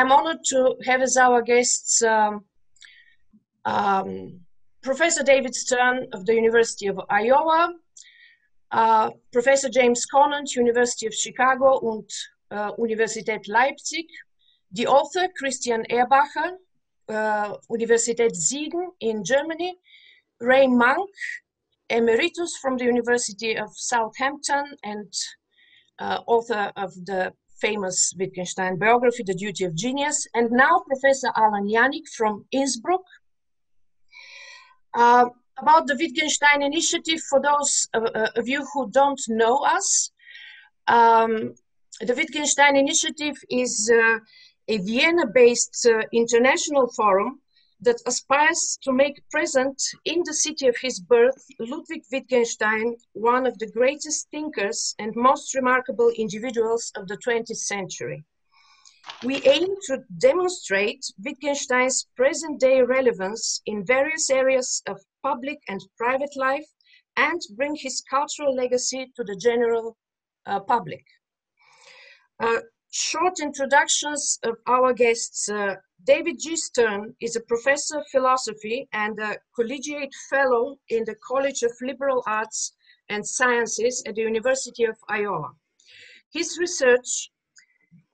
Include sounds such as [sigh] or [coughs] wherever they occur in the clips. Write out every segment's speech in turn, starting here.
I'm honored to have as our guests um, um, Professor David Stern of the University of Iowa, uh, Professor James Conant, University of Chicago und uh, Universität Leipzig, the author Christian Erbacher, uh, Universität Siegen in Germany, Ray Monk, emeritus from the University of Southampton and uh, author of the famous Wittgenstein biography, The Duty of Genius, and now Professor Allan Janik from Innsbruck. Uh, about the Wittgenstein Initiative, for those of, uh, you who don't know us, um, the Wittgenstein Initiative is uh, a Vienna-based uh, international forum that aspires to make present in the city of his birth Ludwig Wittgenstein, one of the greatest thinkers and most remarkable individuals of the 20th century. We aim to demonstrate Wittgenstein's present day relevance in various areas of public and private life and bring his cultural legacy to the general uh, public. Uh, short introductions of our guests. Uh, David G. Stern is a professor of philosophy and a collegiate fellow in the College of Liberal Arts and Sciences at the University of Iowa. His research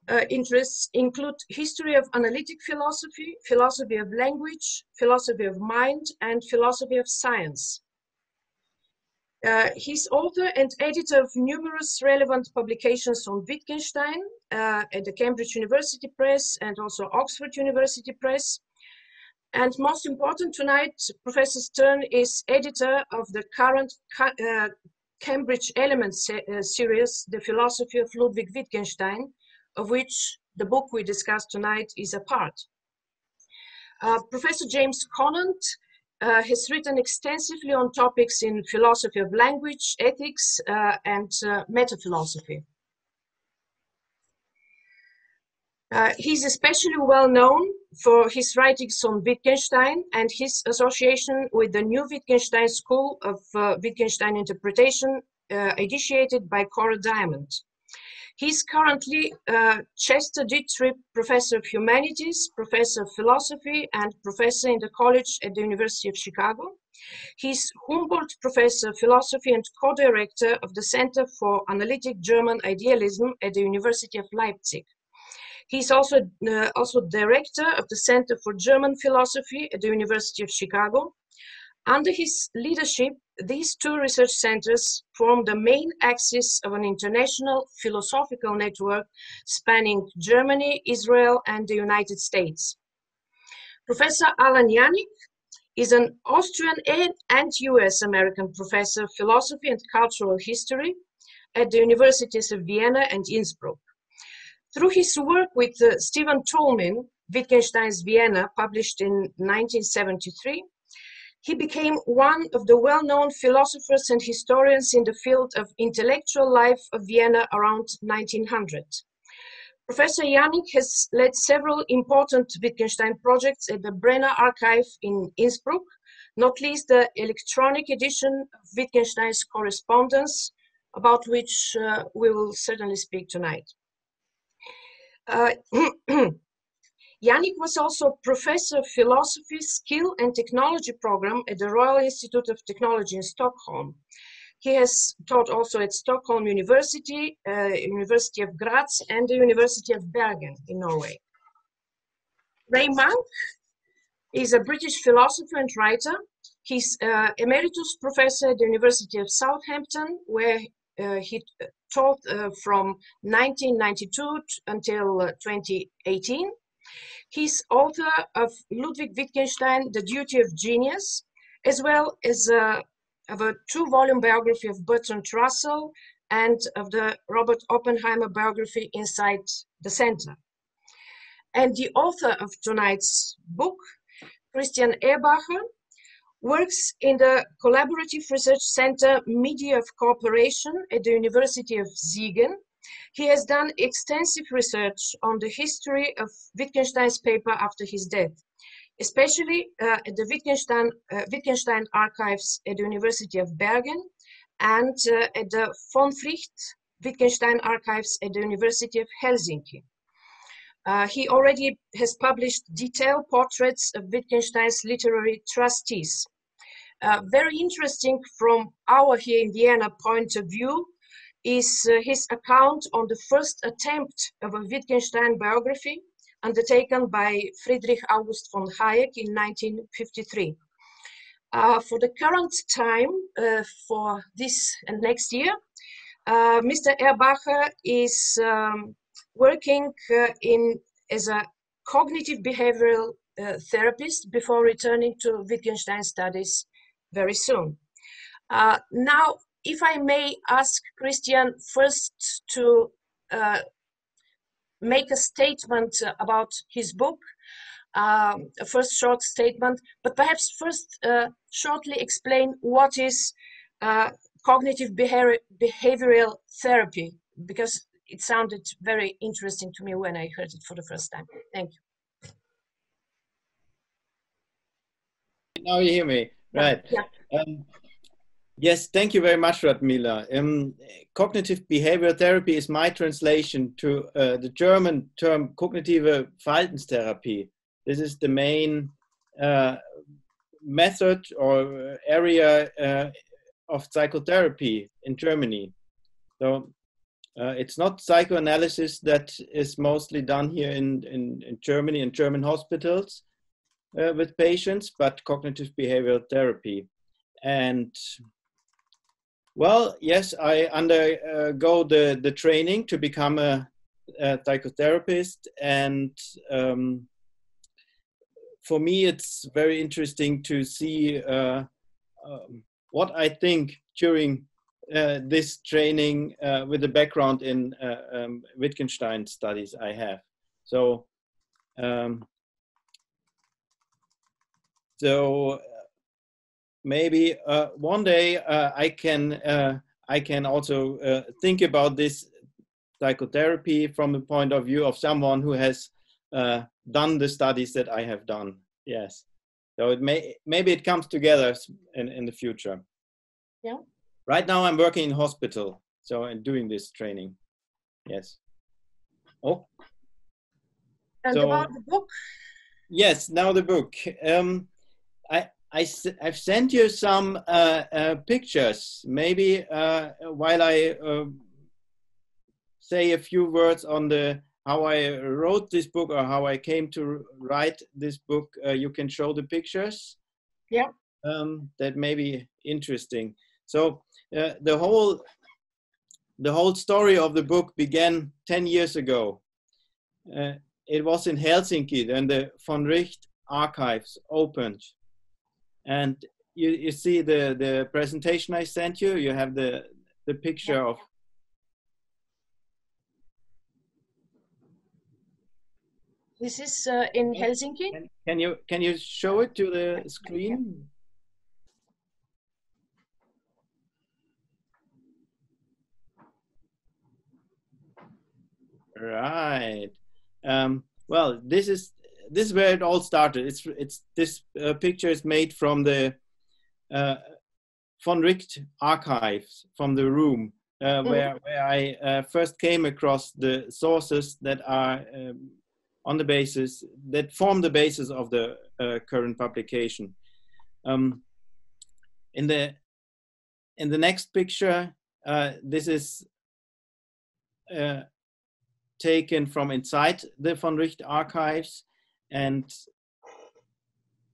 uh, interests include history of analytic philosophy, philosophy of language, philosophy of mind, and philosophy of science. Uh, he's author and editor of numerous relevant publications on Wittgenstein uh, at the Cambridge University Press and also Oxford University Press. And most important tonight, Professor Stern is editor of the current uh, Cambridge Elements uh, series, The Philosophy of Ludwig Wittgenstein, of which the book we discussed tonight is a part. Uh, Professor James Conant uh, has written extensively on topics in philosophy of language, ethics, uh, and uh, metaphilosophy. Uh, he's especially well known for his writings on Wittgenstein and his association with the new Wittgenstein school of uh, Wittgenstein interpretation uh, initiated by Cora Diamond. He's currently uh, Chester D. Tripp Professor of Humanities, Professor of Philosophy, and Professor in the College at the University of Chicago. He's Humboldt Professor of Philosophy and co-director of the Center for Analytic German Idealism at the University of Leipzig. He's also, uh, also director of the Center for German Philosophy at the University of Chicago. Under his leadership, these two research centers form the main axis of an international philosophical network spanning Germany, Israel, and the United States. Professor Allan Janik is an Austrian and US American professor of philosophy and cultural history at the universities of Vienna and Innsbruck. Through his work with uh, Stephen Toulmin, Wittgenstein's Vienna, published in 1973, he became one of the well-known philosophers and historians in the field of intellectual life of Vienna around 1900. Professor Janik has led several important Wittgenstein projects at the Brenner Archive in Innsbruck, not least the electronic edition of Wittgenstein's correspondence, about which uh, we will certainly speak tonight. Uh, [clears throat] Janik was also professor of philosophy, skill and technology program at the Royal Institute of Technology in Stockholm. He has taught also at Stockholm University, uh, University of Graz, and the University of Bergen in Norway. Ray Monk is a British philosopher and writer. He's uh, emeritus professor at the University of Southampton, where uh, he taught uh, from 1992 until uh, 2018. He's author of Ludwig Wittgenstein, The Duty of Genius, as well as uh, of a two-volume biography of Bertrand Russell and of the Robert Oppenheimer biography Inside the Center. And the author of tonight's book, Christian Erbacher, works in the Collaborative Research Center Media of Cooperation at the University of Siegen. He has done extensive research on the history of Wittgenstein's paper after his death, especially uh, at the Wittgenstein, uh, Wittgenstein archives at the University of Bergen and uh, at the von Wright Wittgenstein archives at the University of Helsinki. Uh, he already has published detailed portraits of Wittgenstein's literary trustees. Uh, very interesting from our here in Vienna point of view is uh, his account on the first attempt of a Wittgenstein biography undertaken by Friedrich August von Hayek in 1953. Uh, for the current time, uh, for this and next year, uh, Mr. Erbacher is um, working uh, in as a cognitive behavioral uh, therapist before returning to Wittgenstein studies very soon. Now, if I may ask Christian first to uh, make a statement about his book, um, a first short statement, but perhaps first uh, shortly explain what is uh, cognitive behavior, behavioral therapy, because it sounded very interesting to me when I heard it for the first time. Thank you. Now you hear me, right? Yeah. Um, yes, thank you very much, Radmila. Um, cognitive behavioral therapy is my translation to uh, the German term cognitive Verhaltenstherapie. This is the main uh, method or area uh, of psychotherapy in Germany. So uh, it's not psychoanalysis that is mostly done here in, in, in Germany in German hospitals uh, with patients, but cognitive behavioral therapy. And well, yes, I undergo the, the training to become a, a psychotherapist. And um, for me, it's very interesting to see uh, um, what I think during uh, this training uh, with the background in uh, um, Wittgenstein studies I have. So, um, so maybe uh, one day uh, I can I can also think about this psychotherapy from the point of view of someone who has done the studies that I have done. Yes. So it may maybe it comes together in, in the future. Yeah. Right now, I'm working in hospital, so I'm doing this training. Yes. Oh. And so, about the book. Yes, now the book. Um, I I I've sent you some uh, uh, pictures. Maybe uh, while I uh, say a few words on the how I wrote this book or how I came to write this book, uh, you can show the pictures. Yeah. Um, that may be interesting. So uh, the whole the whole story of the book began 10 years ago. Uh, it was in Helsinki and the von Wright archives opened. And you, you see the, the presentation I sent you, you have the, the picture of This is uh, in Helsinki. Can, can, you can you show it to the screen? Right. Um, well, this is this is where it all started. It's it's this uh, picture is made from the uh, von Wright archives from the room uh, mm. where where I uh, first came across the sources that are um, on the basis that form the basis of the uh, current publication. Um, in the in the next picture, uh, this is taken from inside the von Wright archives and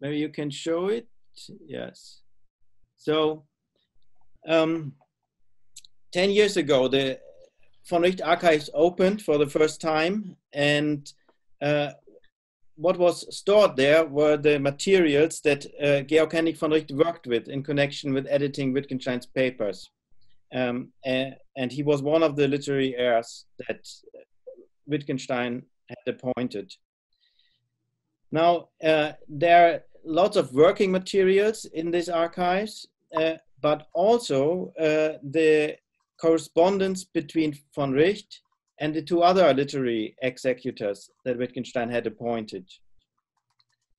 maybe you can show it yes so um, 10 years ago the von Wright archives opened for the first time and uh, what was stored there were the materials that uh, Georg Henrik von Wright worked with in connection with editing Wittgenstein's papers. Um, and, and, he was one of the literary heirs that Wittgenstein had appointed. Now, uh, there are lots of working materials in these archives, uh, but also uh, the correspondence between von Wright and the two other literary executors that Wittgenstein had appointed.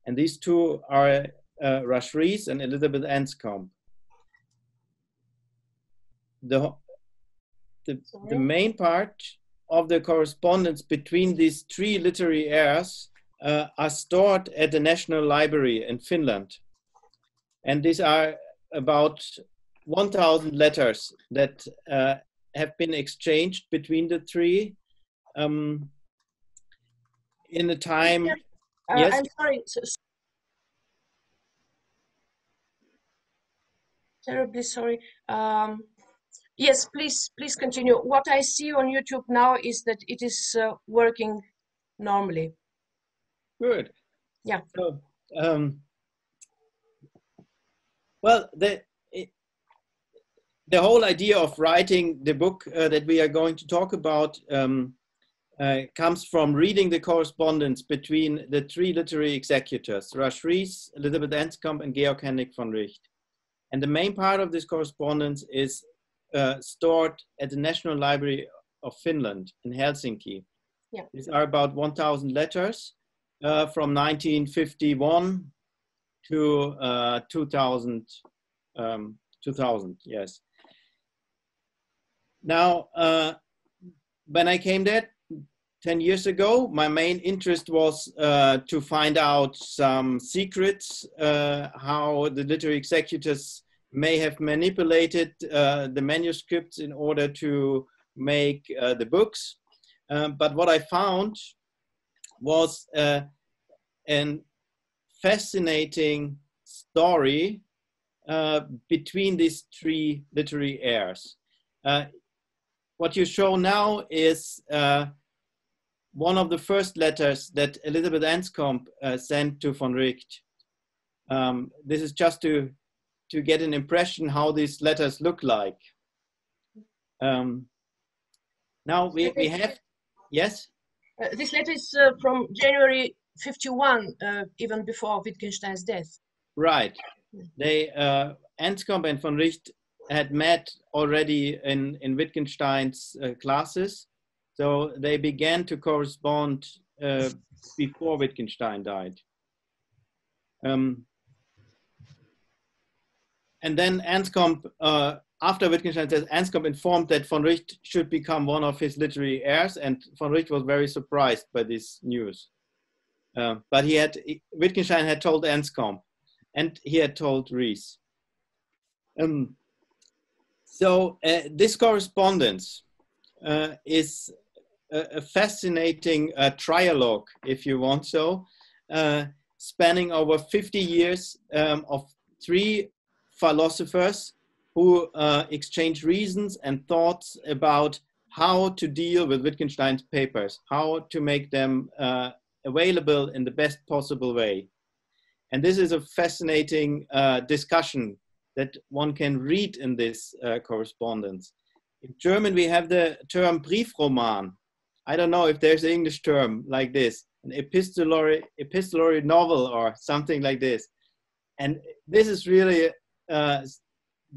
And these two are uh, Rush Rhees and Elizabeth Anscombe. The, the, the main part of the correspondence between these three literary heirs uh, are stored at the National Library in Finland. And these are about 1,000 letters that uh, have been exchanged between the three um, in the time. Uh, yes? I'm sorry. terribly sorry. Um, yes, please, please continue. What I see on YouTube now is that it is uh, working normally. Good. Yeah. So, um, well, the the whole idea of writing the book uh, that we are going to talk about um, uh, comes from reading the correspondence between the three literary executors, Rush Rhees, Elizabeth Anscombe, and Georg Henrik von Wright. And the main part of this correspondence is uh, stored at the National Library of Finland in Helsinki. Yeah. These are about 1,000 letters uh, from 1951 to uh, 2000, um, 2000, yes. Now, uh, when I came there 10 years ago, my main interest was uh, to find out some secrets, uh, how the literary executors may have manipulated uh, the manuscripts in order to make the books. Um, but what I found was uh, an fascinating story uh, between these three literary heirs. Uh, what you show now is uh, one of the first letters that Elizabeth Anscombe sent to von Wright. Um, this is just to to get an impression how these letters look like. Um, now we, we have, yes? Uh, this letter is uh, from January 51, uh, even before Wittgenstein's death. Right. They, uh, Anscombe and von Wright had met already in, in Wittgenstein's uh, classes. So they began to correspond uh, before Wittgenstein died. Um, and then Anscombe, uh, after Wittgenstein says, Anscombe informed that von Wright should become one of his literary heirs, and von Wright was very surprised by this news. Uh, but he had, Wittgenstein had told Anscombe, and he had told Rhees. Um, so uh, this correspondence uh, is a, a fascinating uh, trialogue, if you want so, uh, spanning over 50 years um, of three philosophers who uh, exchange reasons and thoughts about how to deal with Wittgenstein's papers, how to make them uh, available in the best possible way. And this is a fascinating uh, discussion that one can read in this uh, correspondence. In German, we have the term Briefroman. I don't know if there's an English term like this, an epistolary, epistolary novel or something like this. And this is really uh,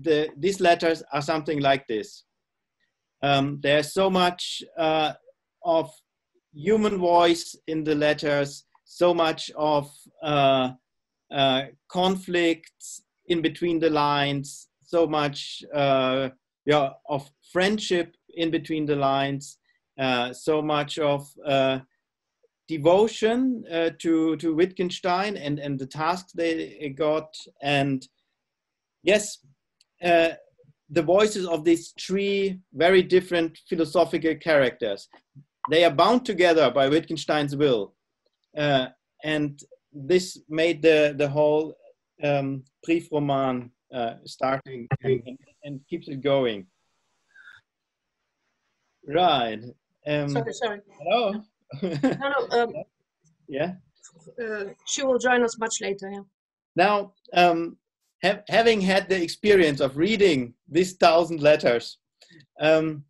the, these letters are something like this. Um, there's so much uh, of human voice in the letters, so much of uh, uh, conflicts in between the lines, so much uh, yeah, of friendship in between the lines, uh, so much of uh, devotion to, to Wittgenstein and, and the tasks they got, and yes, uh, the voices of these three very different philosophical characters. They are bound together by Wittgenstein's will. Uh, and this made the, the whole um, Briefroman uh, starting and, and, keeps it going. Right. Um, sorry, sorry. Hello. [laughs] no, no. Um, yeah. Uh, she will join us much later. Yeah. Now, um, ha having had the experience of reading these thousand letters, um,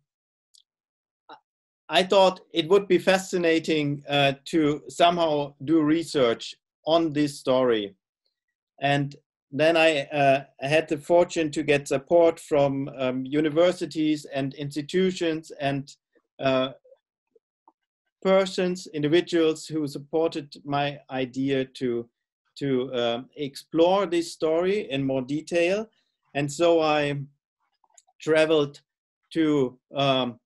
I thought it would be fascinating uh, to somehow do research on this story. And then I uh, had the fortune to get support from um, universities and institutions and uh, persons, individuals who supported my idea to to um, explore this story in more detail. And so I traveled to um,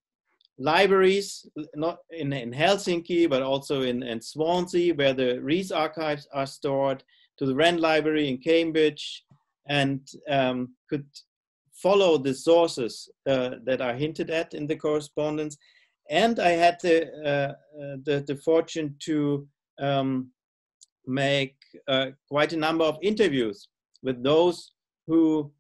libraries, not in, in Helsinki, but also in, in Swansea, where the Rhees archives are stored, to the Wren Library in Cambridge, and um, could follow the sources uh, that are hinted at in the correspondence. And I had the, uh, uh the, the, fortune to um, make quite a number of interviews with those who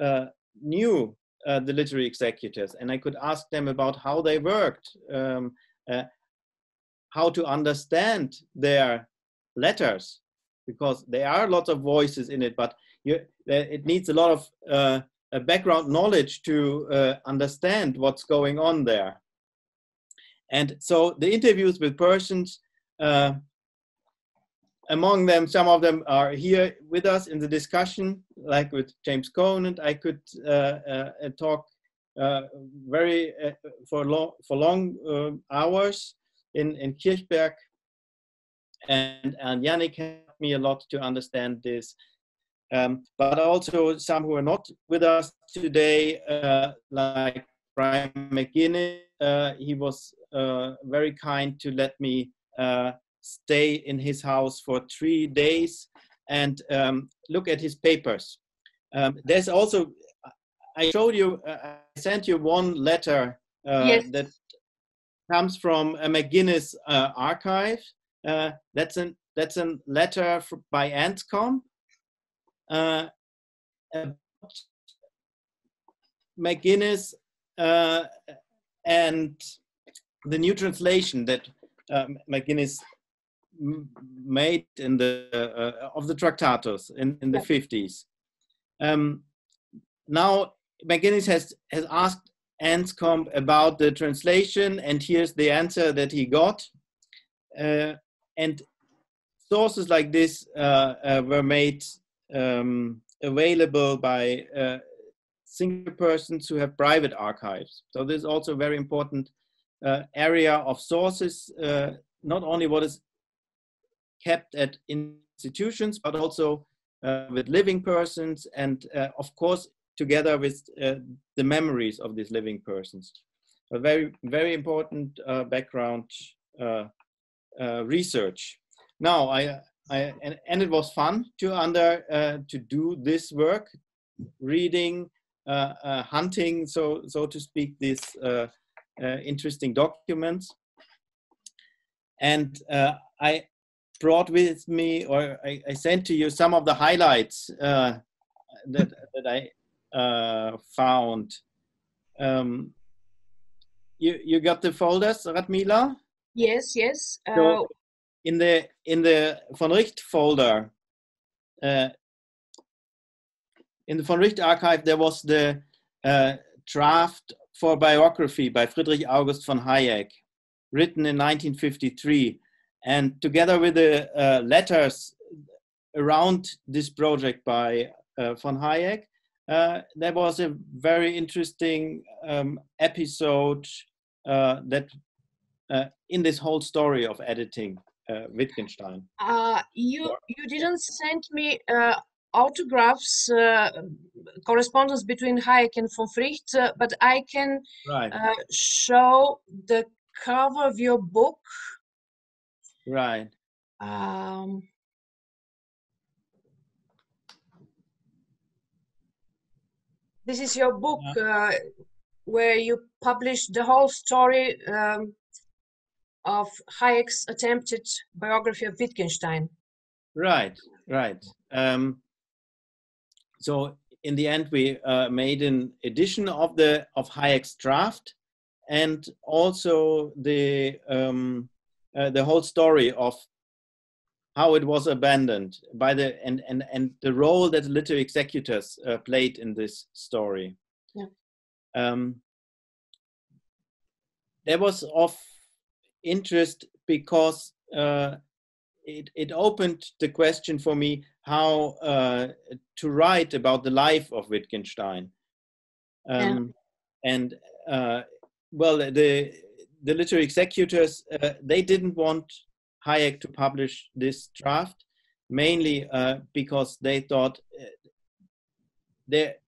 uh, knew uh, the literary executors, and I could ask them about how they worked, um, uh, how to understand their letters, because there are lots of voices in it, but you, it needs a lot of uh, background knowledge to uh, understand what's going on there. And so the interviews with persons uh, among them, some of them are here with us in the discussion, like with James Conant. I could uh, uh, talk uh, very uh, for long for long hours in in Kirchberg, and and Janik helped me a lot to understand this. Um, but also some who are not with us today, uh, like Brian McGuinness. Uh, he was very kind to let me stay in his house for three days and um, look at his papers. Um, there's also, I showed you, uh, I sent you one letter uh, yes. that comes from a McGuinness uh, archive. Uh, that's an that's a letter by Anscombe. Uh, McGuinness uh, and the new translation that McGuinness made in the uh, of the Tractatus in, in the 50s. Um, now McGuinness has has asked Anscombe about the translation, and here's the answer that he got. Uh, and sources like this uh, uh were made um, available by uh, single persons who have private archives. So this is also a very important uh, area of sources, not only what is kept at institutions, but also uh, with living persons, and uh, of course, together with uh, the memories of these living persons. A very, very important uh, background uh, uh, research. Now, I, I and, and, it was fun to under to do this work, reading, hunting, so so to speak, these interesting documents. And I brought with me, or I, I sent to you some of the highlights uh, that that I uh, found. Um, you you got the folders, Radmila? Yes, yes. Uh, so in the in the von Wright folder, uh, in the von Wright archive, there was the uh, draft for biography by Friedrich August von Hayek, written in 1953 and together with the uh, letters around this project by uh, von Hayek, uh, there was a very interesting um, episode uh, that uh, in this whole story of editing uh, Wittgenstein. you you didn't send me autographs correspondence between Hayek and von Wright, but I can right. show the cover of your book Right. Um, this is your book uh, where you published the whole story um, of Hayek's attempted biography of Wittgenstein. Right, right. Um, so in the end, we uh, made an edition of the of Hayek's draft, and also the um, uh, the whole story of how it was abandoned by the and and and the role that the literary executors uh, played in this story. Yeah. Um, that was of interest because uh, it it opened the question for me how uh, to write about the life of Wittgenstein. Um, yeah. And uh, well, the the literary executors uh, they didn't want Hayek to publish this draft mainly uh, because they thought uh, that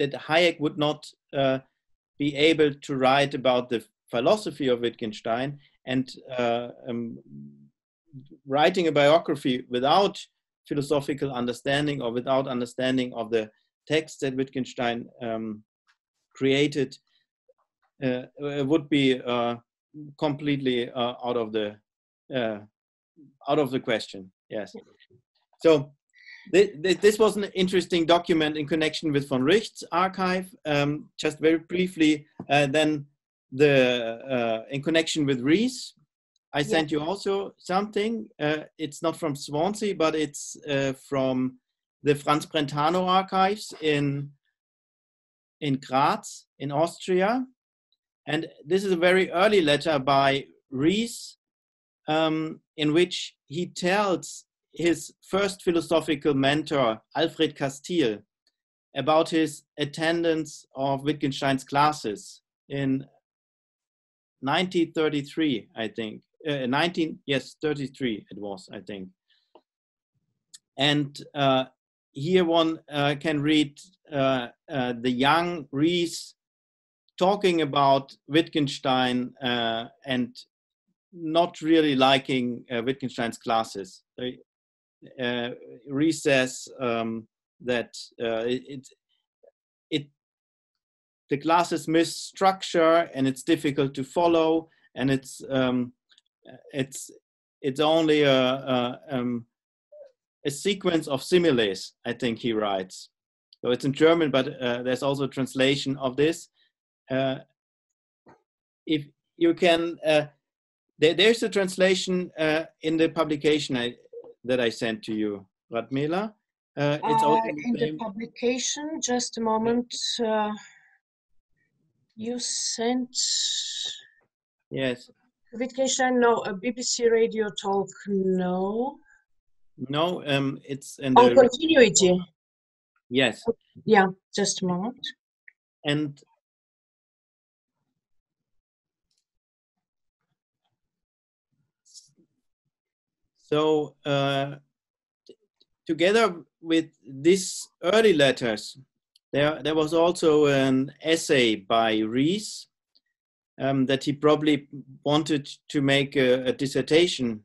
Hayek would not uh, be able to write about the philosophy of Wittgenstein and uh, um, writing a biography without philosophical understanding or without understanding of the text that Wittgenstein um, created uh, would be uh, completely uh, out of the uh, out of the question. Yes. So th this was an interesting document in connection with von Wright's archive. Um, just very briefly, uh, then the uh, in connection with Rhees, I yeah. sent you also something. Uh, it's not from Swansea, but it's uh, from the Franz Brentano archives in in Graz, in Austria. And this is a very early letter by Rhees, um, in which he tells his first philosophical mentor, Alfred Kastil, about his attendance of Wittgenstein's classes in 1933, I think. Uh, 19, yes, 33 it was, I think. And uh, here one uh, can read uh, uh, the young Rhees talking about Wittgenstein uh, and not really liking Wittgenstein's classes. Uh, Rhees says um, that it, it the classes miss structure and it's difficult to follow and it's um, it's it's only a, a, um, a sequence of similes i think he writes so it's in german but uh, there's also a translation of this uh, if you can uh, there, there's a translation uh, in the publication I, that i sent to you radmila uh, it's uh, in the, the publication just a moment Uh, you sent yes Wittgenstein, no. A BBC radio talk, no. No, um, it's in on continuity. Yes. Yeah, just a moment. And so, uh, together with these early letters, there there was also an essay by Rhees um, that he probably wanted to make a, a, dissertation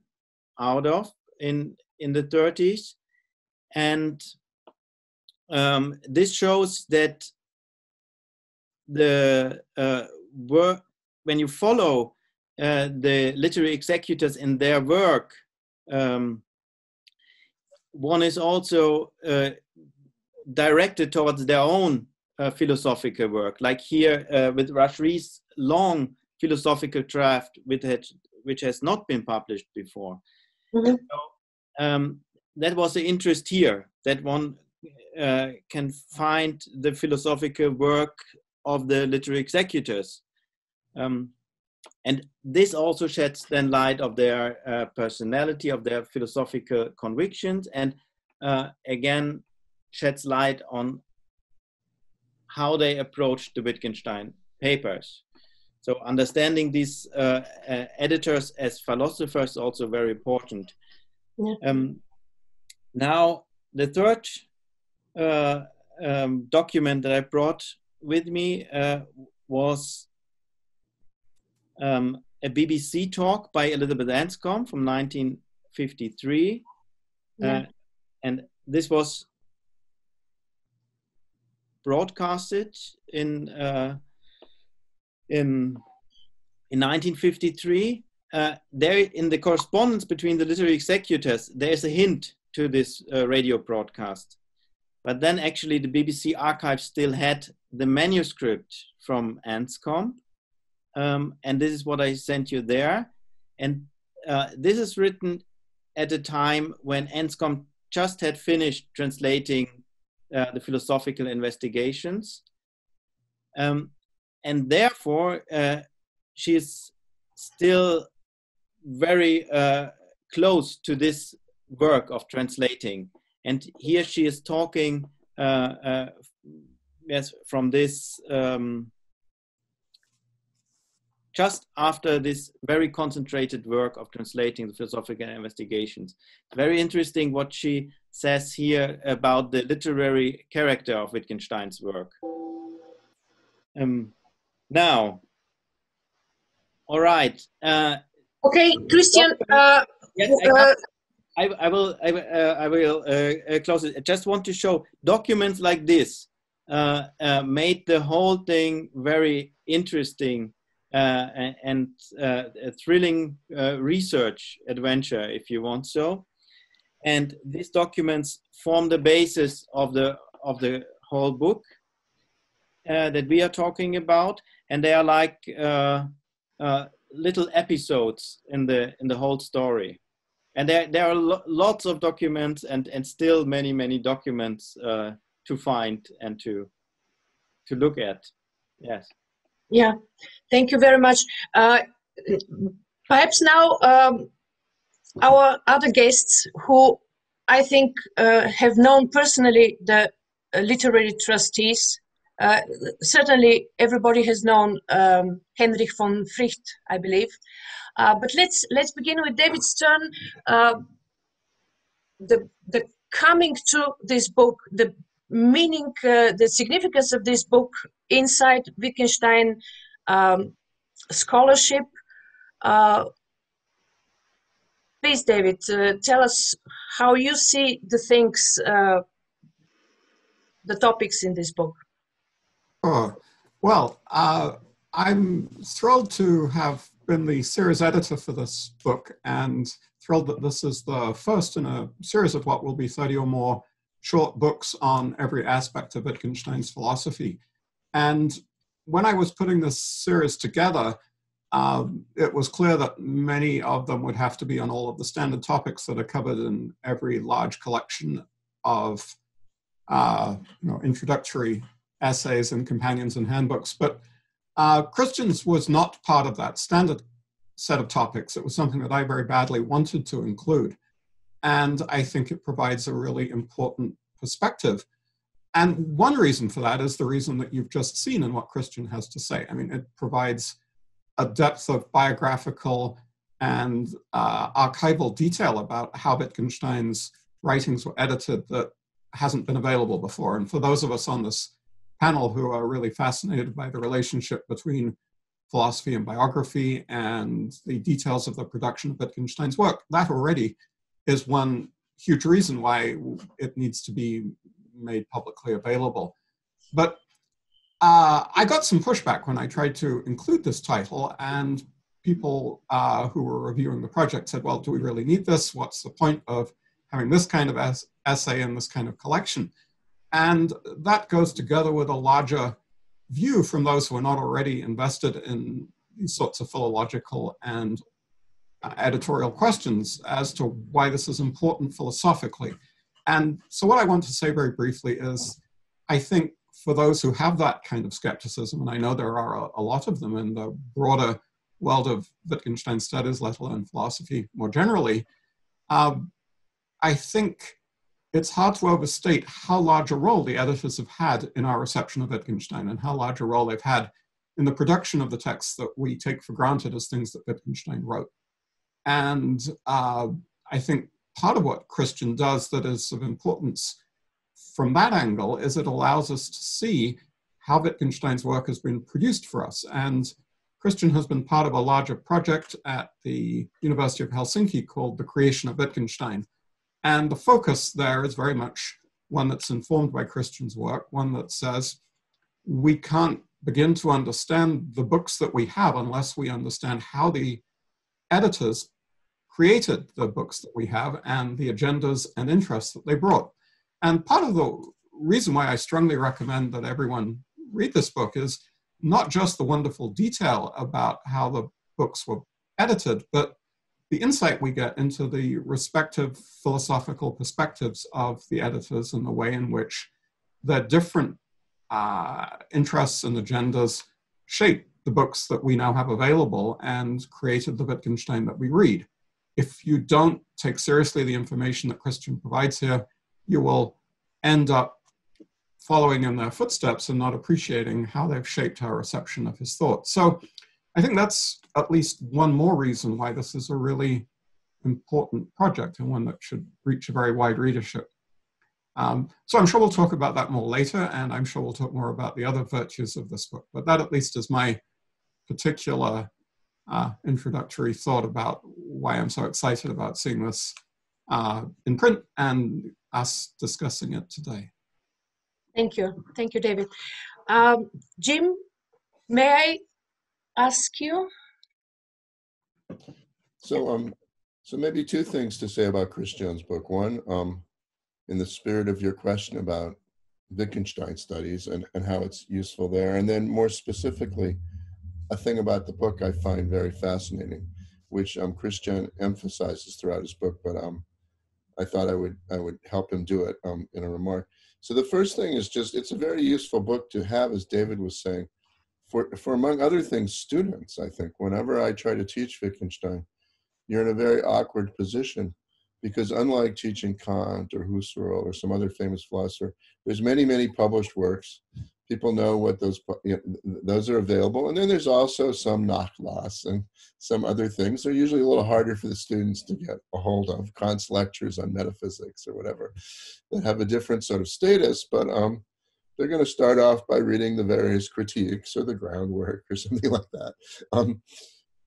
out of in in the 30s, and um, this shows that the uh, work when you follow uh, the literary executors in their work, um, one is also uh, directed towards their own uh, philosophical work, like here uh, with Rush Rhees' long philosophical draft, which, had, which has not been published before. Mm-hmm. So, um, that was the interest here, that one uh, can find the philosophical work of the literary executors. Um, and this also sheds then light of their uh, personality, of their philosophical convictions, and uh, again sheds light on how they approached the Wittgenstein papers. So understanding these uh, uh, editors as philosophers is also very important. Yeah. Um, now, the third uh, um, document that I brought with me uh, was um, a BBC talk by Elizabeth Anscombe from 1953. Yeah. Uh, and this was broadcasted in uh, in in 1953. Uh, there, in the correspondence between the literary executors, there's a hint to this uh, radio broadcast. But then, actually, the BBC archive still had the manuscript from Anscombe, um, and this is what I sent you there. And uh, this is written at a time when Anscombe just had finished translating uh, the philosophical investigations. Um, and therefore, uh, she is still very uh, close to this work of translating. And here she is talking uh, uh, yes, from this um, just after this very concentrated work of translating the philosophical investigations. Very interesting what she says here about the literary character of Wittgenstein's work. Um, now, All right. Uh, okay, Christian. Uh, yes, I, I, I, will. I, uh, I will uh, uh, close it. I just want to show documents like this uh, made the whole thing very interesting Uh, and, and uh, a thrilling uh, research adventure, if you want so. And these documents form the basis of the of the whole book that we are talking about, and they are like uh, little episodes in the in the whole story. And there there are lo lots of documents and and still many many documents uh, to find and to to look at. Yes yeah thank you very much uh, perhaps now um, our other guests who i think uh, have known personally the uh, literary trustees uh, certainly, everybody has known um, Henrik von Wright, I believe. Uh, but let's let's begin with David Stern. Uh, the the coming to this book, the meaning, the significance of this book inside Wittgenstein um, scholarship. Uh, please, David, tell us how you see the things, the topics in this book. Oh, well, uh, I'm thrilled to have been the series editor for this book and thrilled that this is the first in a series of what will be 30 or more short books on every aspect of Wittgenstein's philosophy. And when I was putting this series together, um, it was clear that many of them would have to be on all of the standard topics that are covered in every large collection of uh, you know, introductory essays and companions and handbooks. But uh, Christians was not part of that standard set of topics. It was something that I very badly wanted to include. And I think it provides a really important perspective. And one reason for that is the reason that you've just seen in what Christian has to say. I mean, it provides a depth of biographical and uh, archival detail about how Wittgenstein's writings were edited that hasn't been available before. And for those of us on this panel who are really fascinated by the relationship between philosophy and biography and the details of the production of Wittgenstein's work. That already is one huge reason why it needs to be made publicly available. But uh, I got some pushback when I tried to include this title, and people uh, who were reviewing the project said, well, do we really need this? What's the point of having this kind of essay in this kind of collection? And that goes together with a larger view from those who are not already invested in these sorts of philological and uh, editorial questions as to why this is important philosophically. And so, what I want to say very briefly is I think for those who have that kind of skepticism, and I know there are a, a lot of them in the broader world of Wittgenstein studies, let alone philosophy more generally, um, I think it's hard to overstate how large a role the editors have had in our reception of Wittgenstein and how large a role they've had in the production of the texts that we take for granted as things that Wittgenstein wrote. And uh, I think part of what Christian does that is of importance from that angle is it allows us to see how Wittgenstein's work has been produced for us. And Christian has been part of a larger project at the University of Helsinki called The Creation of Wittgenstein, and the focus there is very much one that's informed by Christian's work, one that says we can't begin to understand the books that we have unless we understand how the editors created the books that we have and the agendas and interests that they brought. And part of the reason why I strongly recommend that everyone read this book is not just the wonderful detail about how the books were edited, but the insight we get into the respective philosophical perspectives of the editors and the way in which their different uh, interests and agendas shape the books that we now have available and created the Wittgenstein that we read. If you don't take seriously the information that Christian provides here, you will end up following in their footsteps and not appreciating how they've shaped our reception of his thoughts. So I think that's at least one more reason why this is a really important project and one that should reach a very wide readership. Um, so I'm sure we'll talk about that more later, and I'm sure we'll talk more about the other virtues of this book. But that at least is my particular uh, introductory thought about why I'm so excited about seeing this uh, in print and us discussing it today. Thank you. Thank you, David. Um, Jim, may I ask you? So, um, so maybe two things to say about Christian's book. One, um, in the spirit of your question about Wittgenstein studies and, and how it's useful there. And then more specifically, a thing about the book I find very fascinating, which um, Christian emphasizes throughout his book, but um, I thought I would I would help him do it um, in a remark. So the first thing is just it's a very useful book to have, as David was saying, for for among other things, students. I think whenever I try to teach Wittgenstein, you're in a very awkward position because unlike teaching Kant or Husserl or some other famous philosopher, there's many, many published works. People know what those you know, those are available, and then there's also some nachlass and some other things. They're usually a little harder for the students to get a hold of. Kant's lectures on metaphysics or whatever that have a different sort of status, but um, they're going to start off by reading the various critiques or the groundwork or [laughs] something like that. Um,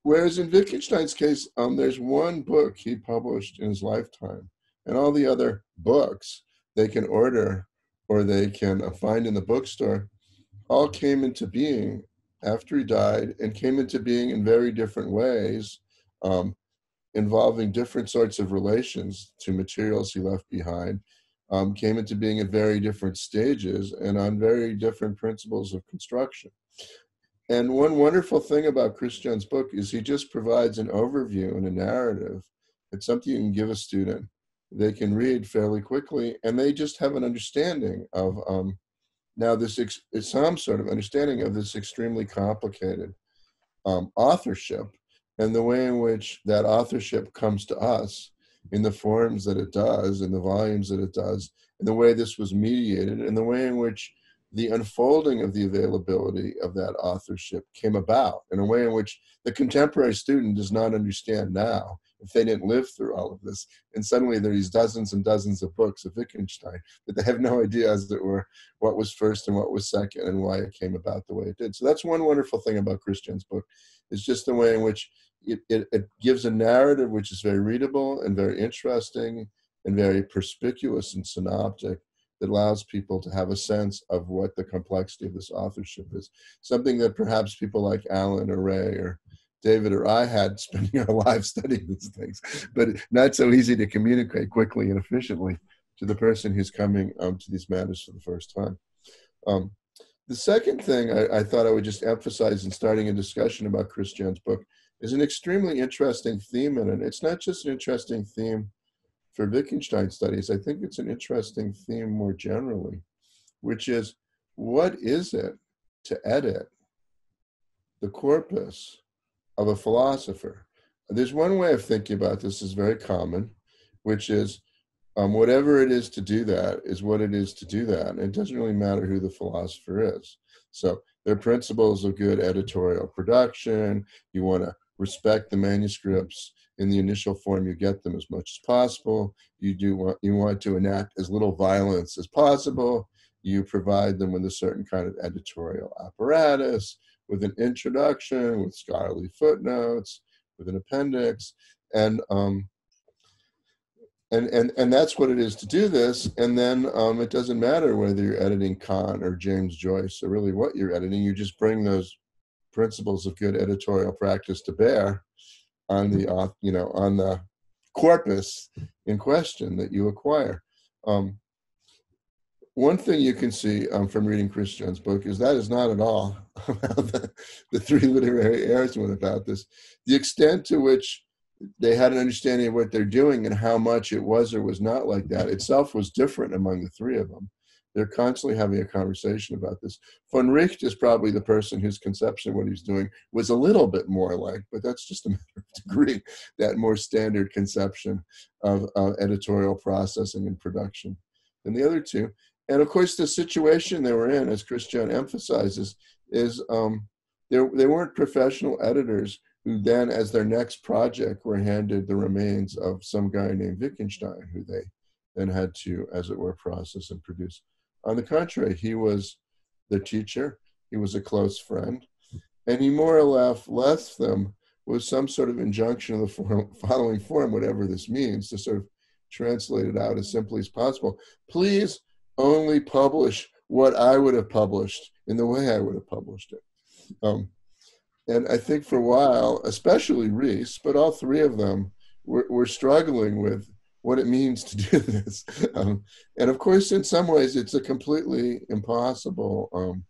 Whereas in Wittgenstein's case, um, there's one book he published in his lifetime, and all the other books they can order or they can uh, find in the bookstore all came into being after he died and came into being in very different ways, um, involving different sorts of relations to materials he left behind, um, came into being at very different stages and on very different principles of construction. And one wonderful thing about Chris book is he just provides an overview and a narrative. It's something you can give a student. They can read fairly quickly, and they just have an understanding of um, now this ex- some sort of understanding of this extremely complicated um, authorship and the way in which that authorship comes to us in the forms that it does, in the volumes that it does, and the way this was mediated, and the way in which the unfolding of the availability of that authorship came about in a way in which the contemporary student does not understand now if they didn't live through all of this. And suddenly there are these dozens and dozens of books of Wittgenstein, but they have no idea, as it were, what was first and what was second and why it came about the way it did. So that's one wonderful thing about Christian's book, is just the way in which it, it, it gives a narrative which is very readable and very interesting and very perspicuous and synoptic that allows people to have a sense of what the complexity of this authorship is. Something that perhaps people like Allan or Ray or David or I had [laughs] spending our lives studying these things, but not so easy to communicate quickly and efficiently to the person who's coming um, to these matters for the first time. Um, the second thing I, I, thought I would just emphasize in starting a discussion about Christian's book is an extremely interesting theme in it. It's not just an interesting theme for Wittgenstein studies, I think it's an interesting theme more generally, which is what is it to edit the corpus of a philosopher? There's one way of thinking about this is very common, which is um, whatever it is to do that is what it is to do that. And it doesn't really matter who the philosopher is. So there are principles of good editorial production. You want to respect the manuscripts in the initial form you get them as much as possible. You do want you want to enact as little violence as possible. You provide them with a certain kind of editorial apparatus with an introduction with scholarly footnotes with an appendix and um, and, and and that's what it is to do this. And then um, it doesn't matter whether you're editing Kant or James Joyce or really what you're editing you just bring those principles of good editorial practice to bear on the you know on the corpus in question that you acquire. Um, one thing you can see um, from reading Christian's book is that is not at all [laughs] the, the three literary heirs went about this. The extent to which they had an understanding of what they're doing and how much it was or was not like that itself was different among the three of them. They're constantly having a conversation about this. Von Wright is probably the person whose conception of what he's doing was a little bit more like, but that's just a [laughs] matter of degree, that more standard conception of uh, editorial processing and production than the other two. And of course, the situation they were in, as Christian emphasizes, is um, they weren't professional editors who then, as their next project, were handed the remains of some guy named Wittgenstein, who they then had to, as it were, process and produce. On the contrary, he was the teacher, he was a close friend, and he more or less left them with some sort of injunction of the form, [laughs] following form, whatever this means, to sort of translate it out as simply as possible. Please only publish what I would have published in the way I would have published it. Um, and I think for a while, especially Rhees, but all three of them were, were struggling with what it means to do [laughs] this. Um, and of course, in some ways, it's a completely impossible um,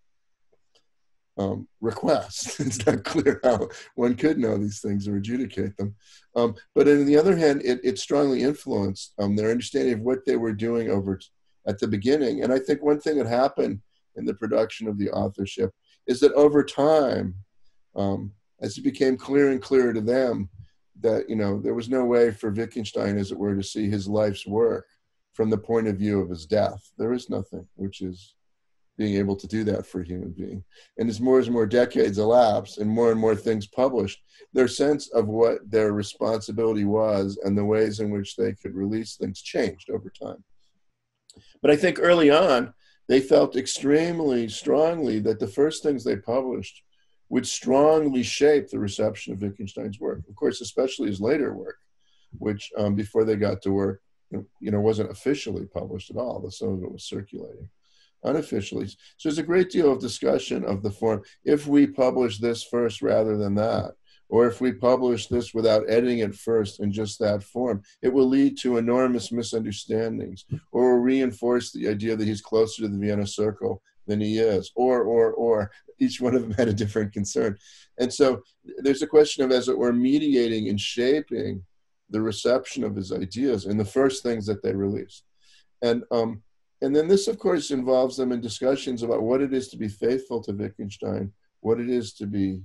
um, request. [laughs] it's not clear how one could know these things or adjudicate them. Um, but on the other hand, it, it strongly influenced um, their understanding of what they were doing over at the beginning. And I think one thing that happened in the production of the authorship is that over time, um, as it became clearer and clearer to them that you know there was no way for Wittgenstein, as it were, to see his life's work from the point of view of his death. There is nothing which is being able to do that for a human being. And as more and more decades elapse and more and more things published, their sense of what their responsibility was and the ways in which they could release things changed over time. But I think early on, they felt extremely strongly that the first things they published would strongly shape the reception of Wittgenstein's work. Of course, especially his later work, which um, before they got to work, you know, wasn't officially published at all. though Some of it was circulating unofficially. So there's a great deal of discussion of the form. If we publish this first rather than that, or if we publish this without editing it first in just that form, it will lead to enormous misunderstandings or reinforce the idea that he's closer to the Vienna Circle than he is, or, or, or. Each one of them had a different concern. And so there's a question of, as it were, mediating and shaping the reception of his ideas and the first things that they release. And, um, and then this, of course, involves them in discussions about what it is to be faithful to Wittgenstein, what it is to be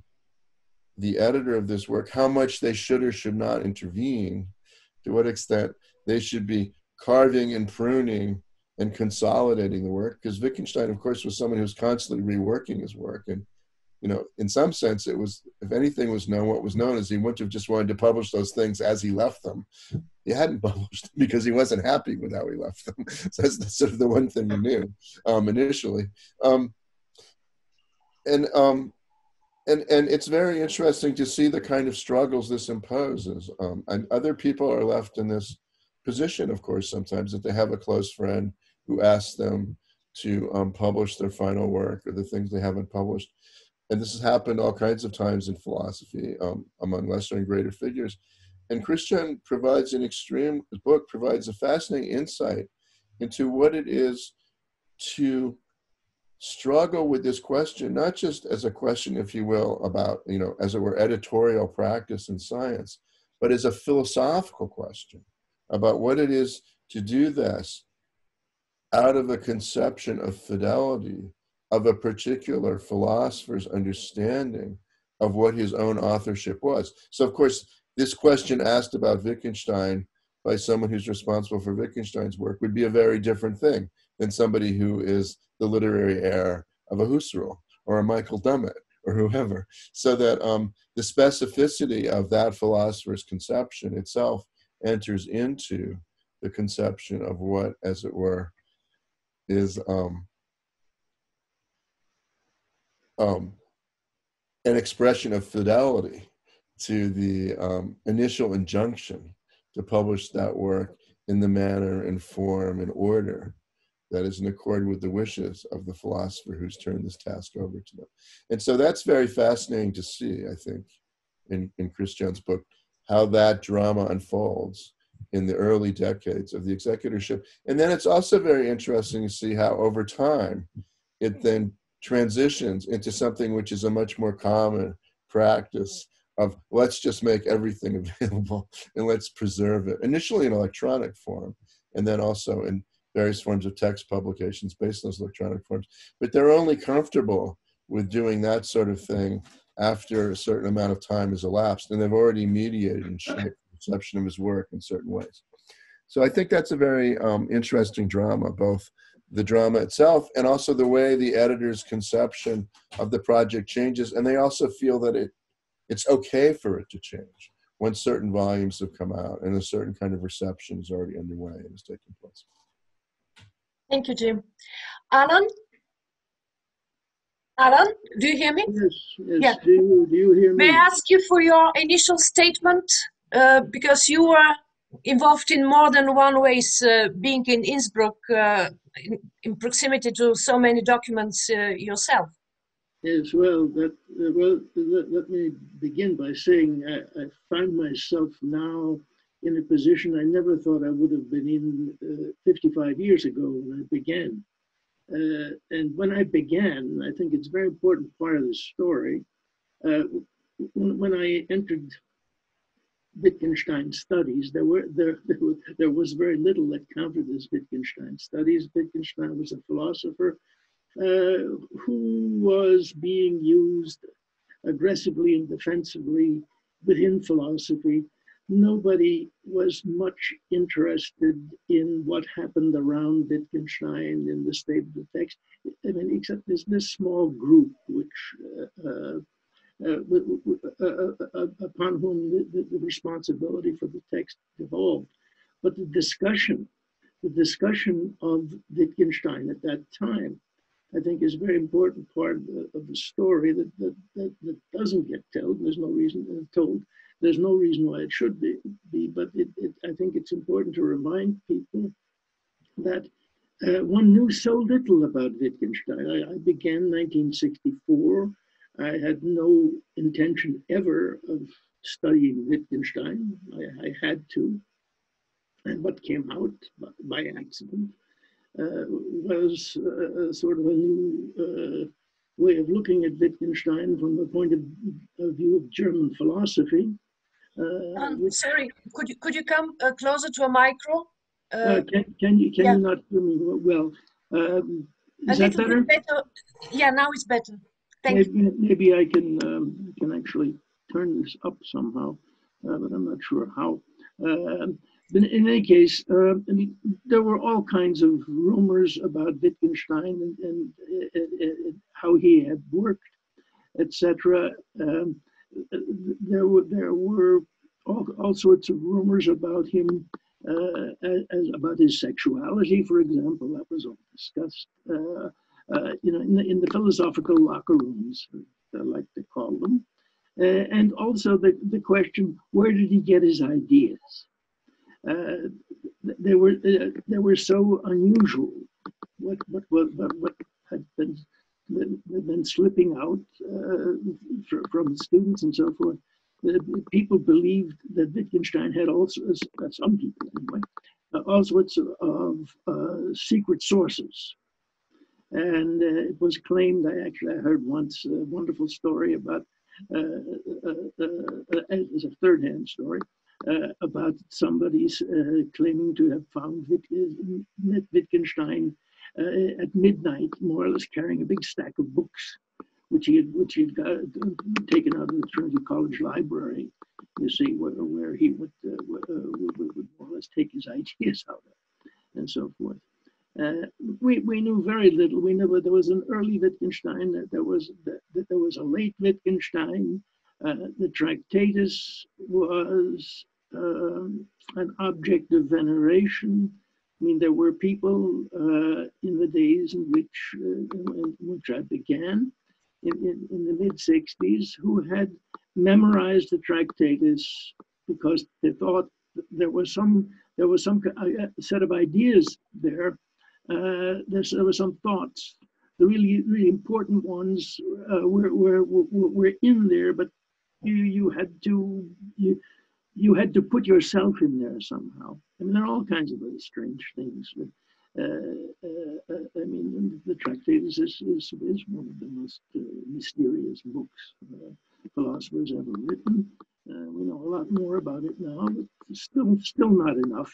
the editor of this work, how much they should or should not intervene, to what extent they should be carving and pruning and consolidating the work because Wittgenstein, of course, was someone who was constantly reworking his work. And, you know, in some sense, it was, if anything was known, what was known is he wouldn't have just wanted to publish those things as he left them. He hadn't [laughs] published because he wasn't happy with how he left them. [laughs] so that's, sort of the one thing he knew um, initially. Um, and, um, and, and it's very interesting to see the kind of struggles this imposes. Um, and other people are left in this position, of course, sometimes that they have a close friend who asks them to um, publish their final work or the things they haven't published. And this has happened all kinds of times in philosophy um, among lesser and greater figures. And Christian provides an extreme book provides a fascinating insight into what it is to struggle with this question, not just as a question, if you will, about, you know, as it were, editorial practice in science, but as a philosophical question about what it is to do this out of a conception of fidelity of a particular philosopher's understanding of what his own authorship was. So, of course, this question asked about Wittgenstein by someone who's responsible for Wittgenstein's work would be a very different thing than somebody who is the literary heir of a Husserl or a Michael Dummett or whoever. So that um, the specificity of that philosopher's conception itself enters into the conception of what, as it were, is um, um, an expression of fidelity to the um, initial injunction to publish that work in the manner and form and order that is in accord with the wishes of the philosopher who's turned this task over to them. And so that's very fascinating to see, I think, in, in Christian's book, how that drama unfolds in the early decades of the executorship. And then it's also very interesting to see how over time it then transitions into something which is a much more common practice of let's just make everything [laughs] available and let's preserve it initially in electronic form and then also in various forms of text publications based on those electronic forms but they're only comfortable with doing that sort of thing after a certain amount of time has elapsed and they've already mediated and shaped perception of his work in certain ways. So I think that's a very um, interesting drama, both the drama itself and also the way the editor's conception of the project changes. And they also feel that it it's okay for it to change when certain volumes have come out and a certain kind of reception is already underway and is taking place. Thank you, Jim. Allan, Allan, do you hear me? Yes, yes. Yeah. Do, you, do you hear me? May I ask you for your initial statement? Uh, because you were involved in more than one ways, uh, being in Innsbruck, uh, in, in, proximity to so many documents uh, yourself. Yes, well, that well, let, let, me begin by saying I, I, find myself now in a position I never thought I would have been in uh, 55 years ago when I began. Uh, and when I began, I think it's a very important part of the story. Uh, when, when, I entered Wittgenstein studies, there were there, there was, there was very little that counted as Wittgenstein studies. Wittgenstein was a philosopher uh, who was being used aggressively and defensively within philosophy nobody was much interested in what happened around Wittgenstein in the state of the text. I mean, except this, this small group which uh, uh Uh, uh, uh, upon whom the, the, responsibility for the text devolved. But the discussion, the discussion of Wittgenstein at that time, I think is a very important part of the, of the story that, that, that, that, doesn't get told. There's no reason told there's no reason why it should be, be but it, it, I think it's important to remind people that uh, one knew so little about Wittgenstein. I, I, began 1964. I had no intention ever of studying Wittgenstein. I, I had to. And what came out by, by accident uh, was uh, sort of a new uh, way of looking at Wittgenstein from the point of, of view of German philosophy. Uh, um, sorry, could you could you come uh, closer to a micro? Uh, uh can, can you can yeah. you not hear me well? Um, is a that better? better? Yeah, now it's better. Thank maybe, you. Maybe I can um, can actually turn this up somehow, uh, but I'm not sure how. Um, in, in any case, uh, I mean, there were all kinds of rumors about Wittgenstein and, and, and, how he had worked, etc. Um, there were there were all, all sorts of rumors about him uh, as, about his sexuality, for example. That was all discussed. Uh, you know, in the, in the philosophical locker rooms, I like to call them, uh, and also the the question: Where did he get his ideas? Uh, they were uh, they were so unusual. What what what what had been been slipping out uh, from students and so forth. people believed that Wittgenstein had also, some people anyway, all sorts of, secret sources. And uh, it was claimed, I actually I heard once a wonderful story about, as a third hand story, uh, about somebody's uh, claiming to have found Wittgenstein uh, at midnight, more or less carrying a big stack of books, which he had, which he had got, taken out of the Trinity College library. You see where, where he would, uh, uh, would, would, more or less take his [laughs] ideas out of, and so forth. Uh, we, we knew very little. We knew that there was an early Wittgenstein, that there was that, that there was a late Wittgenstein. Uh, the Tractatus was um, an object of veneration I mean, there were people uh, in the days in which, uh, in which I began, in, in, in the mid 60s, who had memorized the Tractatus because they thought there was some there was some uh, set of ideas there. Uh, there, were some thoughts. The really really important ones uh, were, were, were were in there, but you you had to you you had to put yourself in there somehow. I mean, there are all kinds of very strange things. But, uh, uh, uh I mean, the Tractatus is, is, is one of the most mysterious books philosophers ever written. We know a lot more about it now, but still, still not enough.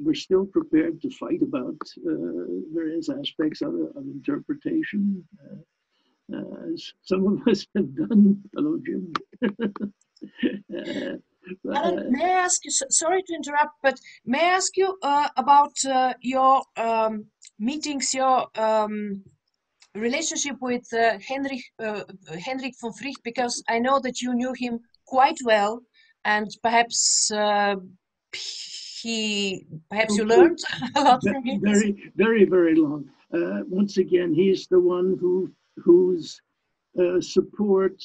We're still prepared to fight about various aspects of, of interpretation, as some of us have done. Hello, Jim. Allan, [laughs] may I ask you, sorry to interrupt, but may I ask you uh, about uh, your um, meetings, your um, relationship with uh, Henrik, uh, Henrik von Wright, because I know that you knew him quite well, and perhaps uh, he, perhaps you learned [laughs] a lot from him. Very, very, very long. Uh, once again, he's the one who whose uh, support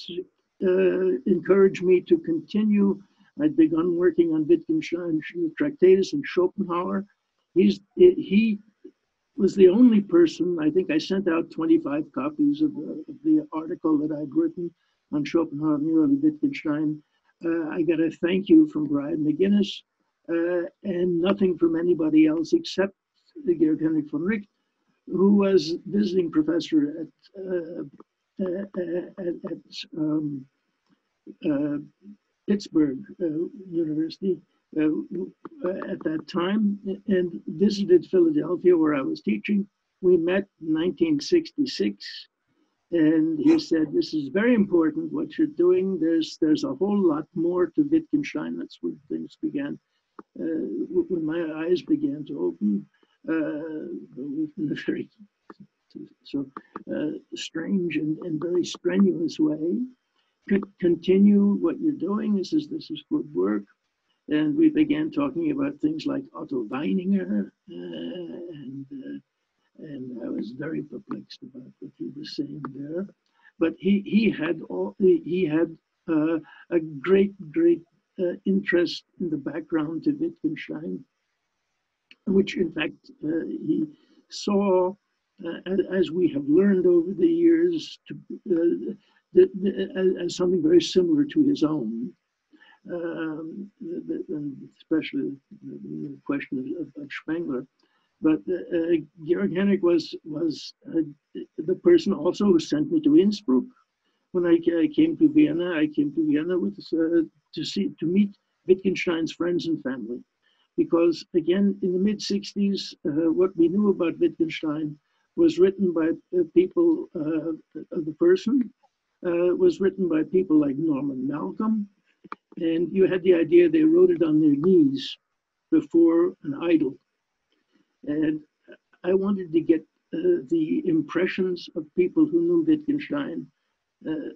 uh, encouraged me to continue. I'd begun working on Wittgenstein Tractatus and Schopenhauer. He's, he was the only person, I think I sent out 25 copies of the, of the article that I'd written on Schopenhauer and Wittgenstein. Uh, I got a thank you from Brian McGuinness uh, and nothing from anybody else except Georg Henrik von Wright, who was visiting professor at, uh, uh at, at um, uh, Pittsburgh uh, University at that time and visited Philadelphia where I was teaching. We met in 1966 and he said, "This is very important what you're doing. There's there's a whole lot more to Wittgenstein." That's where things began, uh, when my eyes began to open uh, in a very so uh, strange and, and very strenuous way. Continue what you're doing. This is this is good work. And we began talking about things like Otto Weininger uh, and uh, and I was very perplexed about what he was saying there. But he he had all he had uh, a great great uh, interest in the background to Wittgenstein, which in fact uh, he saw uh, as we have learned over the years to, uh, the, the, as something very similar to his own. Um, especially the question of, of, Spengler. But uh, Georg Henrik was was uh, the person also who sent me to Innsbruck. When I, I came to Vienna, I came to Vienna with uh, to see to meet Wittgenstein's friends and family, because again in the mid '60s, uh, what we knew about Wittgenstein was written by uh, people uh, of the person, was written by people like Norman Malcolm, and you had the idea they wrote it on their knees before an idol. And I wanted to get uh, the impressions of people who knew Wittgenstein, uh,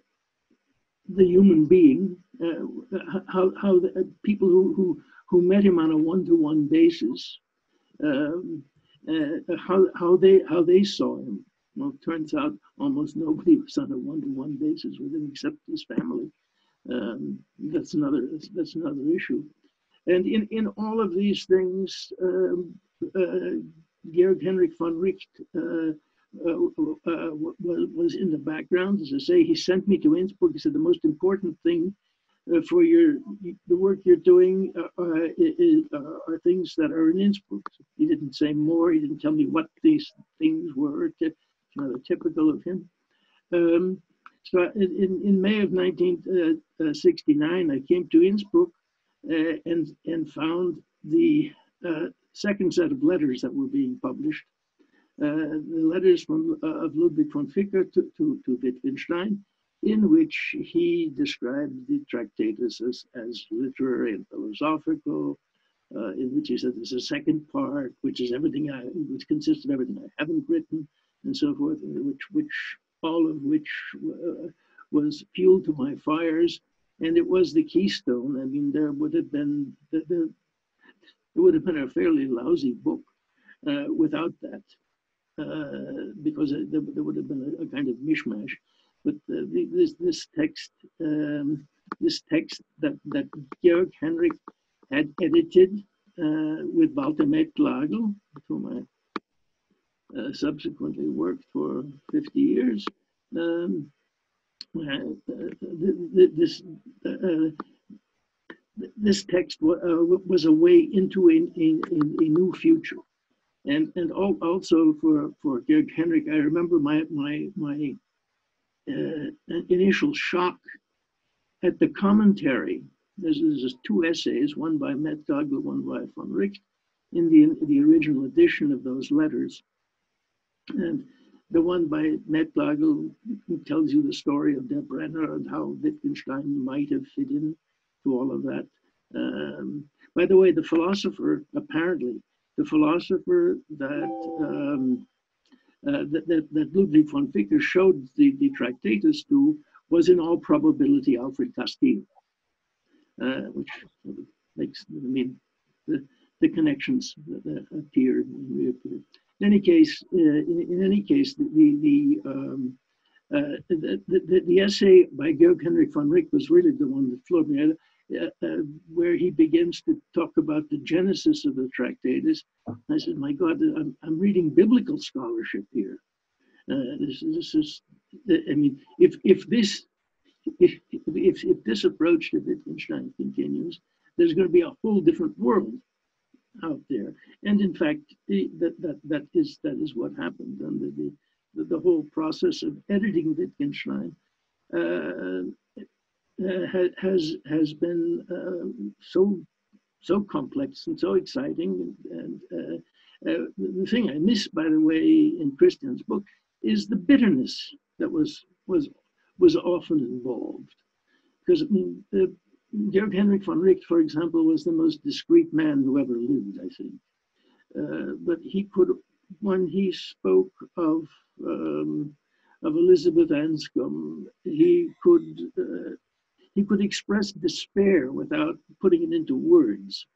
the human being, uh, how, how the, uh, people who, who, who met him on a one-to-one basis, um, uh, how, how, they, how they saw him. Well, it turns out almost nobody was on a one-to-one basis with him except his family. Um, that's another that's another issue. And in, in all of these things, um, uh, Georg Henrik von Wright uh, uh, was, was in the background. As I say, he sent me to Innsbruck. He said the most important thing uh, for your the work you're doing uh, uh, are things that are in Innsbruck. He didn't say more. He didn't tell me what these things were. It's rather typical of him. Um, so in, in May of 1969, I came to Innsbruck and and found the second set of letters that were being published. Uh, the letters from uh, of Ludwig von Ficker to, to, to, Wittgenstein, in which he described the Tractatus as, as literary and philosophical, uh, in which he said there's a second part, which is everything I, which consists of everything I haven't written, and so forth, which, which all of which uh, was fuel to my fires, and it was the keystone. I mean, there would have been the, it would have been a fairly lousy book uh, without that, uh, because there, there, would have been a, a kind of mishmash. But uh, this this text, um, this text that that Georg Henrik had edited uh, with Walter Methlagl, whom I uh, subsequently worked for 50 years. Um, uh, this this text uh, was a way into a, a, a, new future. And, and also for, for Georg Henrik, I remember my, my, my uh, initial shock at the commentary. There's, there's two essays, one by Methlagl, one by von Wright, in the, the original edition of those letters. And the one by Methlagl tells you the story of Der Brenner and how Wittgenstein might have fit in to all of that. Um, by the way, the philosopher, apparently, the philosopher that, um, uh, that, that, that, Ludwig von Ficker showed the, the Tractatus to was in all probability Alfred Kastil, uh, which makes, I mean, the, the connections that appeared and reappeared. In any case, uh, in, in, any case, the, the, um, Uh, the, the, the, essay by Georg Henrik von Wright was really the one that floored me, uh, uh, where he begins to talk about the genesis of the Tractatus. I said, my God, I'm, I'm reading biblical scholarship here. Uh, this, this is, I mean, if, if this if, if, if this approach to Wittgenstein continues, there's going to be a whole different world out there. And in fact, the, that, that, that, is, that is what happened under the, the, the whole process of editing Wittgenstein. Uh, uh, has has been uh, so so complex and so exciting. And uh, uh, the thing I miss, by the way, in Christian's book is the bitterness that was was was often involved. Because I mean, Georg Henrik von Wright, for example, was the most discreet man who ever lived, I think. Uh, but he could, when he spoke of um, of Elizabeth Anscombe, he could uh, he could express despair without putting it into words.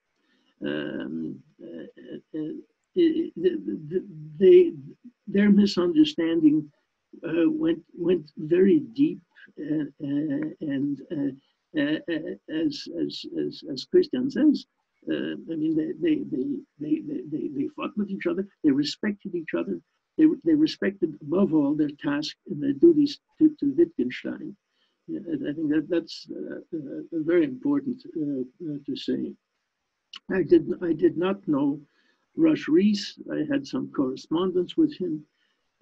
Um, uh, uh, uh they, their misunderstanding uh, went went very deep and, and as, as as as Christian says, uh, I mean, they, they, they, they, they, they fought with each other. They respected each other. They, they respected, above all, their task and their duties to, to Wittgenstein. I think that that's uh, uh, very important uh, uh, to say. I did, I did not know Rush Rhees. I had some correspondence with him.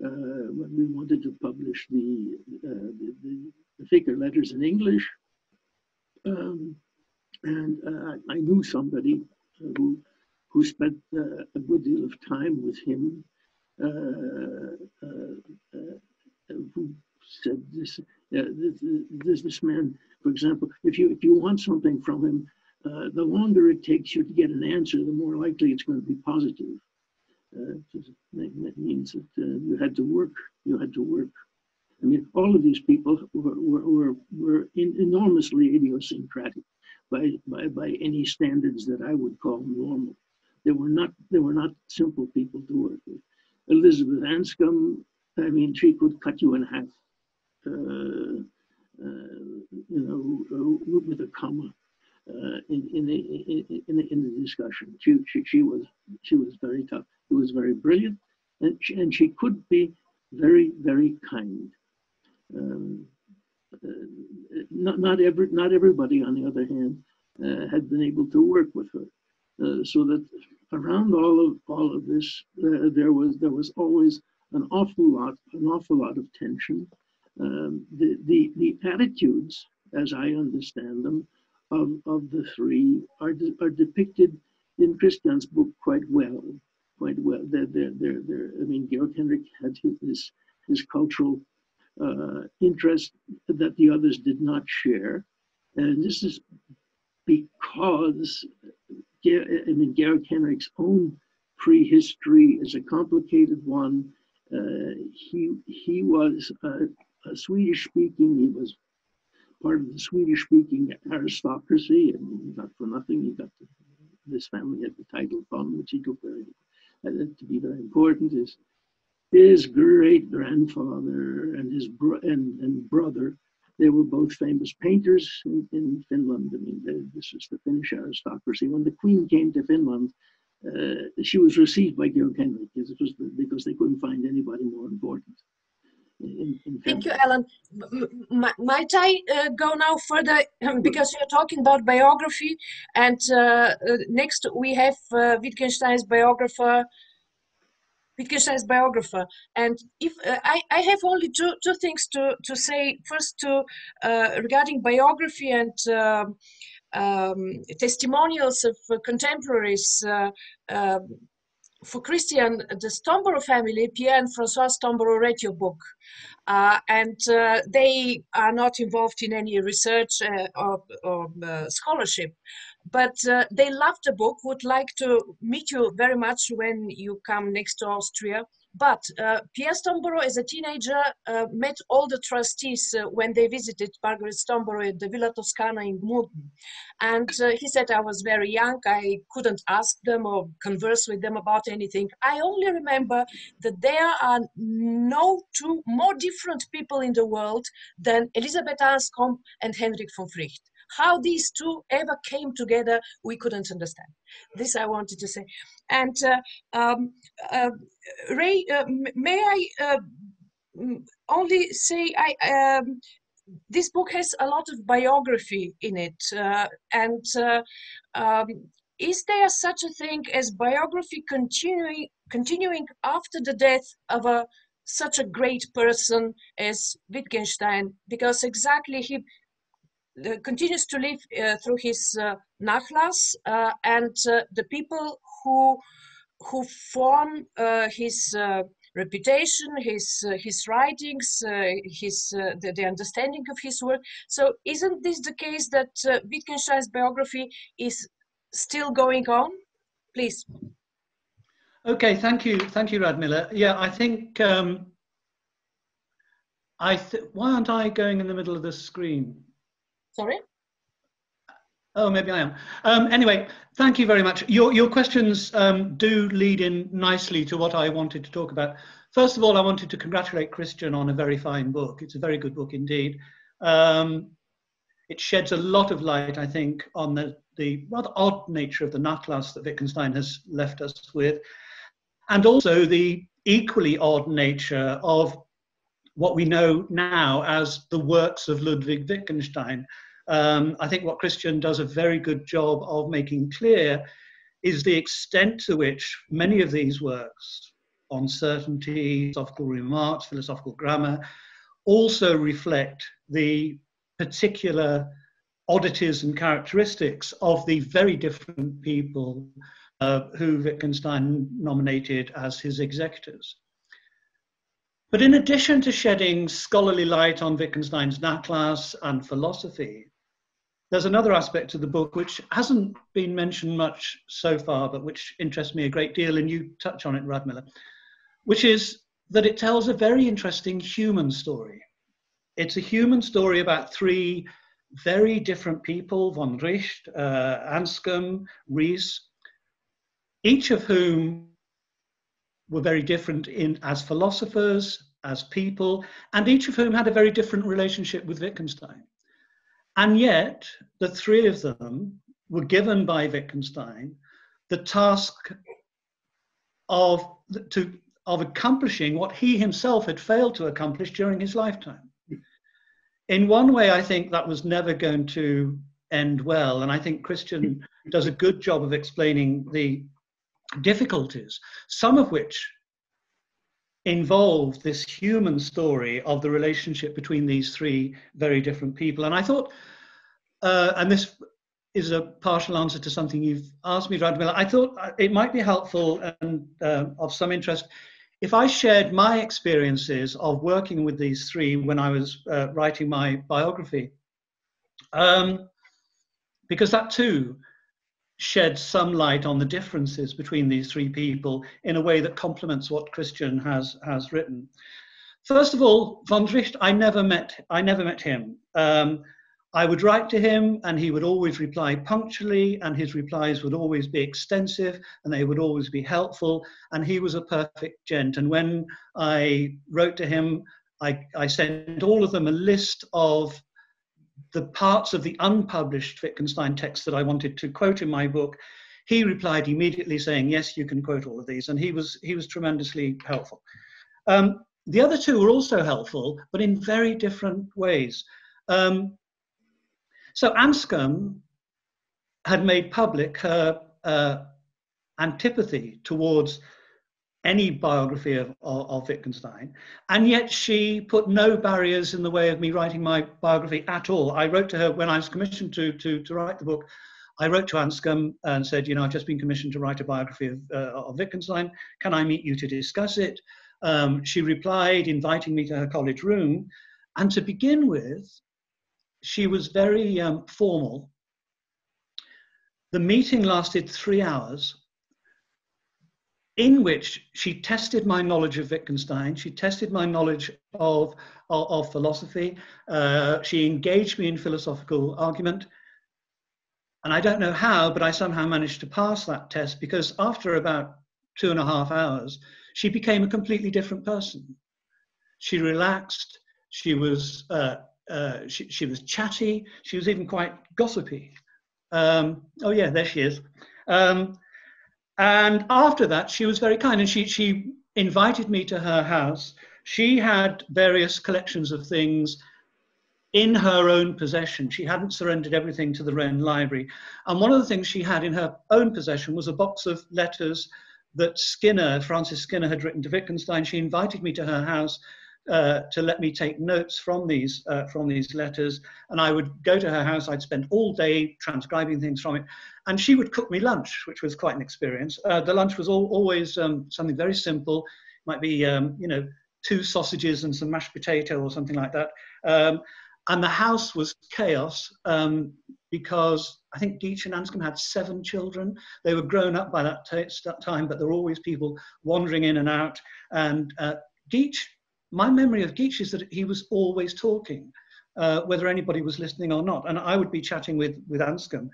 Uh, when we wanted to publish the, uh, the, the, Ficker letters in English. Um, and uh, I knew somebody who, who spent a good deal of time with him, who said this, this, this, this man, for example, if you, if you want something from him, uh, the longer it takes you to get an answer, the more likely it's going to be positive. Uh, that means that uh, you had to work. You had to work. I mean, all of these people were, were, were, in, enormously idiosyncratic by, by, by any standards that I would call normal. They were not, they were not simple people to work with. Elizabeth Anscombe, I mean, she could cut you in half, uh, uh, you know, with a comma uh, in, in, the, in, the, in the discussion. She, she, she, was, she was very tough. She was very brilliant, and she, and she could be very, very kind. Um, uh, not, not, every, not everybody, on the other hand, uh, had been able to work with her. Uh, so that around all of all of this, uh, there was there was always an awful lot an awful lot of tension. Um, the, the the attitudes, as I understand them, of, of the three are, de are depicted in Christian's book quite well. Quite well. They're, they're, they're, they're, I mean, Georg Henrik had his, his cultural uh, interest that the others did not share. And this is because, I mean, Georg Henrik's own prehistory is a complicated one. Uh, he, he was a Swedish speaking, he was part of the Swedish speaking aristocracy, and not for nothing, he got the, this family had the title von, which he took very to be very important. His his great grandfather and his bro- and, and brother, they were both famous painters in, in Finland. I mean, they, this is the Finnish aristocracy. When the queen came to Finland, uh, she was received by Georg Henrik because, it was because they couldn't find anybody more important. In, in Thank you, Allan. M might I uh, go now further [clears throat] because you're talking about biography, and uh, uh, next we have uh, Wittgenstein's biographer. Wittgenstein's biographer, and if uh, I, I have only two, two things to, to say. First, to uh, regarding biography and um, um testimonials of contemporaries. Um, for Christian, the Stonborough family, Pierre and Francois Stonborough read your book. Uh, and uh, they are not involved in any research uh, or, or uh, scholarship, but uh, they love the book, would like to meet you very much when you come next to Austria. But uh, Pierre Stonborough, as a teenager, uh, met all the trustees uh, when they visited Margaret Stonborough at the Villa Toscana in Gmunden. And uh, he said, I was very young, I couldn't ask them or converse with them about anything. I only remember that there are no two more different people in the world than Elisabeth Anscombe and Henrik von Wright. How these two ever came together, we couldn't understand. This I wanted to say. And uh, um, uh, Ray, uh, may I uh, only say I. Um, this book has a lot of biography in it, uh, and uh, um, is there such a thing as biography continuing continuing after the death of a such a great person as Wittgenstein? Because exactly he continues to live uh, through his uh, nachlass and the people who who form his reputation, his uh, his writings, uh, his uh, the, the, understanding of his work. So, isn't this the case that Wittgenstein's biography is still going on? Please. Okay, thank you, thank you, Radmila. Yeah, I think um, I th why aren't I going in the middle of the screen? Sorry? Oh, maybe I am. Um, anyway, thank you very much. Your, your questions um, do lead in nicely to what I wanted to talk about. First of all, I wanted to congratulate Christian on a very fine book. It's a very good book indeed. Um, it sheds a lot of light, I think, on the, the rather odd nature of the Nachlass that Wittgenstein has left us with, and also the equally odd nature of what we know now as the works of Ludwig Wittgenstein, um, I think what Christian does a very good job of making clear is the extent to which many of these works on certainty, philosophical remarks, philosophical grammar, also reflect the particular oddities and characteristics of the very different people uh, who Wittgenstein nominated as his executors. But in addition to shedding scholarly light on Wittgenstein's Nachlass and philosophy, there's another aspect of the book which hasn't been mentioned much so far, but which interests me a great deal, and you touch on it, Radmila, which is that it tells a very interesting human story. It's a human story about three very different people, von Wright, uh, Anscombe, Rhees, each of whom were very different in as philosophers, as people, and each of whom had a very different relationship with Wittgenstein. And yet, the three of them were given by Wittgenstein the task of, to, of accomplishing what he himself had failed to accomplish during his lifetime. In one way, I think that was never going to end well. And I think Christian does a good job of explaining the difficulties, some of which involved this human story of the relationship between these three very different people. And I thought, uh, and this is a partial answer to something you've asked me, Radmila, I thought it might be helpful and uh, of some interest if I shared my experiences of working with these three when I was uh, writing my biography. Um, because that too shed some light on the differences between these three people in a way that complements what Christian has has written. First of all, von Wright, I never met I never met him. Um, I would write to him and he would always reply punctually and his replies would always be extensive and they would always be helpful and he was a perfect gent. And when I wrote to him, I, I sent all of them a list of the parts of the unpublished Wittgenstein text that I wanted to quote in my book, he replied immediately saying, yes, you can quote all of these. And he was, he was tremendously helpful. Um, the other two were also helpful, but in very different ways. Um, so Anscombe had made public her uh, antipathy towards any biography of, of, of, Wittgenstein, and yet she put no barriers in the way of me writing my biography at all. I wrote to her when I was commissioned to, to, to write the book. I wrote to Anscombe and said, you know, I've just been commissioned to write a biography of, uh, of Wittgenstein. Can I meet you to discuss it? Um, she replied, inviting me to her college room. And to begin with, she was very um, formal. The meeting lasted three hours in which she tested my knowledge of Wittgenstein, she tested my knowledge of, of, of philosophy, uh, she engaged me in philosophical argument. And I don't know how, but I somehow managed to pass that test because after about two and a half hours, she became a completely different person. She relaxed, she was, uh, uh, she, she was chatty, she was even quite gossipy. Um, oh, yeah, there she is. Um, and after that, she was very kind and she, she invited me to her house. She had various collections of things in her own possession. She hadn't surrendered everything to the Wren Library. And one of the things she had in her own possession was a box of letters that Skinner, Francis Skinner, had written to Wittgenstein. She invited me to her house uh, to let me take notes from these uh, from these letters, and I would go to her house. I'd spend all day transcribing things from it, and she would cook me lunch, which was quite an experience. Uh, the lunch was all, always um, something very simple. It might be um, you know two sausages and some mashed potato or something like that. Um, and the house was chaos um, because I think Geach and Anscombe had seven children. They were grown up by that time, but there were always people wandering in and out. And uh, Geach my memory of Geach is that he was always talking, uh, whether anybody was listening or not. And I would be chatting with, with Anscombe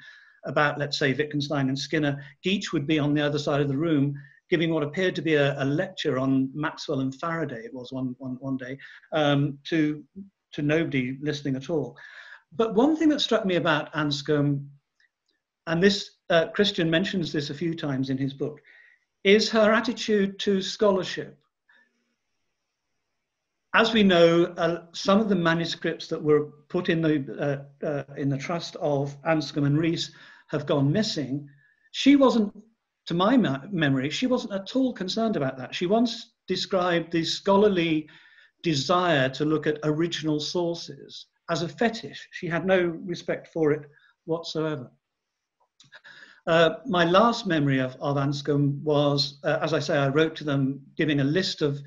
about, let's say, Wittgenstein and Skinner. Geach would be on the other side of the room giving what appeared to be a, a lecture on Maxwell and Faraday, it was one, one, one day, um, to, to nobody listening at all. But one thing that struck me about Anscombe, and this uh, Christian mentions this a few times in his book, is her attitude to scholarship as we know, uh, some of the manuscripts that were put in the uh, uh, in the trust of Anscombe and Rhees have gone missing. She wasn't, to my memory, she wasn't at all concerned about that. She once described the scholarly desire to look at original sources as a fetish. She had no respect for it whatsoever. Uh, my last memory of, of Anscombe was, uh, as I say, I wrote to them giving a list of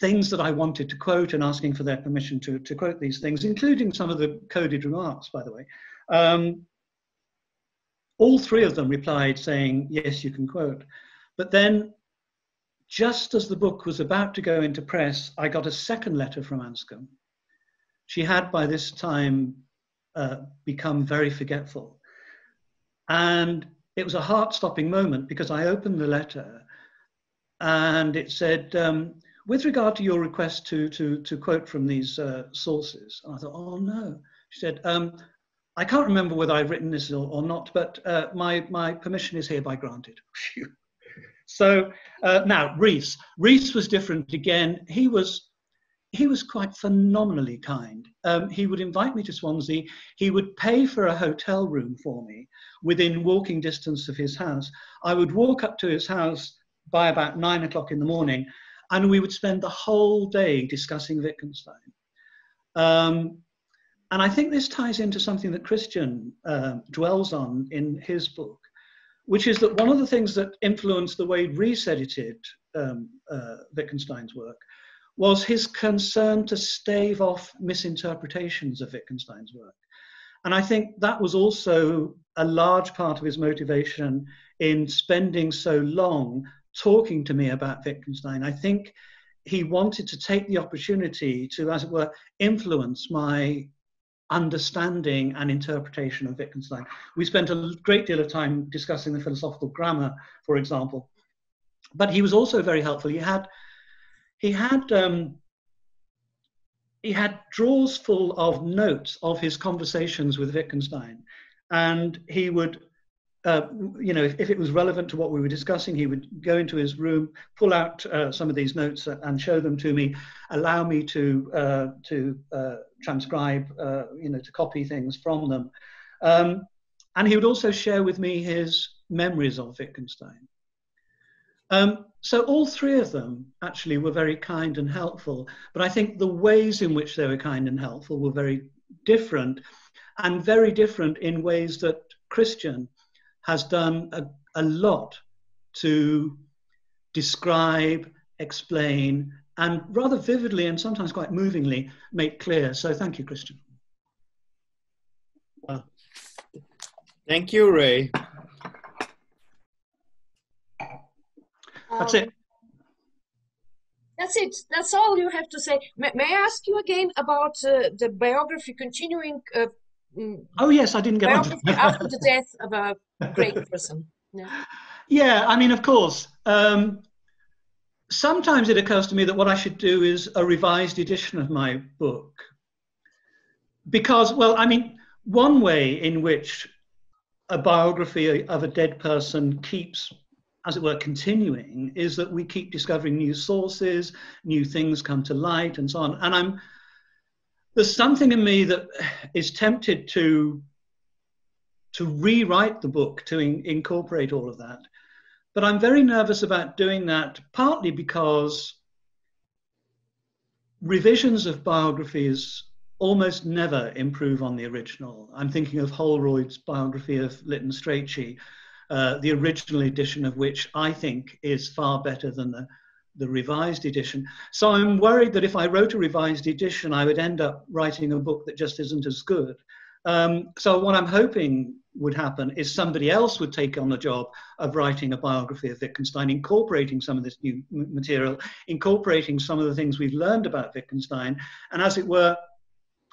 things that I wanted to quote and asking for their permission to, to quote these things, including some of the coded remarks, by the way. Um, all three of them replied saying, yes, you can quote. But then, just as the book was about to go into press, I got a second letter from Anscombe. She had by this time uh, become very forgetful. And it was a heart stopping moment because I opened the letter and it said, um, with regard to your request to, to, to quote from these uh, sources, I thought, oh no. She said, um, I can't remember whether I've written this or, or not, but uh, my, my permission is hereby granted. so uh, now, Rhees. Rhees was different again. He was, he was quite phenomenally kind. Um, he would invite me to Swansea. He would pay for a hotel room for me within walking distance of his house. I would walk up to his house by about nine o'clock in the morning and we would spend the whole day discussing Wittgenstein. Um, and I think this ties into something that Christian uh, dwells on in his book, which is that one of the things that influenced the way Rhees edited um, uh, Wittgenstein's work was his concern to stave off misinterpretations of Wittgenstein's work. And I think that was also a large part of his motivation in spending so long talking to me about Wittgenstein. I think he wanted to take the opportunity to, as it were, influence my understanding and interpretation of Wittgenstein. We spent a great deal of time discussing the philosophical grammar, for example, but he was also very helpful. He had he had um, he had drawers full of notes of his conversations with Wittgenstein, and he would uh, you know, if, if, it was relevant to what we were discussing, he would go into his room, pull out uh, some of these notes and show them to me, allow me to uh, to uh, transcribe, uh, you know, to copy things from them, um, and he would also share with me his memories of Wittgenstein. Um, so all three of them actually were very kind and helpful, but I think the ways in which they were kind and helpful were very different, and very different in ways that Christian has done a, a lot to describe, explain, and rather vividly and sometimes quite movingly make clear. So thank you, Christian. Well, thank you, Ray. That's it. Um, That's it. That's all you have to say. May, may I ask you again about uh, the biography continuing uh, Oh yes, I didn't get biography after the death of a great person? Yeah. Yeah, I mean, of course. Um, sometimes it occurs to me that what I should do is a revised edition of my book. Because, well, I mean, one way in which a biography of a dead person keeps, as it were, continuing is that we keep discovering new sources, new things come to light, and so on. And I'm there's something in me that is tempted to to rewrite the book to in, incorporate all of that. But I'm very nervous about doing that, partly because revisions of biographies almost never improve on the original. I'm thinking of Holroyd's biography of Lytton Strachey, uh, the original edition of which I think is far better than the, the revised edition. So I'm worried that if I wrote a revised edition, I would end up writing a book that just isn't as good. Um, so what I'm hoping would happen is somebody else would take on the job of writing a biography of Wittgenstein, incorporating some of this new material, incorporating some of the things we've learned about Wittgenstein, and as it were,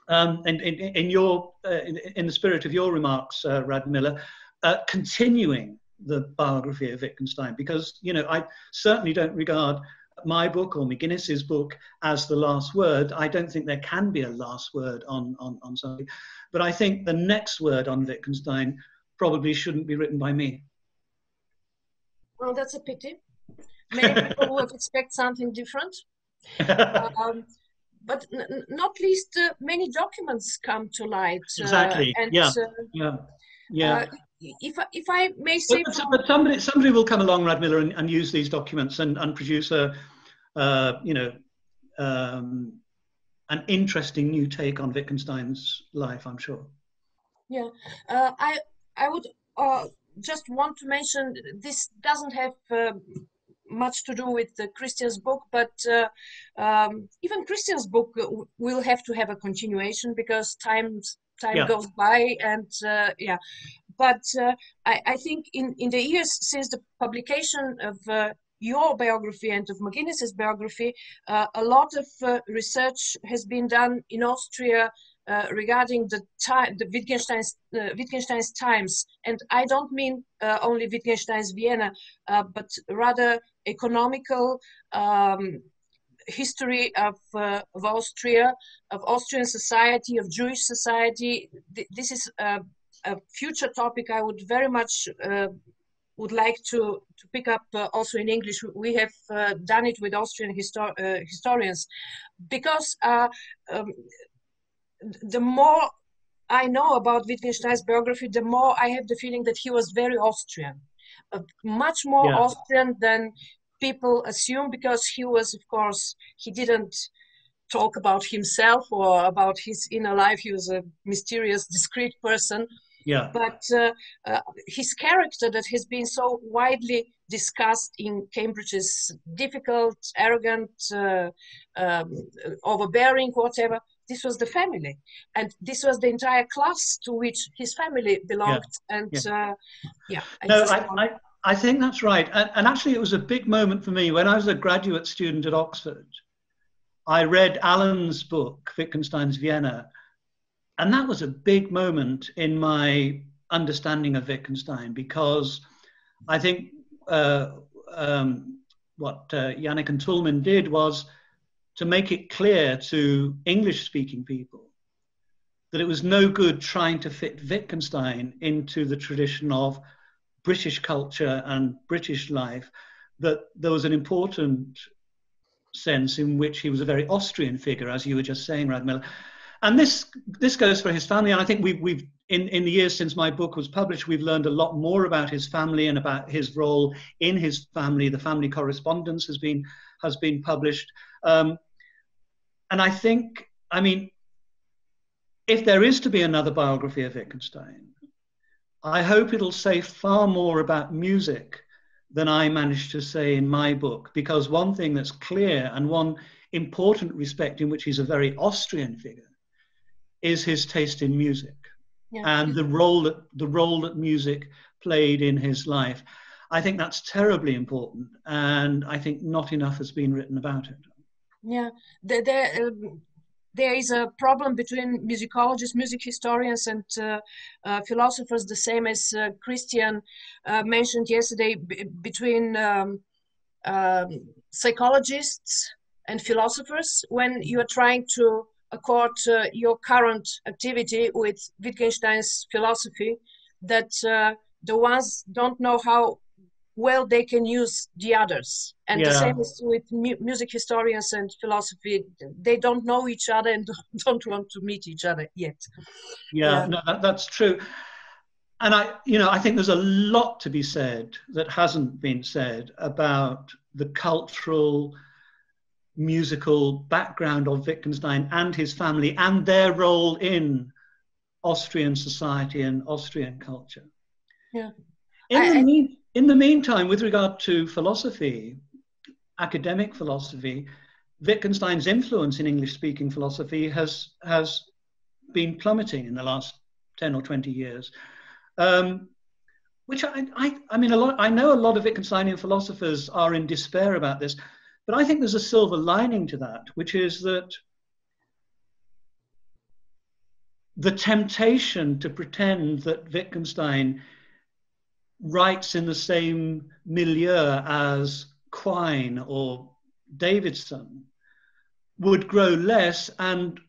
um, in, in, in your uh, in, in the spirit of your remarks, uh, Radmila, uh, continuing the biography of Wittgenstein, because you know I certainly don't regard my book or McGuinness's book as the last word. I don't think there can be a last word on on, on something, but I think the next word on Wittgenstein probably shouldn't be written by me. Well, that's a pity. Many [laughs] people would expect something different. [laughs] Um, but not least, uh, many documents come to light. uh, Exactly, and yeah. uh, yeah, yeah. Uh, if, I- if I may say, But, but somebody, somebody will come along, Radmila, and, and use these documents and, and produce a, uh, you know, um, an interesting new take on Wittgenstein's life. I'm sure. Yeah, uh, I I would uh, just want to mention this doesn't have uh, much to do with the Christian's book, but uh, um, even Christian's book uh, will have to have a continuation because time time Yeah. goes by and uh, yeah. But uh, I, I think in, in the years since the publication of uh, your biography and of McGuinness's biography, uh, a lot of research has been done in Austria uh, regarding the time, the Wittgenstein's, uh, Wittgenstein's times, and I don't mean uh, only Wittgenstein's Vienna, but rather economical um, history of, of Austria, of Austrian society, of Jewish society. Th- this is a, future topic I would very much uh, would like to, to pick up uh, also in English. We have uh, done it with Austrian histor- uh, historians because uh, um, the more I know about Wittgenstein's biography, the more I have the feeling that he was very Austrian, uh, much more Yeah. Austrian than people assume, because he was, of course, he didn't talk about himself or about his inner life. He was a mysterious, discreet person Yeah. but uh, uh, his character that has been so widely discussed in Cambridge is difficult, arrogant, uh, um, overbearing, whatever. This was the family, and this was the entire class to which his family belonged. And uh, yeah, I No, I, I, I think that's right. And, and actually, it was a big moment for me when I was a graduate student at Oxford. I read Allan's book, Wittgenstein's Vienna, and that was a big moment in my understanding of Wittgenstein because I think uh, um, what uh, Janik and Toulmin did was to make it clear to English speaking people that it was no good trying to fit Wittgenstein into the tradition of British culture and British life, that there was an important sense in which he was a very Austrian figure, as you were just saying, Radmila. And this this goes for his family, and I think we've we've in, in the years since my book was published, we've learned a lot more about his family and about his role in his family. The family correspondence has been has been published, um, and I think, I mean, if there is to be another biography of Wittgenstein, I hope it'll say far more about music than I managed to say in my book, because one thing that's clear and one important respect in which he's a very Austrian figure is his taste in music yeah. and the role that the role that music played in his life. I think that's terribly important, and I think not enough has been written about it. Yeah, there, there, um, there is a problem between musicologists, music historians, and uh, uh, philosophers, the same as uh, Christian uh, mentioned yesterday, between um, um, psychologists and philosophers when you are trying to accord uh, your current activity with Wittgenstein's philosophy, that uh, the ones don't know how well they can use the others. And yeah. the same is with mu music historians and philosophy. They don't know each other and [laughs] don't want to meet each other yet. Yeah, yeah. No, that, that's true. And I, you know, I think there's a lot to be said that hasn't been said about the cultural, musical background of Wittgenstein and his family and their role in Austrian society and Austrian culture. Yeah. In, I, the, mean, in the meantime, with regard to philosophy, academic philosophy, Wittgenstein's influence in English speaking philosophy has, has been plummeting in the last 10 or 20 years. Um, which I, I, I mean, a lot, I know a lot of Wittgensteinian philosophers are in despair about this, but I think there's a silver lining to that, which is that the temptation to pretend that Wittgenstein writes in the same milieu as Quine or Davidson would grow less and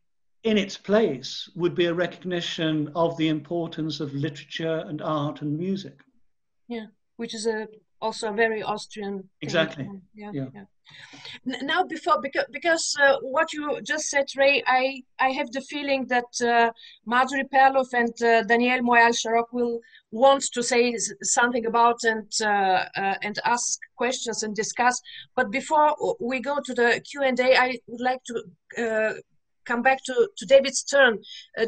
in its place would be a recognition of the importance of literature and art and music. Yeah, which is a also a very Austrian. Exactly. Yeah, yeah. yeah. Now, before because because uh, what you just said, Ray, I I have the feeling that uh, Marjorie Perloff and uh, Danielle Moyal-Sharrock will want to say something about and uh, uh, and ask questions and discuss. But before we go to the Q and A, I would like to uh, come back to to David's turn.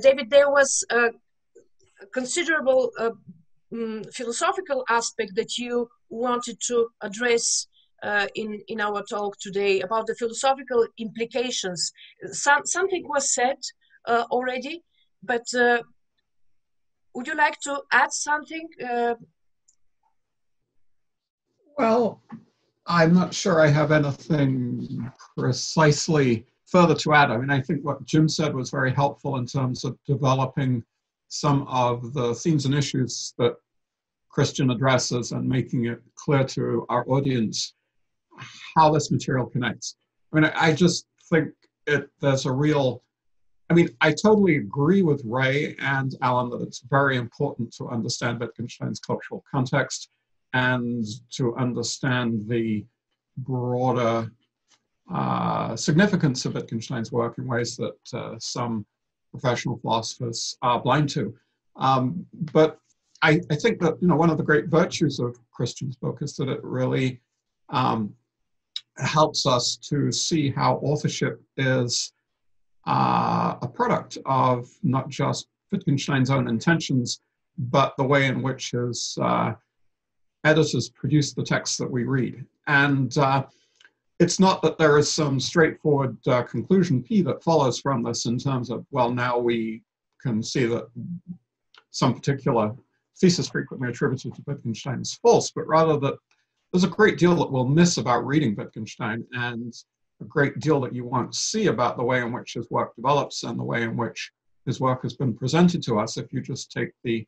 David, there was a considerable um, philosophical aspect that you wanted to address uh, in in our talk today about the philosophical implications. Some something was said uh, already, but uh, would you like to add something? Uh? well, I'm not sure I have anything precisely further to add. I mean, I think what Jim said was very helpful in terms of developing some of the themes and issues that Christian addresses and making it clear to our audience how this material connects. I mean, I just think it there's a real I mean, I totally agree with Ray and Allan that it's very important to understand Wittgenstein's cultural context and to understand the broader uh, significance of Wittgenstein's work in ways that uh, some professional philosophers are blind to. Um, but I, I, think that you know one of the great virtues of Christian's book is that it really um, helps us to see how authorship is uh, a product of not just Wittgenstein's own intentions, but the way in which his uh, editors produce the text that we read. And uh, it's not that there is some straightforward uh, conclusion P that follows from this in terms of, well, now we can see that some particular thesis frequently attributed to Wittgenstein is false, but rather that there's a great deal that we'll miss about reading Wittgenstein and a great deal that you won't see about the way in which his work develops and the way in which his work has been presented to us if you just take the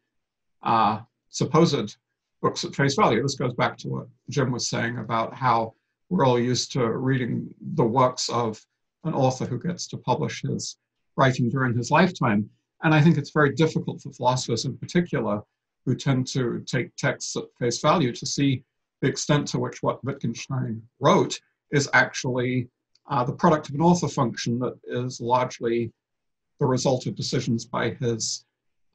uh, supposed books at face value. This goes back to what Jim was saying about how we're all used to reading the works of an author who gets to publish his writing during his lifetime. And I think it's very difficult for philosophers in particular who tend to take texts at face value to see the extent to which what Wittgenstein wrote is actually uh, the product of an author function that is largely the result of decisions by his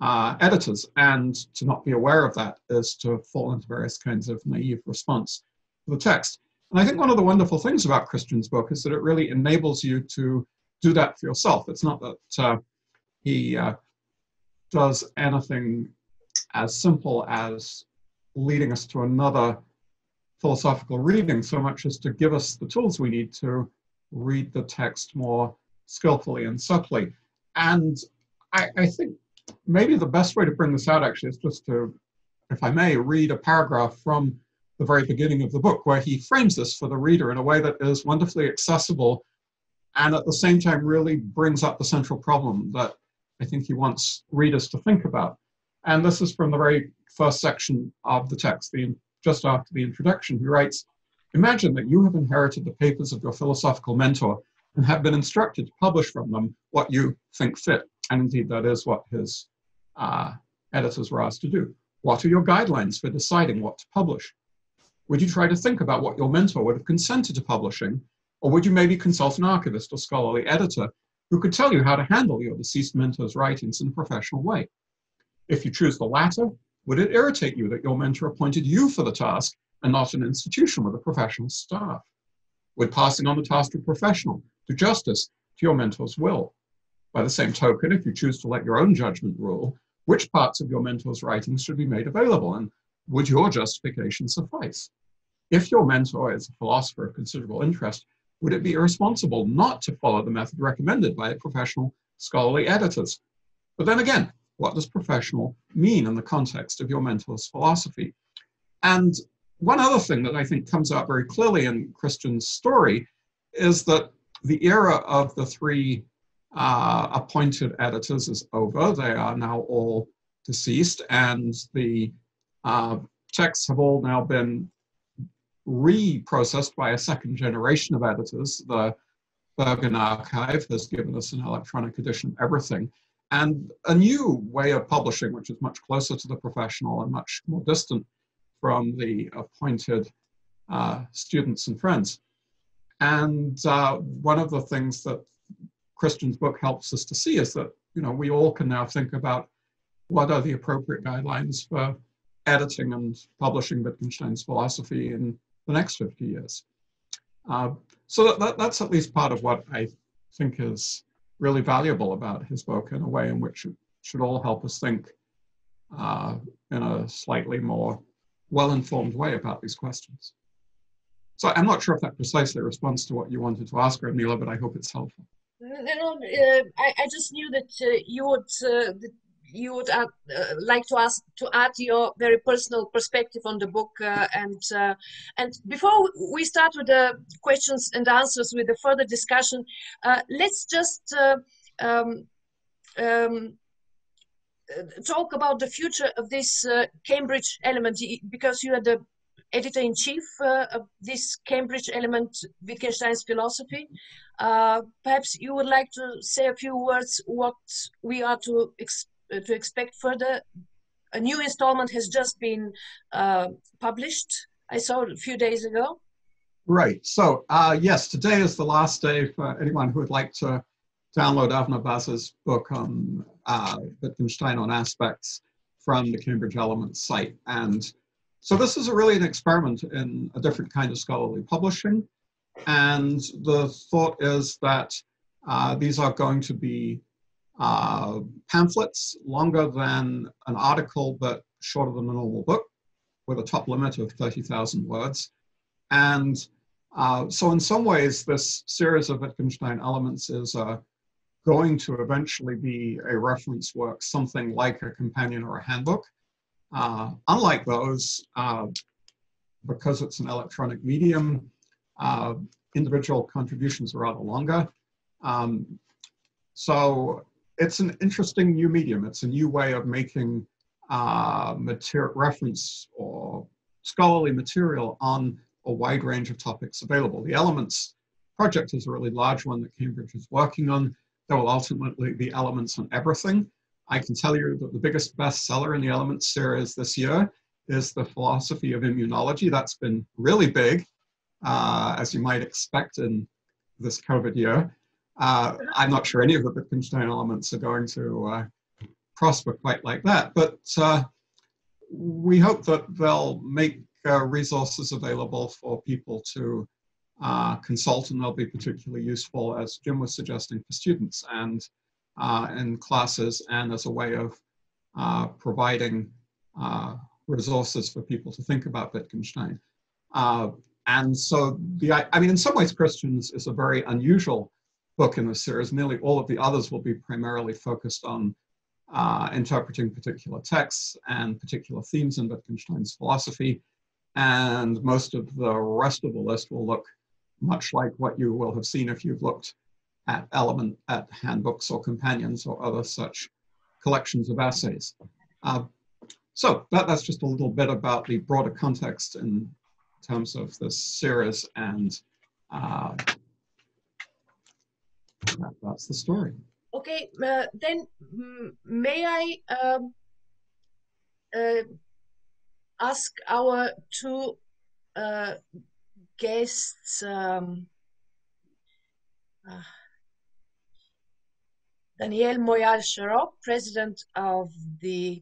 uh, editors. And to not be aware of that is to fall into various kinds of naive response to the text. And I think one of the wonderful things about Christian's book is that it really enables you to do that for yourself. It's not that uh, he uh, does anything as simple as leading us to another philosophical reading so much as to give us the tools we need to read the text more skillfully and subtly. And I, I think maybe the best way to bring this out actually is just to, if I may, read a paragraph from the very beginning of the book, where he frames this for the reader in a way that is wonderfully accessible and at the same time really brings up the central problem that I think he wants readers to think about. And this is from the very first section of the text, the, just after the introduction. He writes, Imagine that you have inherited the papers of your philosophical mentor and have been instructed to publish from them what you think fit. And indeed, that is what his uh, editors were asked to do. What are your guidelines for deciding what to publish? Would you try to think about what your mentor would have consented to publishing? Or would you maybe consult an archivist or scholarly editor who could tell you how to handle your deceased mentor's writings in a professional way? If you choose the latter, would it irritate you that your mentor appointed you for the task and not an institution with a professional staff? Would passing on the task to a professional do justice to your mentor's will? By the same token, if you choose to let your own judgment rule, which parts of your mentor's writings should be made available and would your justification suffice? If your mentor is a philosopher of considerable interest, would it be irresponsible not to follow the method recommended by professional scholarly editors? But then again, what does professional mean in the context of your mentor's philosophy? And one other thing that I think comes out very clearly in Christian's story is that the era of the three uh, appointed editors is over. They are now all deceased, and the uh, texts have all now been reprocessed by a second generation of editors. The Bergen Archive has given us an electronic edition of everything. And a new way of publishing, which is much closer to the professional and much more distant from the appointed uh, students and friends. And uh, one of the things that Christian's book helps us to see is that you know we all can now think about what are the appropriate guidelines for editing and publishing Wittgenstein's philosophy in the next 50 years. Uh, so that, that, that's at least part of what I think is really valuable about his book in a way in which it should all help us think uh, in a slightly more well-informed way about these questions. So I'm not sure if that precisely responds to what you wanted to ask, Radmila, but I hope it's helpful. No, uh, I, I, just knew that uh, you would uh, you would add, uh, like to ask to add your very personal perspective on the book uh, and uh, and before we start with the questions and answers with the further discussion uh, let's just uh, um, um, talk about the future of this uh, Cambridge element. Because you are the editor-in-chief of this Cambridge element Wittgenstein's philosophy. Perhaps you would like to say a few words what we are to expect uh, to expect further. A new installment has just been uh, published. I saw a few days ago. Right. So uh, yes, today is the last day for anyone who would like to download Avner Baz's book on uh, Wittgenstein on aspects from the Cambridge Elements site. And so this is really an experiment in a different kind of scholarly publishing. And the thought is that uh, these are going to be uh, pamphlets longer than an article but shorter than a normal book with a top limit of 30,000 words. And uh, so in some ways, this series of Wittgenstein elements is uh, going to eventually be a reference work, something like a companion or a handbook. Uh, unlike those, uh, because it's an electronic medium, uh, individual contributions are rather longer. Um, so it's an interesting new medium. It's a new way of making uh, material reference or scholarly material on a wide range of topics available. The Elements project is a really large one that Cambridge is working on. There will ultimately be elements on everything. I can tell you that the biggest bestseller in the Elements series this year is the philosophy of immunology. That's been really big, uh, as you might expect in this COVID year. Uh, I'm not sure any of the Wittgenstein elements are going to uh, prosper quite like that, but uh, we hope that they'll make uh, resources available for people to uh, consult and they'll be particularly useful, as Jim was suggesting, for students and uh, in classes and as a way of providing resources for people to think about Wittgenstein. and so the, I mean, in some ways, Christians is a very unusual book in the series. Nearly all of the others will be primarily focused on uh, interpreting particular texts and particular themes in Wittgenstein's philosophy. and most of the rest of the list will look much like what you will have seen if you've looked at element at handbooks or companions or other such collections of essays. Uh, so that, that's just a little bit about the broader context in terms of this series and uh, that, that's the story. Okay, uh, then mm, may I um, uh, ask our two uh, guests, um, uh, Danielle Moyal-Sharrock, president of the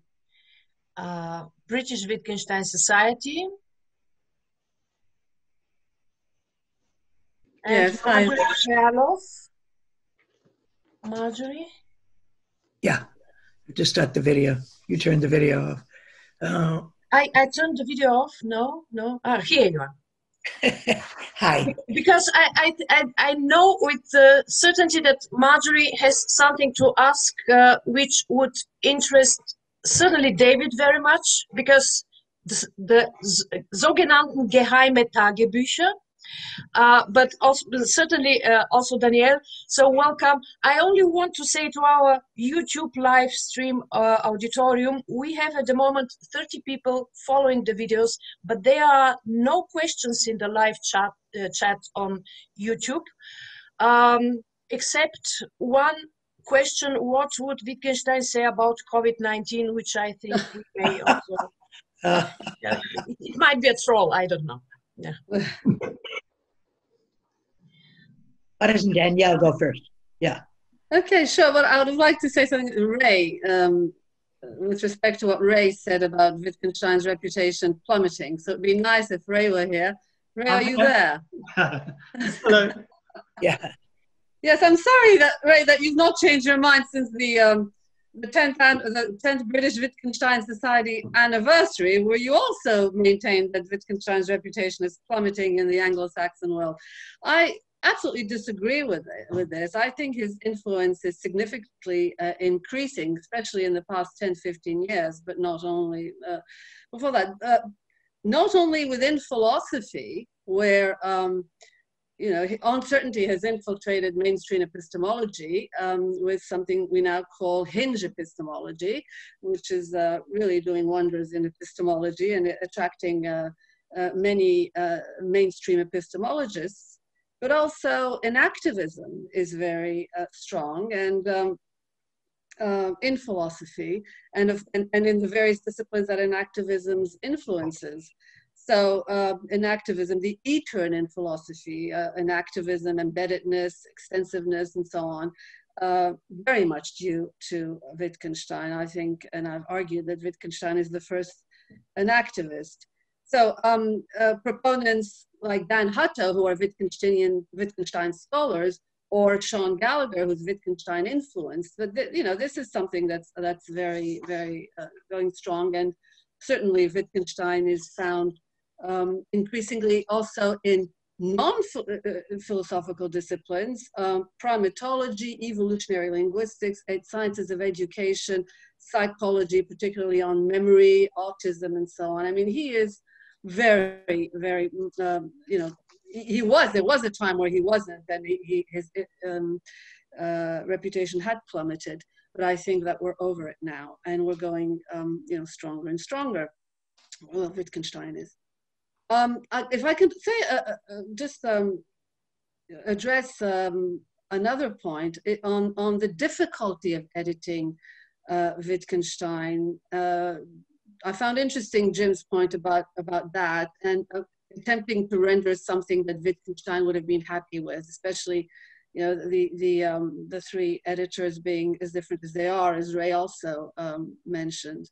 uh, British Wittgenstein Society. And Yes, hi. Marjorie? Yeah, just start the video. You turned the video off. Uh, I, I turned the video off. No, no. Ah, here you are. [laughs] hi. Because I, I, I, know with uh, certainty that Marjorie has something to ask uh, which would interest certainly David very much because the, the sogenannten geheime Tagebücher, uh, but also certainly uh, also Danielle. So welcome. I only want to say to our YouTube live stream uh, auditorium, we have at the moment 30 people following the videos, but there are no questions in the live chat uh, chat on YouTube, um, except one question: What would Wittgenstein say about COVID-19? Which I think we may [laughs] also. Uh, it, [laughs] it might be a troll. I don't know. [laughs] why doesn't Danielle go first? Yeah. Okay, sure. Well, I would like to say something to Ray um, with respect to what Ray said about Wittgenstein's reputation plummeting. So it'd be nice if Ray were here. Ray, are you [laughs] there? Hello. [laughs] Yeah. Yes, I'm sorry that Ray that you've not changed your mind since the um, the 10th the 10th British Wittgenstein Society anniversary, where you also maintained that Wittgenstein's reputation is plummeting in the Anglo-Saxon world. I absolutely disagree with it, with this. I think his influence is significantly uh, increasing, especially in the past 10, 15 years, but not only uh, before that. Uh, not only within philosophy, where um, you know, On Certainty has infiltrated mainstream epistemology um, with something we now call hinge epistemology, which is uh, really doing wonders in epistemology and attracting uh, uh, many uh, mainstream epistemologists. But also enactivism is very uh, strong and um, uh, in philosophy and, of, and, and in the various disciplines that enactivism's influences. So uh, enactivism, the E turn in philosophy, uh, enactivism, embeddedness, extensiveness, and so on, uh, very much due to Wittgenstein, I think, and I've argued that Wittgenstein is the first enactivist. So um, uh, proponents like Dan Hutto, who are Wittgensteinian Wittgenstein scholars, or Shaun Gallagher, who's Wittgenstein influenced, but th- you know this is something that's that's very very uh, going strong, and certainly Wittgenstein is found um, increasingly also in non-philosophical disciplines, um, primatology, evolutionary linguistics, sciences of education, psychology, particularly on memory, autism, and so on. I mean, he is very, very, um, you know, he, he was, there was a time where he wasn't, and he, he his um, uh, reputation had plummeted. But I think that we're over it now, and we're going, um, you know, stronger and stronger. Well, Wittgenstein is. Um, if I could say, uh, uh, uh, just um, address um, another point on, on the difficulty of editing uh, Wittgenstein. Uh, I found interesting Jim's point about, about that and uh, attempting to render something that Wittgenstein would have been happy with, especially you know the the um, the three editors being as different as they are, as Ray also um, mentioned.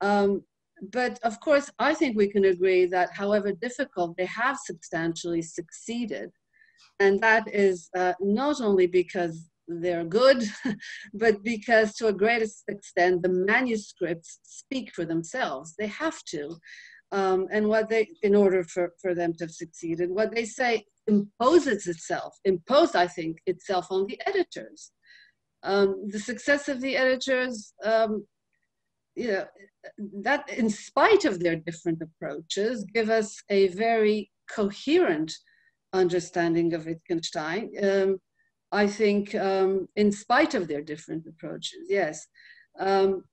Um, but of course, I think we can agree that however difficult, they have substantially succeeded. And that is uh, not only because they're good, [laughs] but because to a great extent, the manuscripts speak for themselves. They have to. Um, and what they, in order for, for them to have succeeded, what they say imposes itself, imposed, I think, itself on the editors. Um, the success of the editors um, you know, that in spite of their different approaches, give us a very coherent understanding of Wittgenstein. Um, I think, um, in spite of their different approaches, yes, um,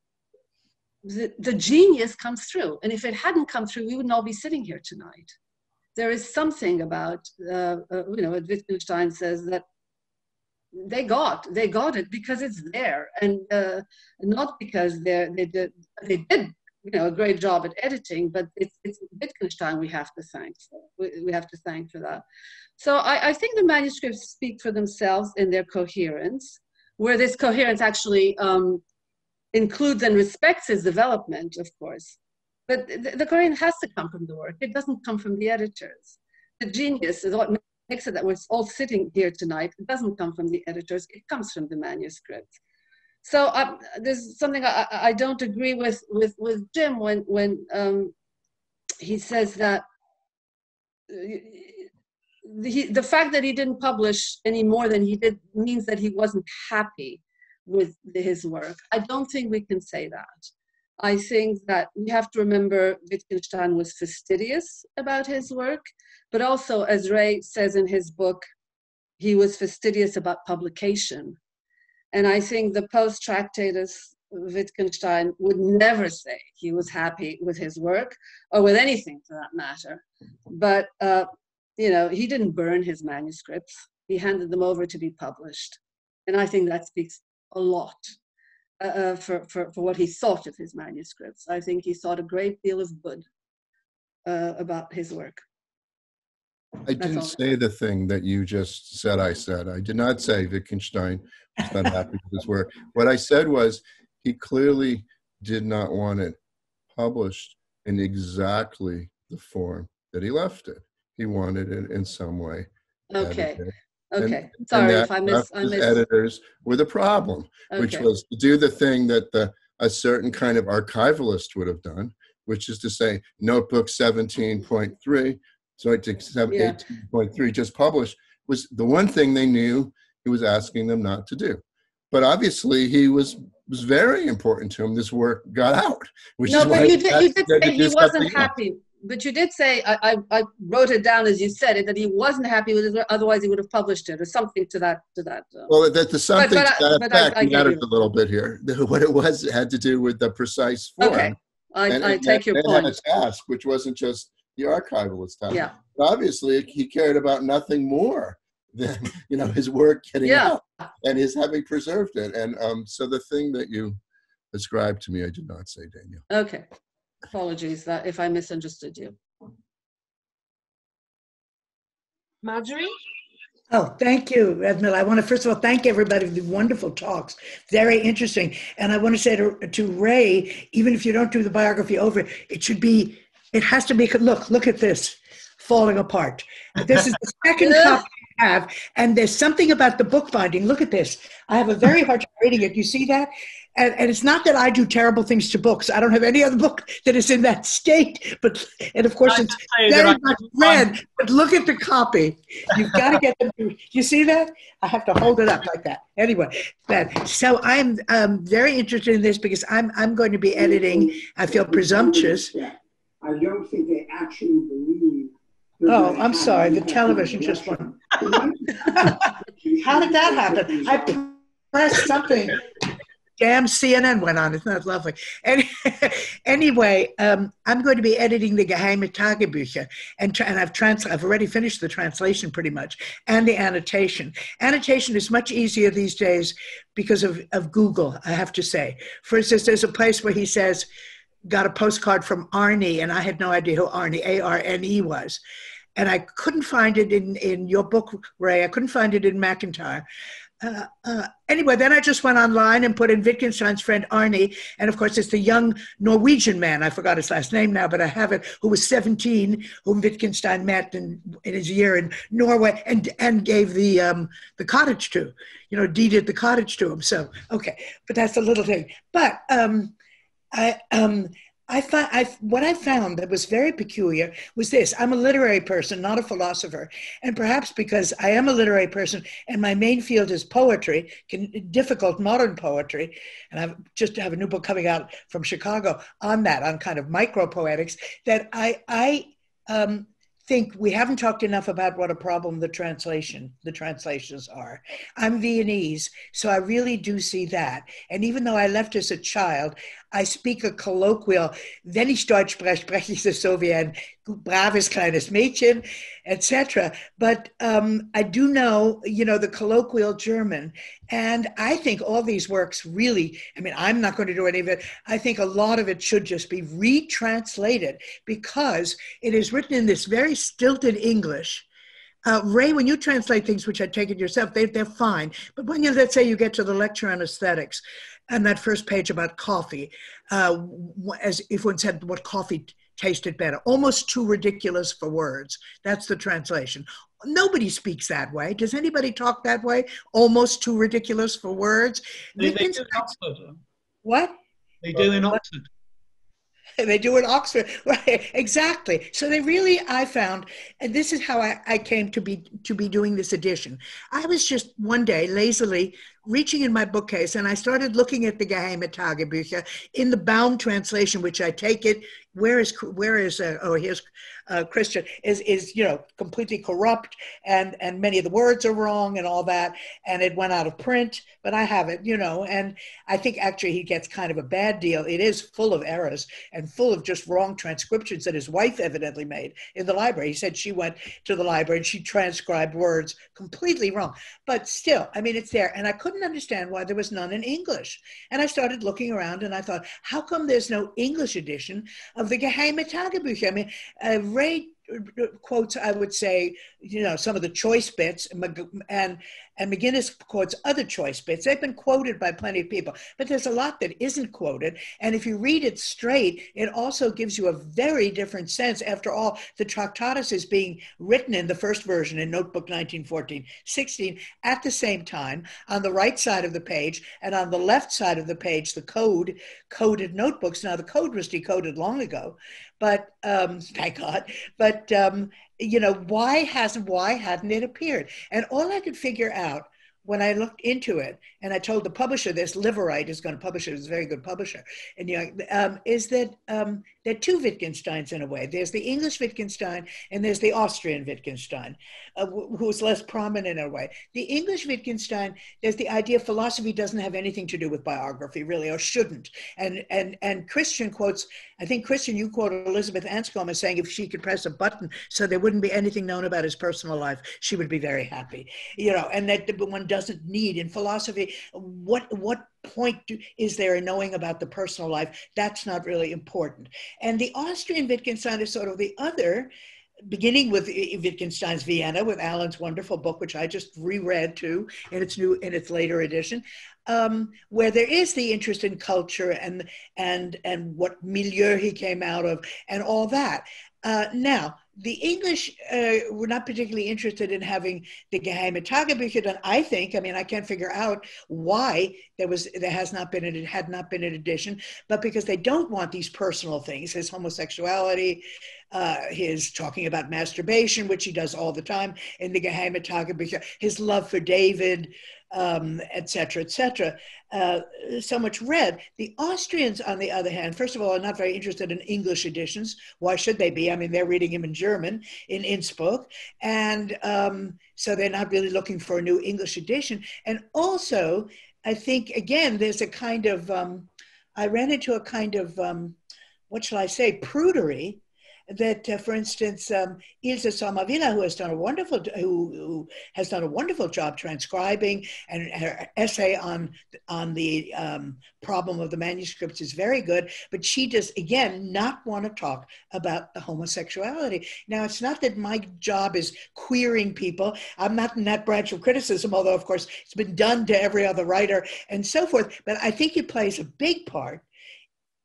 the, the genius comes through. And if it hadn't come through, we wouldn't all be sitting here tonight. There is something about, uh, uh, you know, what Wittgenstein says that they got they got it because it's there. And uh, not because they they did they did you know a great job at editing but it's it's Wittgenstein we have to thank for we, we have to thank for that. So I, I think the manuscripts speak for themselves in their coherence where this coherence actually um, includes and respects his development of course. But the, the coherence has to come from the work. It doesn't come from the editors. The genius is what makes that we're all sitting here tonight it doesn't come from the editors, it comes from the manuscript. So um, there's something I, I, don't agree with, with, with Jim when, when um, he says that uh, the, the fact that he didn't publish any more than he did means that he wasn't happy with his work. I don't think we can say that. I think that we have to remember Wittgenstein was fastidious about his work, but also, as Ray says in his book, he was fastidious about publication. And I think the post Tractatus Wittgenstein would never say he was happy with his work or with anything for that matter. But, uh, you know, he didn't burn his manuscripts, he handed them over to be published. And I think that speaks a lot uh, uh, for, for, for what he thought of his manuscripts. I think he thought a great deal of good uh, about his work. I didn't say the thing that you just said I said. I did not say Wittgenstein was not happy with his work. What I said was he clearly did not want it published in exactly the form that he left it. He wanted it in some way. Okay. Edited. Okay, and, sorry and if I missed. I missed. Editors were the problem, okay. which was to do the thing that the, a certain kind of archivalist would have done, which is to say, Notebook 17.3, sorry, to 18.3 just published, was the one thing they knew he was asking them not to do. But obviously, he was was very important to him. This work got out, which no, is but you did, you did say he wasn't happy but you did say I, I, I, wrote it down as you said it that he wasn't happy with it otherwise he would have published it or something to that to that uh, well that the something but, but, to that effect I, I mattered a little bit here. [laughs] What it was it had to do with the precise form. Okay. I, and, I take your point had a task which wasn't just the archivalist task. Yeah. But obviously he cared about nothing more [laughs] than you know his work getting yeah. out and his having preserved it. And um so the thing that you ascribed to me i did not say daniel. Okay Apologies that if I misunderstood you. Marjorie? Oh, thank you, Edmil. I want to first of all thank everybody for the wonderful talks. Very interesting. And I want to say to, to Ray, even if you don't do the biography over, it should be, it has to be, look, look at this falling apart. This is the [laughs] second copy I have, and there's something about the bookbinding. Look at this. I have a very hard time reading it. You see that? And, and, it's not that I do terrible things to books. I don't have any other book that is in that state. But and of course it's very much read. But look at the copy. You've got to get them. To, you see that? I have to hold it up like that. Anyway, that so I'm um, very interested in this because I'm I'm going to be editing. I feel presumptuous. I don't think they actually believe. Oh, I'm sorry. The television just went. [laughs] How did that happen? I pressed something damn CNN went on. It's not lovely? And [laughs] anyway, um, I'm going to be editing the Geheime Tagebücher, and, tra- and I've trans- I've already finished the translation pretty much, and the annotation. Annotation is much easier these days because of, of Google, I have to say. For instance, there's a place where he says, got a postcard from Arne, and I had no idea who Arne, A-R-N-E was. And I couldn't find it in, in your book, Ray. I couldn't find it in Macintyre. Uh, uh, anyway, then I just went online and put in Wittgenstein's friend Arne, and of course it's the young Norwegian man. I forgot his last name now, but I have it. Who was 17, whom Wittgenstein met in, in his year in Norway, and and gave the um, the cottage to, you know, deeded the cottage to him. So okay, but that's a little thing. But um, I um, I find I what I found that was very peculiar was this: I'm a literary person, not a philosopher, and perhaps because I am a literary person and my main field is poetry, can, difficult modern poetry, and I've just have a new book coming out from Chicago on that, on kind of micro poetics. That I I um, think we haven't talked enough about what a problem the translation the translations are. I'm viennese so i really do see that. And even though i left as a child I speak a colloquial, wenn ich Deutsch spreche, spreche ich so wie ein braves kleines Mädchen, etc. But um, I do know, you know, the colloquial German. And I think all these works really, I mean, I'm not going to do any of it. I think a lot of it should just be retranslated because it is written in this very stilted English. Uh, Ray, when you translate things, which I take it yourself, they, they're fine. But when you, let's say you get to the lecture on aesthetics, and that first page about coffee, uh, as if one said what coffee tasted better, almost too ridiculous for words. That's the translation. Nobody speaks that way. Does anybody talk that way? Almost too ridiculous for words. They, they do in Oxford. What? They do in Oxford. [laughs] they do in Oxford, [laughs] right? Exactly. So they really, I found, and this is how I, I came to be to be doing this edition. I was just one day lazily reaching in my bookcase and I started looking at the Geheime Tagebücher in the bound translation, which I take it, where is, where is, uh, oh, here's uh, Christian, is, is, you know, completely corrupt and, and many of the words are wrong and all that. And it went out of print, but I have it, you know, and I think actually he gets kind of a bad deal. It is full of errors and full of just wrong transcriptions that his wife evidently made in the library. He said she went to the library and she transcribed words completely wrong. But still, I mean, it's there. And I couldn't couldn't understand why there was none in English. And I started looking around and I thought, how come there's no English edition of the Geheime Tagebücher? I mean, uh, Ray quotes, I would say, you know, some of the choice bits, and and McGuinness quotes other choice bits. They've been quoted by plenty of people, but there's a lot that isn't quoted. And if you read it straight, it also gives you a very different sense. After all, the Tractatus is being written in the first version in Notebook 1914 16 at the same time on the right side of the page, and on the left side of the page, the code, coded notebooks. Now, the code was decoded long ago, but um, [laughs] thank God. But um, you know, why hasn't why hadn't it appeared? And all I could figure out when I looked into it, and I told the publisher this, Liveright is going to publish it, it's a very good publisher, and you know, um, is that um, there are two Wittgensteins in a way. There's the English Wittgenstein and there's the Austrian Wittgenstein, uh, who's less prominent in a way. The English Wittgenstein, there's the idea philosophy doesn't have anything to do with biography, really, or shouldn't. And and and Christian quotes, I think Christian, you quote Elizabeth Anscombe as saying if she could press a button so there wouldn't be anything known about his personal life, she would be very happy. You know, and that one doesn't need in philosophy what what point do, is there in knowing about the personal life that's not really important and the austrian wittgenstein is sort of the other beginning with Wittgenstein's Vienna, with Allan's wonderful book, which I just reread too in its new in its later edition, um, where there is the interest in culture and and and what milieu he came out of and all that. Uh, now, the English uh, were not particularly interested in having the Geheime Tagebücher done. I think, I mean, I can't figure out why there was there has not been it had not been an edition, but because they don't want these personal things, his homosexuality, uh, his talking about masturbation, which he does all the time in the Geheime his love for David, um, et cetera, et cetera, uh, so much read. The Austrians, on the other hand, first of all, are not very interested in English editions. Why should they be? I mean, they're reading him in German in Innsbruck. And um, so they're not really looking for a new English edition. And also, I think, again, there's a kind of, um, I ran into a kind of, um, what shall I say, prudery that, uh, for instance, um, Ilse Somavilla, who has done a wonderful who, who, has done a wonderful job transcribing, and her essay on on the um, problem of the manuscripts is very good. But she does again not want to talk about the homosexuality. Now, it's not that my job is queering people. I'm not in that branch of criticism, although of course it's been done to every other writer and so forth. But I think it plays a big part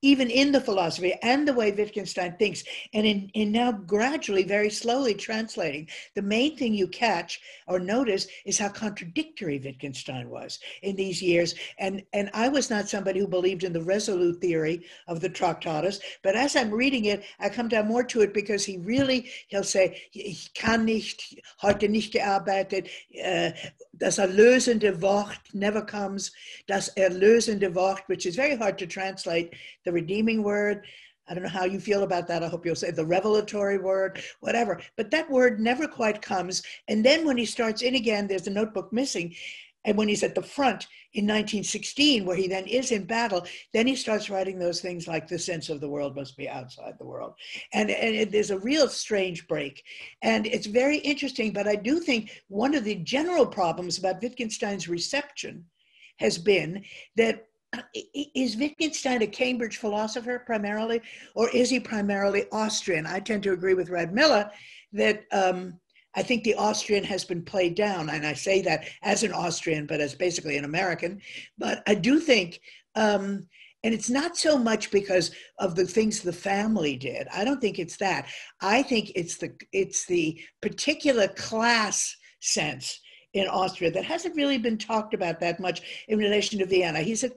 even in the philosophy and the way Wittgenstein thinks, and in, in now gradually, very slowly translating. The main thing you catch or notice is how contradictory Wittgenstein was in these years. And, and I was not somebody who believed in the resolute theory of the Tractatus, but as I'm reading it, I come down more to it because he really, he'll say, ich kann nicht, heute nicht gearbeitet, uh, das erlösende Wort never comes, das erlösende Wort, which is very hard to translate, the redeeming word. I don't know how you feel about that. I hope you'll say the revelatory word, whatever. But that word never quite comes. And then when he starts in again, there's a notebook missing. And when he's at the front in 1916, where he then is in battle, then he starts writing those things like the sense of the world must be outside the world. And, and it, there's a real strange break. And it's very interesting, but I do think one of the general problems about Wittgenstein's reception has been that is Wittgenstein a Cambridge philosopher primarily, or is he primarily Austrian? I tend to agree with Radmila that um, I think the Austrian has been played down, and I say that as an Austrian, but as basically an American. But I do think, um, and it's not so much because of the things the family did. I don't think it's that. I think it's the it's the particular class sense in Austria that hasn't really been talked about that much in relation to Vienna. He's a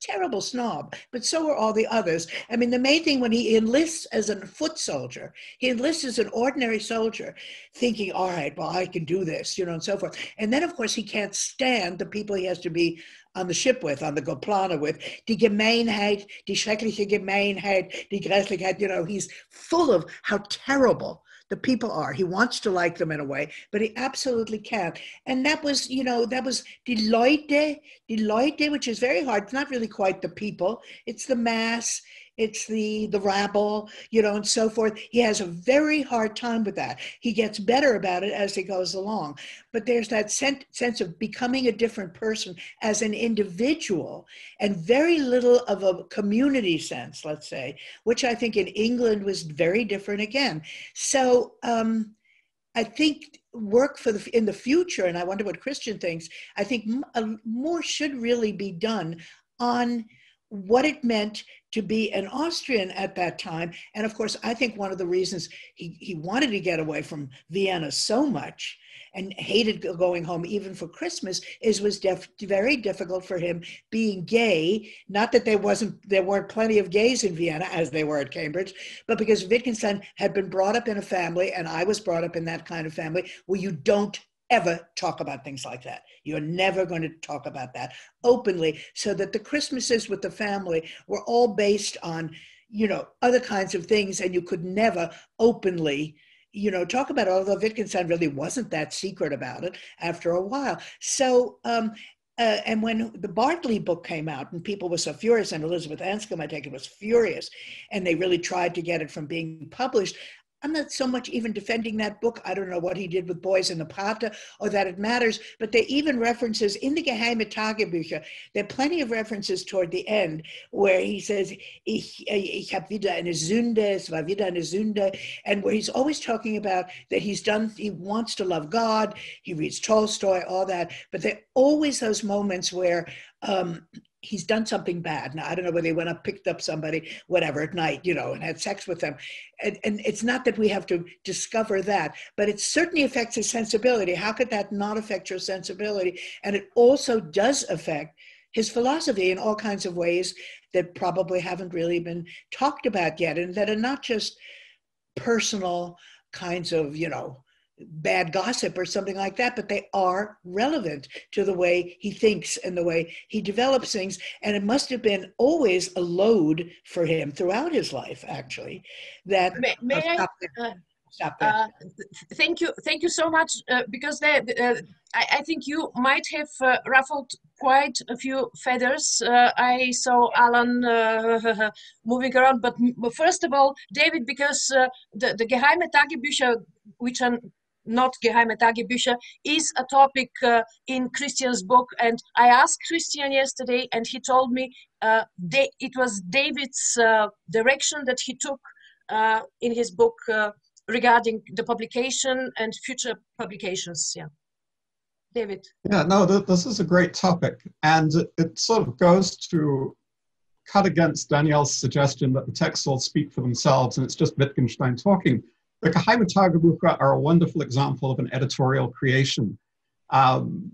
terrible snob, but so are all the others. I mean, the main thing when he enlists as a foot soldier, he enlists as an ordinary soldier, thinking, all right, well, I can do this, you know, and so forth. And then, of course, he can't stand the people he has to be on the ship with, on the Goplana with, die Gemeinheit, die schreckliche Gemeinheit, die Grässlichkeit, you know, he's full of how terrible the people are. He wants to like them in a way, but he absolutely can't. And that was, you know, that was die Leute, die Leute, which is very hard. It's not really quite the people. It's the mass it's the the rabble you know and so forth. He has a very hard time with that. He gets better about it as he goes along. But there's that sen- sense of becoming a different person as an individual and very little of a community sense let's say which i think in england was very different again. So um, I think work for the in the future, and I wonder what Christian thinks. I think more should really be done on what it meant to be an Austrian at that time. And of course, I think one of the reasons he, he wanted to get away from Vienna so much and hated going home even for Christmas is was def- very difficult for him being gay. Not that there wasn't there weren't plenty of gays in Vienna as they were at Cambridge, but because Wittgenstein had been brought up in a family, and I was brought up in that kind of family where you don't ever talk about things like that. You're never going to talk about that openly, so that the Christmases with the family were all based on, you know, other kinds of things, and you could never openly you know, talk about it, although Wittgenstein really wasn't that secret about it after a while. So, um, uh, and when the Bartley book came out and people were so furious, and Elizabeth Anscombe, I take it, was furious, and they really tried to get it from being published, I'm not so much even defending that book. I don't know what he did with Boys in the Prater or that it matters, but there are even references in the Geheime Tagebücher. There are plenty of references toward the end where he says, Ich, ich habe wieder eine Sünde, es war wieder eine Sünde, and where he's always talking about that he's done, he wants to love God, he reads Tolstoy, all that, but there are always those moments where um, he's done something bad. Now, I don't know whether he went up, picked up somebody, whatever, at night, you know, and had sex with them. And, and, it's not that we have to discover that, but it certainly affects his sensibility. How could that not affect your sensibility? And it also does affect his philosophy in all kinds of ways that probably haven't really been talked about yet and that are not just personal kinds of, you know, bad gossip or something like that, but they are relevant to the way he thinks and the way he develops things. And it must have been always a load for him throughout his life, actually. That may, may I, uh, uh, thank you, thank you so much. Uh, because they, uh, I, I, think you might have uh, ruffled quite a few feathers. Uh, I saw Allan [laughs] moving around, but first of all, David, because the, the Geheime Tagebücher, which are not geheime Tagebücher, is a topic uh, in Christian's book. And I asked Christian yesterday, and he told me uh, they, it was David's uh, direction that he took uh, in his book uh, regarding the publication and future publications. Yeah. David. Yeah, no, th this is a great topic. And it, it sort of goes to cut against Danielle's suggestion that the texts all speak for themselves and it's just Wittgenstein talking. The Geheime Tagebücher are a wonderful example of an editorial creation. Um,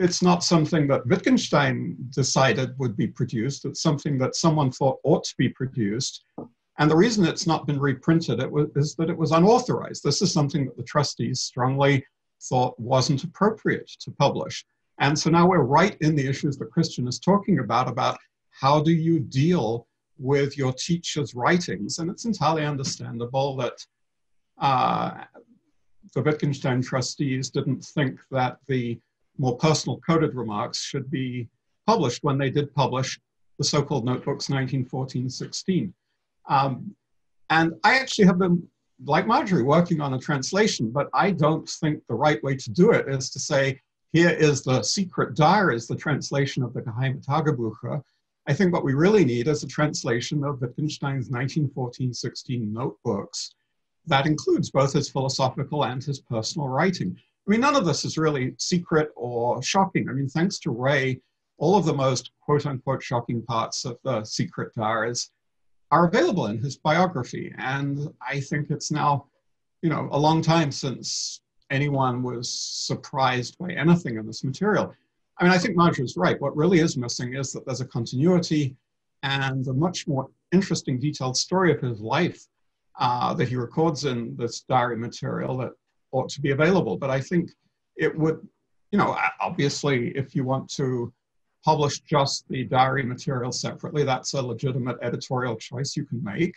it's not something that Wittgenstein decided would be produced. It's something that someone thought ought to be produced. And the reason it's not been reprinted was, is that it was unauthorized. This is something that the trustees strongly thought wasn't appropriate to publish. And so now we're right in the issues that Christian is talking about, about how do you deal with your teacher's writings? And it's entirely understandable that uh, the Wittgenstein trustees didn't think that the more personal coded remarks should be published when they did publish the so-called notebooks 1914-16. Um, and I actually have been, like Marjorie, working on a translation, but I don't think the right way to do it is to say, here is the secret diaries, the translation of the Geheime Tagebücher. I think what we really need is a translation of Wittgenstein's 1914-16 notebooks that includes both his philosophical and his personal writing. I mean, none of this is really secret or shocking. I mean, thanks to Ray, all of the most quote unquote shocking parts of the secret diaries are available in his biography. And I think it's now, you know, a long time since anyone was surprised by anything in this material. I mean, I think Marjorie's right. What really is missing is that there's a continuity and a much more interesting, detailed story of his life uh, that he records in this diary material that ought to be available. But I think it would, you know, obviously, if you want to publish just the diary material separately. That's a legitimate editorial choice you can make.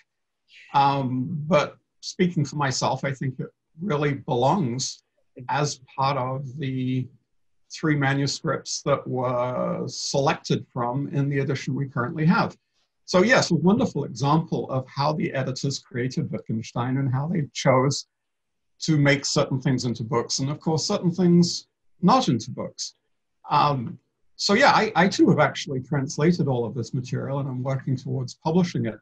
Um, but speaking for myself, I think it really belongs as part of the three manuscripts that were selected from in the edition we currently have. So yes, a wonderful example of how the editors created Wittgenstein and how they chose to make certain things into books and of course certain things not into books. Um, so yeah, I, I too have actually translated all of this material and I'm working towards publishing it.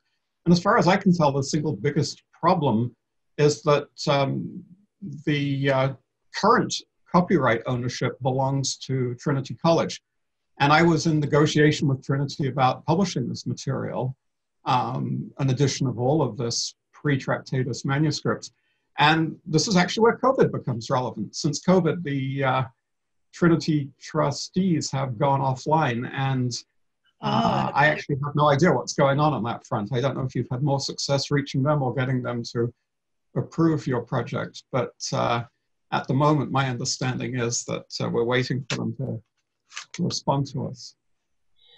And as far as I can tell, the single biggest problem is that um, the uh, current copyright ownership belongs to Trinity College. And I was in negotiation with Trinity about publishing this material, um, an edition of all of this pre-Tractatus manuscripts. And this is actually where COVID becomes relevant. Since COVID, the uh, Trinity trustees have gone offline, and uh, I actually have no idea what's going on on that front. I don't know if you've had more success reaching them or getting them to approve your project, but uh, at the moment, my understanding is that uh, we're waiting for them to, to respond to us.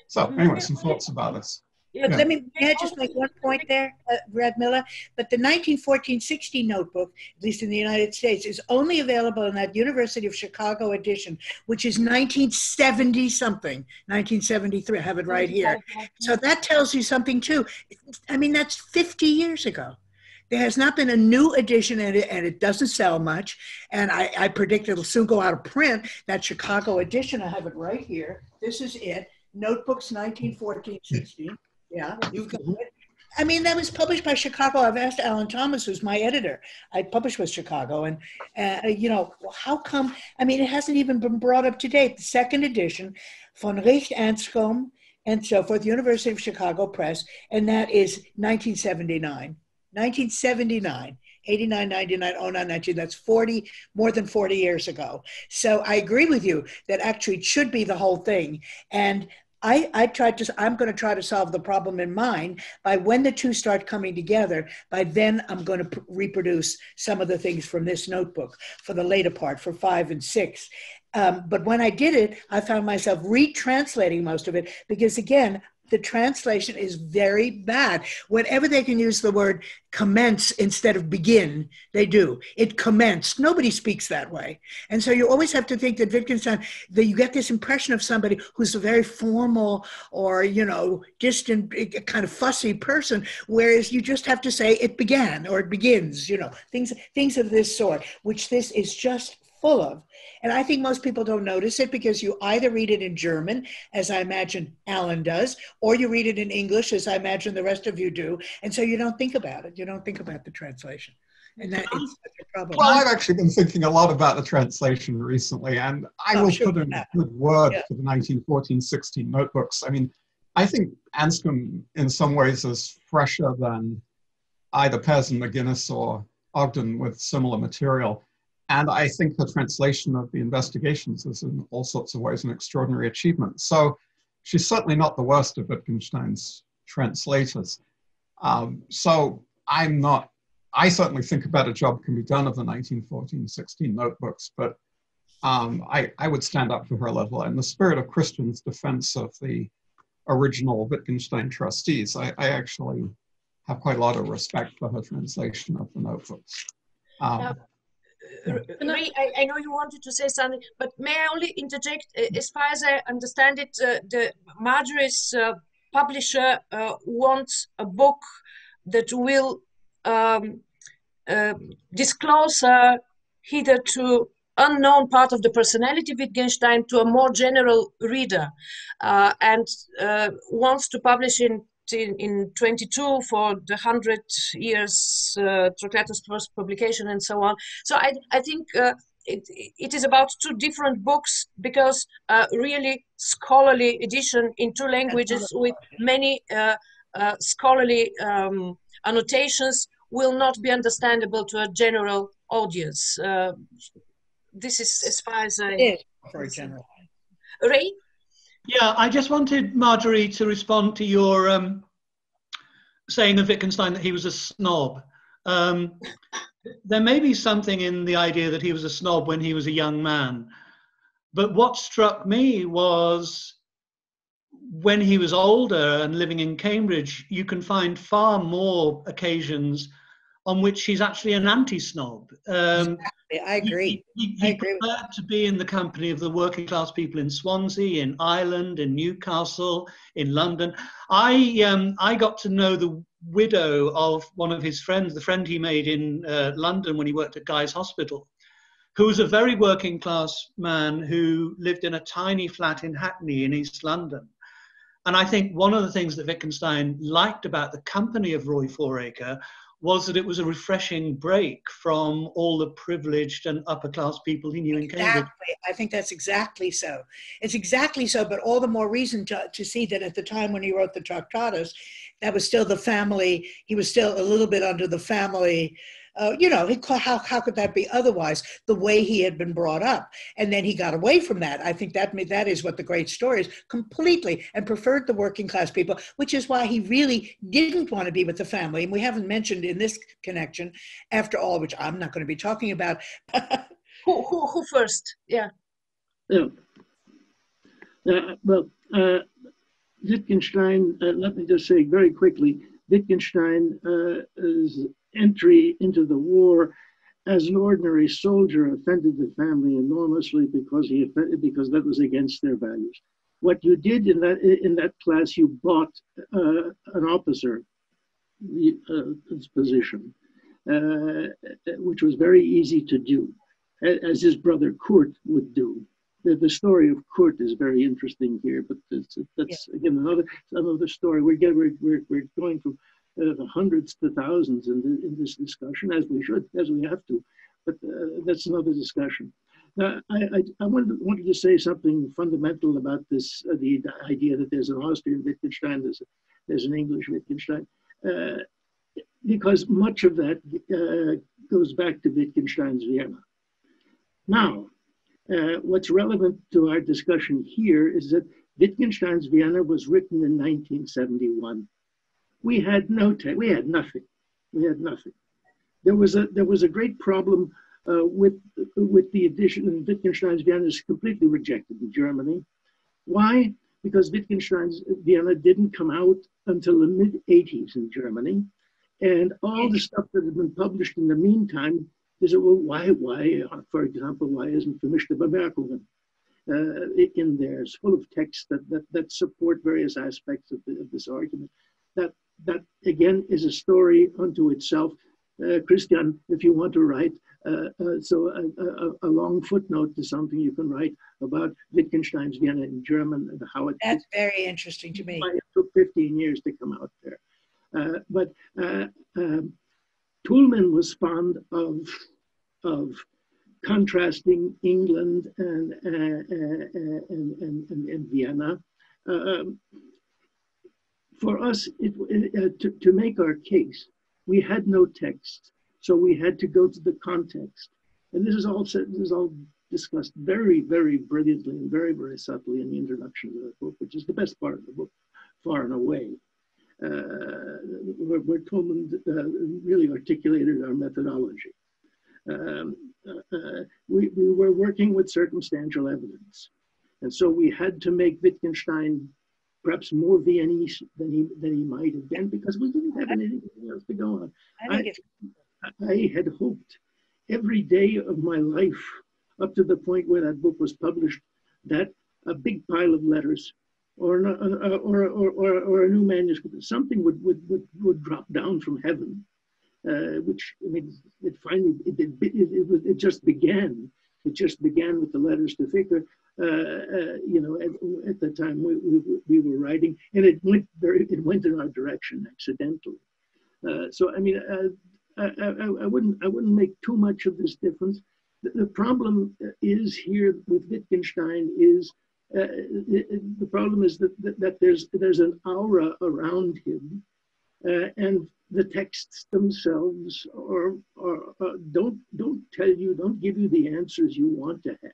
So, anyway, some thoughts about this. Yeah. Let me may I just make one point there, uh, Brad Miller. But the 1914-16 notebook, at least in the United States, is only available in that University of Chicago edition, which is 1970 something, 1973. I have it right here. So that tells you something too. I mean, that's 50 years ago. There has not been a new edition, and it, and it doesn't sell much. And I, I predict it'll soon go out of print. That Chicago edition, I have it right here. This is it. Notebooks 1914-16. Yeah, you've got it. I mean, that was published by Chicago. I've asked Alan Thomas, who's my editor. I published with Chicago, and uh, you know, how come? I mean, it hasn't even been brought up to date. The second edition, von Wright Anscombe, and so forth, University of Chicago Press, and that is 1979. 1979. 89, 99, 09, 19. That's 40, more than 40 years ago. So I agree with you that actually it should be the whole thing. And I, I tried to, I'm going to try to solve the problem in mine by when the two start coming together. By then, I'm going to pr- reproduce some of the things from this notebook for the later part, for five and six. Um, but when I did it, I found myself retranslating most of it because, again, the translation is very bad. Whenever they can use the word commence instead of begin, they do. It commenced. Nobody speaks that way. And so you always have to think that Wittgenstein, that you get this impression of somebody who's a very formal or, you know, distant, eh, kind of fussy person, whereas you just have to say it began or it begins, you know, things, things of this sort, which this is just full of. And I think most people don't notice it because you either read it in German, as I imagine Allan does, or you read it in English, as I imagine the rest of you do. And so you don't think about it. You don't think about the translation. And that is such a problem. Well, I've actually been thinking a lot about the translation recently, and I Oh, will sure, put in a good word Yeah. for the 1914 16 notebooks. I mean, I think Anscombe, in some ways, is fresher than either Pears and McGuinness or Ogden with similar material. And I think the translation of the investigations is in all sorts of ways an extraordinary achievement. So she's certainly not the worst of Wittgenstein's translators. Um, so I'm not, I certainly think a better job can be done of the 1914-16 notebooks, but um, I, I would stand up to her level. In the spirit of Christian's defense of the original Wittgenstein trustees, I, I actually have quite a lot of respect for her translation of the notebooks. Um, I, I, know you wanted to say something, but may I only interject? Uh, as far as I understand it, uh, the Marjorie's uh, publisher uh, wants a book that will um, uh, disclose uh, hitherto unknown part of the personality of Wittgenstein to a more general reader, and wants to publish in in, in 22 for the 100 years uh, Tractatus first publication and so on. So I, I think uh, it, it is about two different books because uh, really scholarly edition in two languages with many uh, uh, scholarly um, annotations will not be understandable to a general audience. Uh, this is as far as I... It is very general. Ray? Yeah, I just wanted Marjorie to respond to your um, saying of Wittgenstein that he was a snob. Um, there may be something in the idea that he was a snob when he was a young man. But what struck me was when he was older and living in Cambridge, you can find far more occasions on which he's actually an anti-snob. Um, exactly. I agree. I agree preferred to be in the company of the working class people in Swansea, in Ireland, in Newcastle, in London. I um, I got to know the widow of one of his friends, the friend he made in uh, London when he worked at Guy's Hospital, who was a very working class man who lived in a tiny flat in Hackney in East London. And I think one of the things that Wittgenstein liked about the company of Roy Fouracre was that it was a refreshing break from all the privileged and upper class people he knew in Cambridge. Exactly. I think that's exactly so. It's exactly so, but all the more reason to, to see that at the time when he wrote the Tractatus, that was still the family, he was still a little bit under the family uh, you know, he, how, how could that be otherwise? The way he had been brought up. And then he got away from that. I think that, that is what the great story is completely and preferred the working class people, which is why he really didn't want to be with the family. And we haven't mentioned in this connection, after all, which I'm not going to be talking about. [laughs] who, who, who first? Yeah. Yeah. Uh, well, uh, Wittgenstein, uh, let me just say very quickly, Wittgenstein uh, is entry into the war as an ordinary soldier offended the family enormously because he offended, because that was against their values. What you did in that in that class, you bought uh, an officer uh, position, uh, which was very easy to do, as his brother Kurt would do. The, the story of Kurt is very interesting here, but that's, that's yeah. again another another story. We're, getting, we're, we're, we're going from uh, hundreds to thousands in, the, in this discussion, as we should, as we have to. But uh, that's another discussion. Now, I, I, I wanted, wanted, to say something fundamental about this, uh, the, the, idea that there's an Austrian Wittgenstein, there's, a, there's an English Wittgenstein, uh, because much of that uh, goes back to Wittgenstein's Vienna. Now, uh, what's relevant to our discussion here is that Wittgenstein's Vienna was written in 1971 we had no tech, we had nothing. We had nothing. There was a there was a great problem uh, with with the edition, and Wittgenstein's Vienna is completely rejected in Germany. Why? Because Wittgenstein's Vienna didn't come out until the mid 80s in Germany, and all the stuff that had been published in the meantime is it well why why for example why isn't Vermischte Bemerkungen uh, in there? It's full of texts that, that that support various aspects of, the, of this argument. That that again is a story unto itself. Uh, Christian, if you want to write, uh, uh, so a, a, a, long footnote to something you can write about Wittgenstein's Vienna in German and how it. That's very interesting to me. It took 15 years to come out there, uh, but uh, um, Toulmin was fond of of contrasting England and uh, and, and, and, and Vienna. Um, for us, it, uh, to, to make our case, we had no text, so we had to go to the context. And this is all said, this is all discussed very, very brilliantly and very, very subtly in the introduction to the book, which is the best part of the book, far and away. Uh, where, where uh, really articulated our methodology. Um, uh, uh, we, we were working with circumstantial evidence. And so we had to make Wittgenstein perhaps more Viennese than he, than he might have been because we didn't have anything else to go on. I, I had hoped every day of my life up to the point where that book was published that a big pile of letters or, an, uh, or, or, or, or, a new manuscript, something would, would, would, would drop down from heaven, uh, which, I mean, it finally, it, it, it, it, just began. It just began with the letters to uh, uh, you know, at, at the time we, we, we, were writing, and it went very, it went in our direction accidentally. Uh, so, I mean, uh, I, I, I, wouldn't, I wouldn't make too much of this difference. The, the problem is here with Wittgenstein is uh, the problem is that, that, that, there's, there's an aura around him uh, and the texts themselves are, are, uh, don't, don't tell you, don't give you the answers you want to have.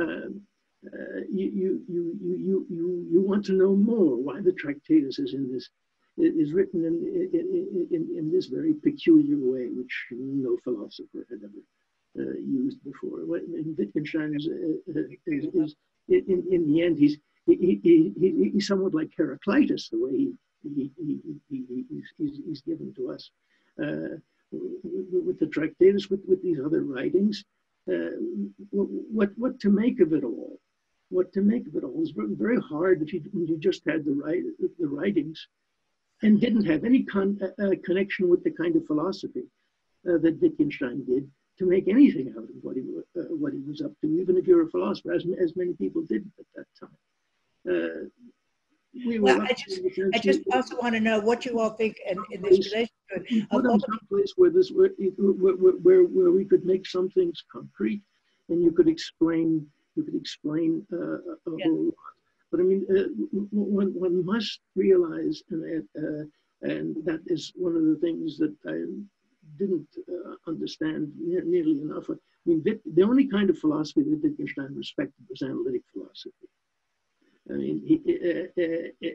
Um, uh, you, you, you, you, you, you want to know more why the Tractatus is in this is written in, in, in, in this very peculiar way, which no philosopher had ever uh, used before. And Wittgenstein is, uh, is, is, in, in the end, he's, he, he, he, he's somewhat like Heraclitus, the way he, he, he, he, he's, he's given to us. Uh, with the Tractatus, with, with these other writings, uh, what, what to make of it all? What to make of it all is very hard if you, you just had the, write, the writings and didn't have any con, uh, uh, connection with the kind of philosophy uh, that Wittgenstein did to make anything out of what he, uh, what he was up to, even if you're a philosopher, as, as many people did at that time. Uh, we well, I just, I just also want to know what you all think in, in this Put them someplace where, this, where, where, where, we could make some things concrete and you could explain, you could explain uh, a yeah. whole lot. But I mean, uh, one, one must realize, and, uh, and that is one of the things that I didn't uh, understand nearly enough. I mean, the only kind of philosophy that Wittgenstein respected was analytic philosophy. I mean, he, uh, uh,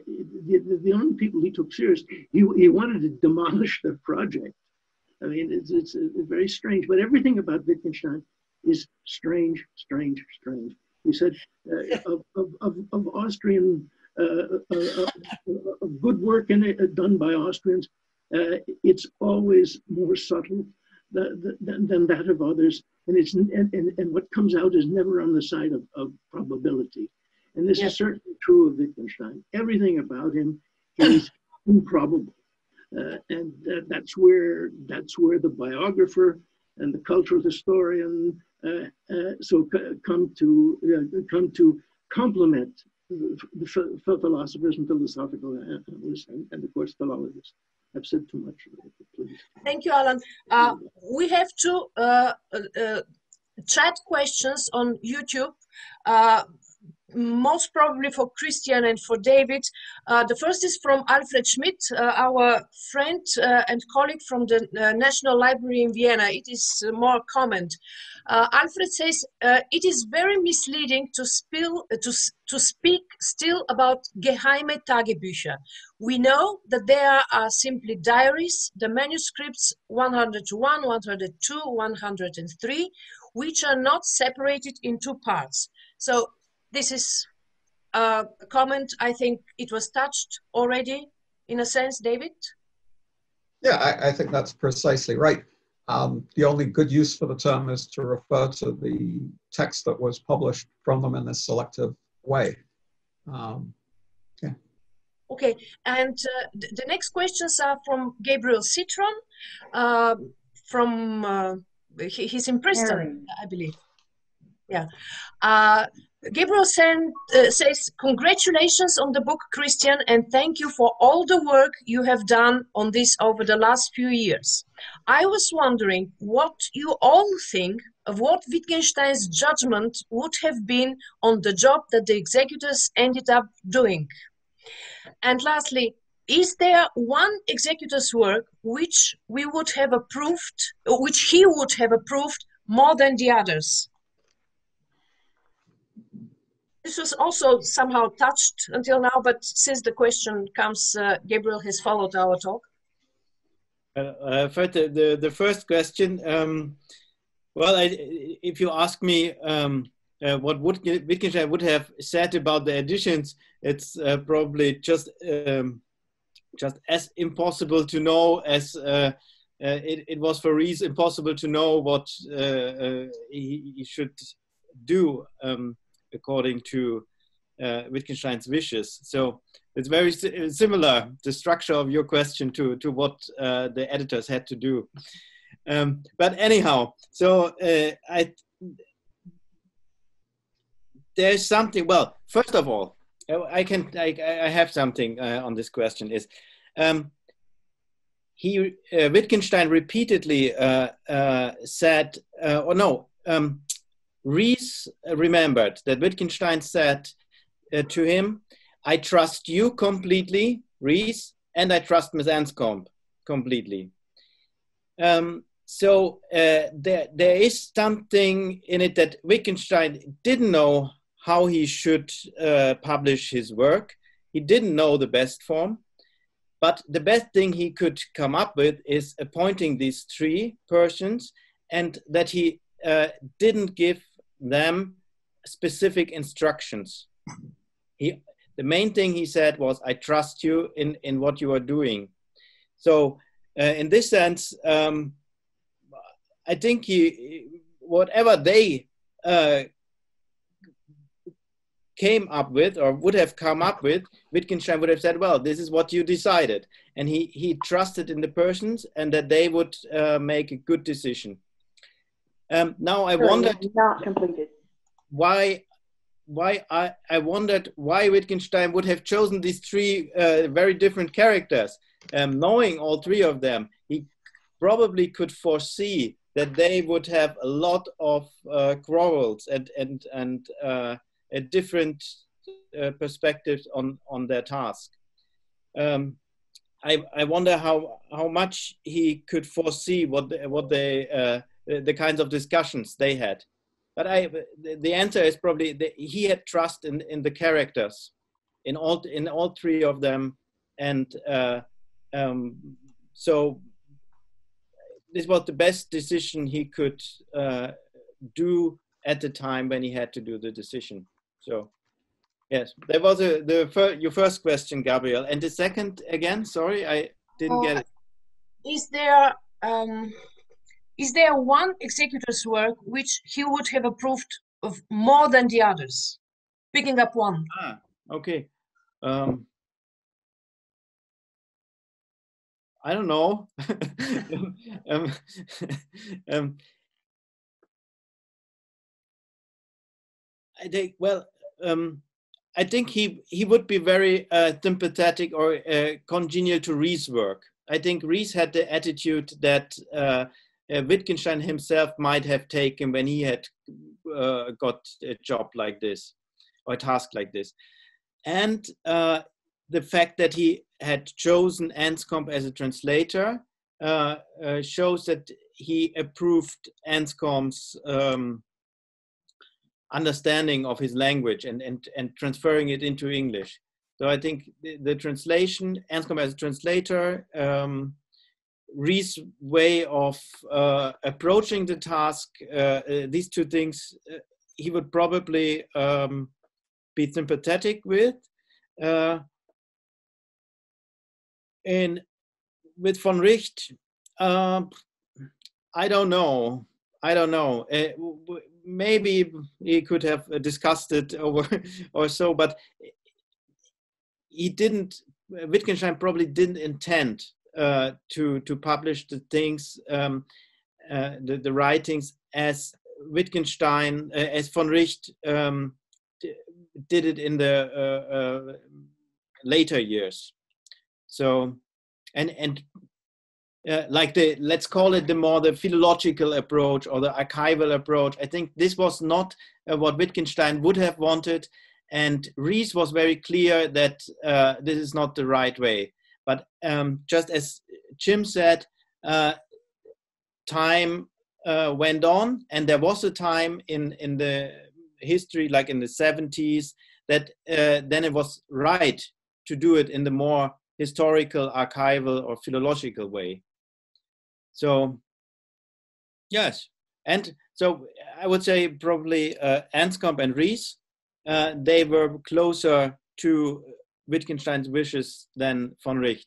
the, the only people he took serious, he, he wanted to demolish the project. I mean, it's, it's, it's very strange, but everything about Wittgenstein is strange, strange, strange. He said uh, of, of, of, of, Austrian, uh, uh, uh good work in it, done by Austrians, uh, it's always more subtle than, than, that of others. And, it's, and, and, and what comes out is never on the side of, of probability. And this yes. is certainly true of Wittgenstein. Everything about him is [clears throat] improbable. Uh, and uh, that's where that's where the biographer and the cultural historian uh, uh so come to uh, come to complement the, philosophers and philosophical analysts and, and of course philologists. I've said too much. Please. Thank you, Allan. Uh, we have two uh, uh, chat questions on YouTube. Uh, most probably for Christian and for David. Uh, the first is from Alfred Schmidt, uh, our friend uh, and colleague from the uh, National Library in Vienna. It is more comment. Uh, Alfred says, uh, it is very misleading to, spill, to, to speak still about geheime Tagebücher. We know that there are simply diaries, the manuscripts 101, 102, 103, which are not separated in two parts. So this is a comment. I think it was touched already in a sense, David. Yeah, I, I think that's precisely right. Um, the only good use for the term is to refer to the text that was published from them in this selective way. Um, yeah. Okay, and uh, the next questions are from Gabriel Citron, uh, from uh, he, he's in Princeton, I believe. Yeah. Uh, Gabriel send, uh, says, Congratulations on the book, Christian, and thank you for all the work you have done on this over the last few years. I was wondering what you all think of what Wittgenstein's judgment would have been on the job that the executors ended up doing. And lastly, is there one executor's work which we would have approved, which he would have approved more than the others? This was also somehow touched until now, but since the question comes, uh, Gabriel has followed our talk. Uh, uh, first, the, the first question, um, well, I, if you ask me um, uh, what would Wittgenstein would have said about the additions, it's uh, probably just um, just as impossible to know as uh, uh, it, it, was for Rhees impossible to know what he, he, should do um, according to Wittgenstein's wishes. So it's very similar, the structure of your question to, to what the editors had to do. Um, but anyhow, so uh, I there's something. Well, first of all, I can I, I have something uh, on this question. Is um, he uh, Wittgenstein repeatedly uh, uh, said, uh, or no, um, Rhees remembered that Wittgenstein said to him, "I trust you completely, Rhees, and I trust Miss Anscombe completely." Um, so uh, there, there is something in it that Wittgenstein didn't know how he should uh, publish his work. He didn't know the best form, but the best thing he could come up with is appointing these three persons and that he uh, didn't give them specific instructions. He, the main thing he said was, I trust you in, in what you are doing. So uh, in this sense, um, I think he, whatever they uh, came up with or would have come up with, Wittgenstein would have said, well, this is what you decided. And he, he trusted in the persons and that they would uh, make a good decision. Um, now I wondered not completed. why why I, I wondered why Wittgenstein would have chosen these three uh, very different characters. Um, knowing all three of them, he probably could foresee that they would have a lot of uh, quarrels and and and uh, different uh, perspectives on on their task. Um, I I wonder how how much he could foresee what what they uh, the, the kinds of discussions they had. But I the answer is probably that he had trust in in the characters, in all in all three of them, and uh, um, so this was the best decision he could uh, do at the time when he had to do the decision. So, yes, there was a, the fir your first question, Gabriel, and the second again. Sorry, I didn't uh, get it. Is there um, is there one executor's work which he would have approved of more than the others? Picking up one. Ah, okay. Um, I don't know. [laughs] um, [laughs] um, I think well, um, I think he he would be very uh, sympathetic or uh, congenial to Rhees' work. I think Rhees had the attitude that uh, uh, Wittgenstein himself might have taken when he had uh, got a job like this or a task like this, and uh, the fact that he had chosen Anscombe as a translator uh, uh, shows that he approved Anscombe's um, understanding of his language and, and, and transferring it into English. So I think the, the translation, Anscombe as a translator, um, Rhees' way of uh, approaching the task, uh, uh, these two things, uh, he would probably um, be sympathetic with. Uh, and with von Wright, uh, I don't know. I don't know. Maybe he could have discussed it [laughs] or so, but he didn't. Wittgenstein probably didn't intend uh, to to publish the things, um, uh, the, the writings as Wittgenstein, uh, as von Wright um, did it in the uh, later years. So, and and uh, like the let's call it the more the philological approach or the archival approach. I think this was not uh, what Wittgenstein would have wanted, and Rhees was very clear that uh, this is not the right way. But um, just as Jim said, uh, time uh, went on, and there was a time in in the history, like in the 70s, that uh, then it was right to do it in the more historical, archival, or philological way. So, yes, and so I would say probably uh, Anscombe and Rhees, uh, they were closer to Wittgenstein's wishes than von Wright.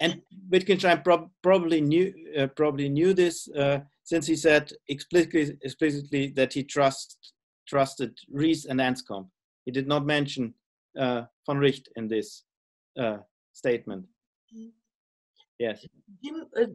And Wittgenstein prob probably knew uh, probably knew this uh, since he said explicitly, explicitly that he trust, trusted Rhees and Anscombe. He did not mention uh, von Wright in this uh, statement. Yes. uh,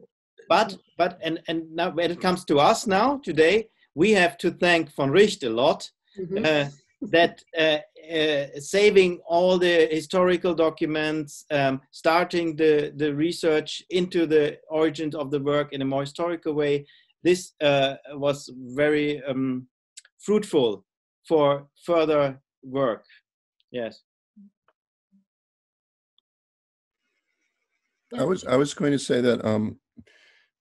But but and and now when it comes to us now today, we have to thank von Wright a lot Mhm. That uh, uh, saving all the historical documents, um, starting the, the research into the origins of the work in a more historical way, this uh, was very um, fruitful for further work. Yes. I was I was going to say that um,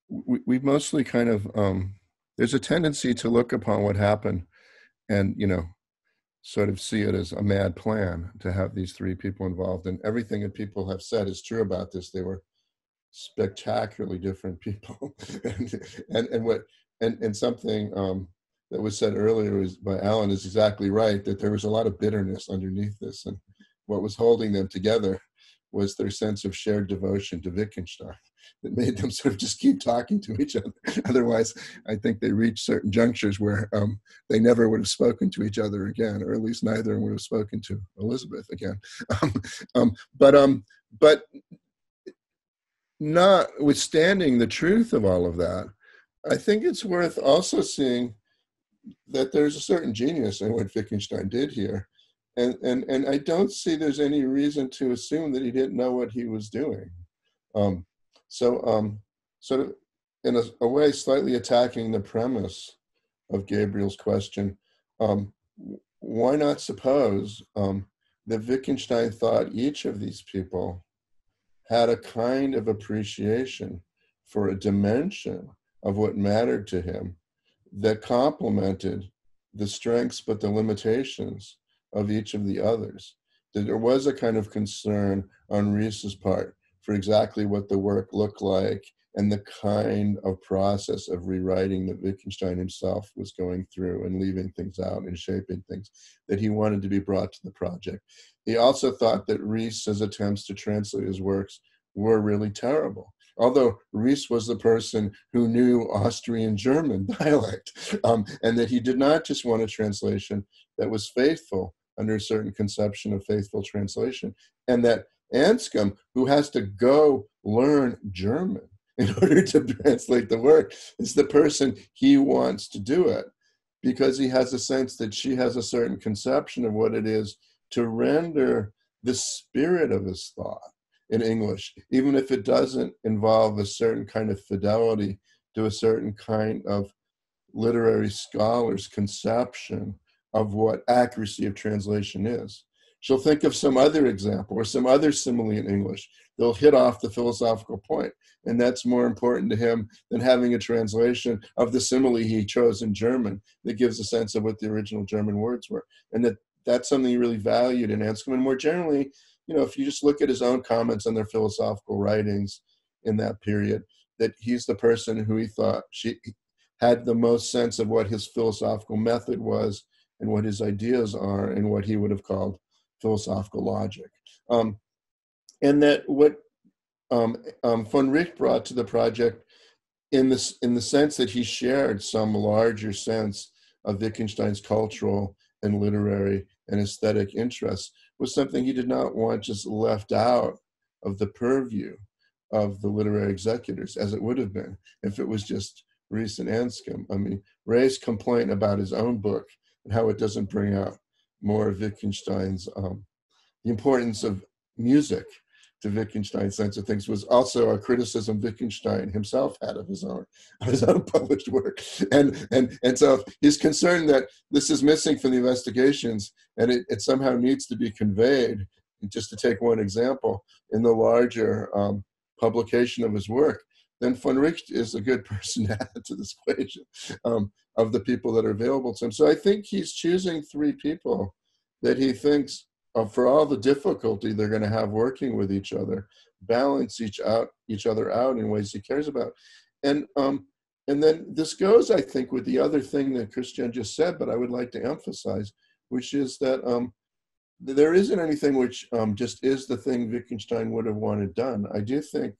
we we mostly kind of um, there's a tendency to look upon what happened, and you know, sort of see it as a mad plan to have these three people involved, and everything that people have said is true about this. They were spectacularly different people, [laughs] and, and and what and and something um, that was said earlier was by Allan is exactly right that there was a lot of bitterness underneath this, and what was holding them together was their sense of shared devotion to Wittgenstein that made them [laughs] sort of just keep talking to each other. [laughs] Otherwise, I think they reached certain junctures where um, they never would have spoken to each other again, or at least neither would have spoken to Elizabeth again. [laughs] Um, um, but um, but notwithstanding the truth of all of that, I think it's worth also seeing that there's a certain genius in what Wittgenstein did here and and and I don't see there's any reason to assume that he didn't know what he was doing. Um, so, um, sort of in a, a, way, slightly attacking the premise of Gabriel's question, um, why not suppose um, that Wittgenstein thought each of these people had a kind of appreciation for a dimension of what mattered to him that complemented the strengths but the limitations of each of the others. That there was a kind of concern on Rhees's part for exactly what the work looked like and the kind of process of rewriting that Wittgenstein himself was going through and leaving things out and shaping things that he wanted to be brought to the project. He also thought that Rhees's attempts to translate his works were really terrible. Although Rhees was the person who knew Austrian German [laughs] dialect, um, and that he did not just want a translation that was faithful, under a certain conception of faithful translation. And that Anscombe, who has to go learn German in [laughs] order to translate the work, is the person he wants to do it because he has a sense that she has a certain conception of what it is to render the spirit of his thought in English, even if it doesn't involve a certain kind of fidelity to a certain kind of literary scholar's conception of what accuracy of translation is. She'll think of some other example or some other simile in English. They'll hit off the philosophical point, and that's more important to him than having a translation of the simile he chose in German that gives a sense of what the original German words were. And that that's something he really valued in Anscombe. And more generally, you know, if you just look at his own comments on their philosophical writings in that period, that he's the person who he thought she had the most sense of what his philosophical method was and what his ideas are and what he would have called philosophical logic. Um, and that what um, um, von Wright brought to the project in, this, in the sense that he shared some larger sense of Wittgenstein's cultural and literary and aesthetic interests was something he did not want just left out of the purview of the literary executors, as it would have been if it was just Rhees and Anscombe. I mean, Ray's complaint about his own book and how it doesn't bring out more of Wittgenstein's um, the importance of music to Wittgenstein's sense of things was also a criticism Wittgenstein himself had of his own of his own [laughs] published work, and and and so he's concerned that this is missing from the investigations, and it, it somehow needs to be conveyed. Just to take one example, in the larger um, publication of his work, then von Wright is a good person to add to this equation um, of the people that are available to him. So I think he's choosing three people that he thinks uh, for all the difficulty they're going to have working with each other, balance each out each other out in ways he cares about, and um, and then this goes, I think, with the other thing that Christian just said, but I would like to emphasize, which is that um, there isn't anything which um, just is the thing Wittgenstein would have wanted done. I do think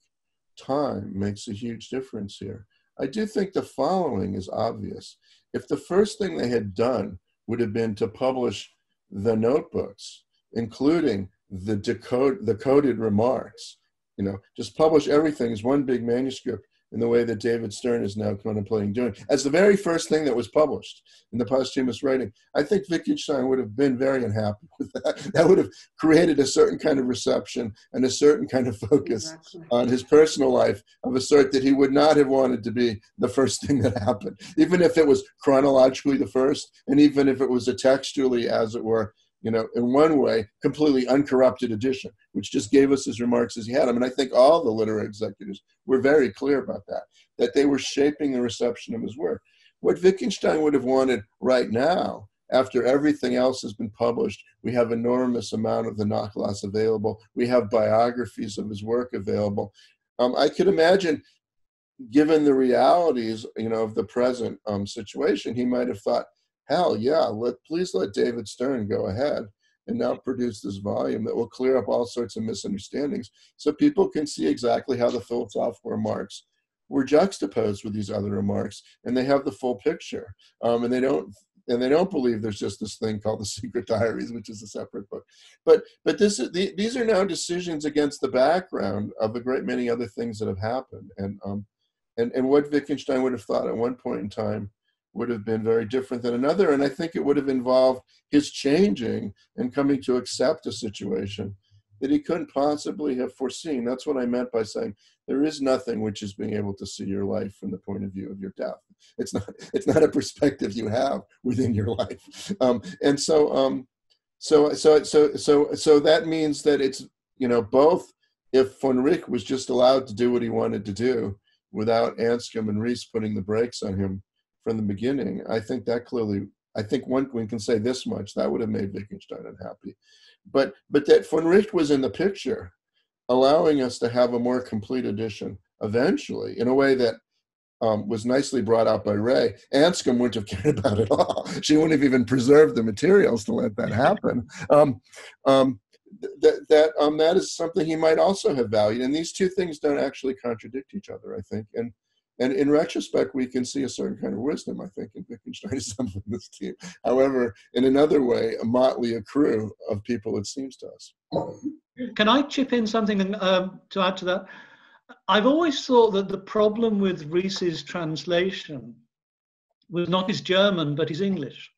time makes a huge difference here. I do think the following is obvious. If the first thing they had done would have been to publish the notebooks, including the decode the coded remarks, you know, just publish everything as one big manuscript in the way that David Stern is now contemplating doing. As the very first thing that was published in the posthumous writing, I think Wittgenstein would have been very unhappy [laughs] with that. That would have created a certain kind of reception and a certain kind of focus exactly. on his personal life of a sort that he would not have wanted to be the first thing that [laughs] happened, even if it was chronologically the first, and even if it was a textually, as it were, you know, in one way, completely uncorrupted edition, which just gave us his remarks as he had them. And I think all the literary executives were very clear about that, that they were shaping the reception of his work. What Wittgenstein would have wanted right now, after everything else has been published, we have enormous amount of the Nachlass available. We have biographies of his work available. Um, I could imagine, given the realities, you know, of the present um, situation, he might have thought, hell yeah, let please let David Stern go ahead and now produce this volume that will clear up all sorts of misunderstandings so people can see exactly how the philosophical remarks were juxtaposed with these other remarks and they have the full picture. Um, and they don't and they don't believe there's just this thing called the [laughs] secret diaries which is a separate book. But but this the, these are now decisions against the background of a great many other things that have happened. And um and and what wittgenstein would have thought at one point in time would have been very different than another. And I think it would have involved his changing and coming to accept a situation that he couldn't possibly have foreseen. That's what I meant by saying there is nothing which is being able to see your life from the point of view of your death. It's not. It's not a perspective you have within your life. Um, and so, um, so, so, so, so, so that means that it's you know both. If von Wright was just allowed to do what he wanted to do without Anscombe and Rhees putting the brakes on him, from the beginning, I think that clearly, I think one we can say this much that would have made Wittgenstein unhappy, but but that von Wright was in the picture, allowing us to have a more complete edition eventually in a way that um, was nicely brought out by Ray. Anscombe wouldn't have [laughs] cared about it all. She wouldn't have even preserved the materials to let that happen. Um, um, that that um, that is something he might also have valued, and these two things don't actually contradict each other, I think. And and in retrospect, we can see a certain kind of wisdom, I think, in Wittgenstein assembling [laughs] this team. However, in another way, a motley a crew of people, it seems to us. Can I chip in something um, to add to that? I've always thought that the problem with Rhees's translation was not his German, but his English.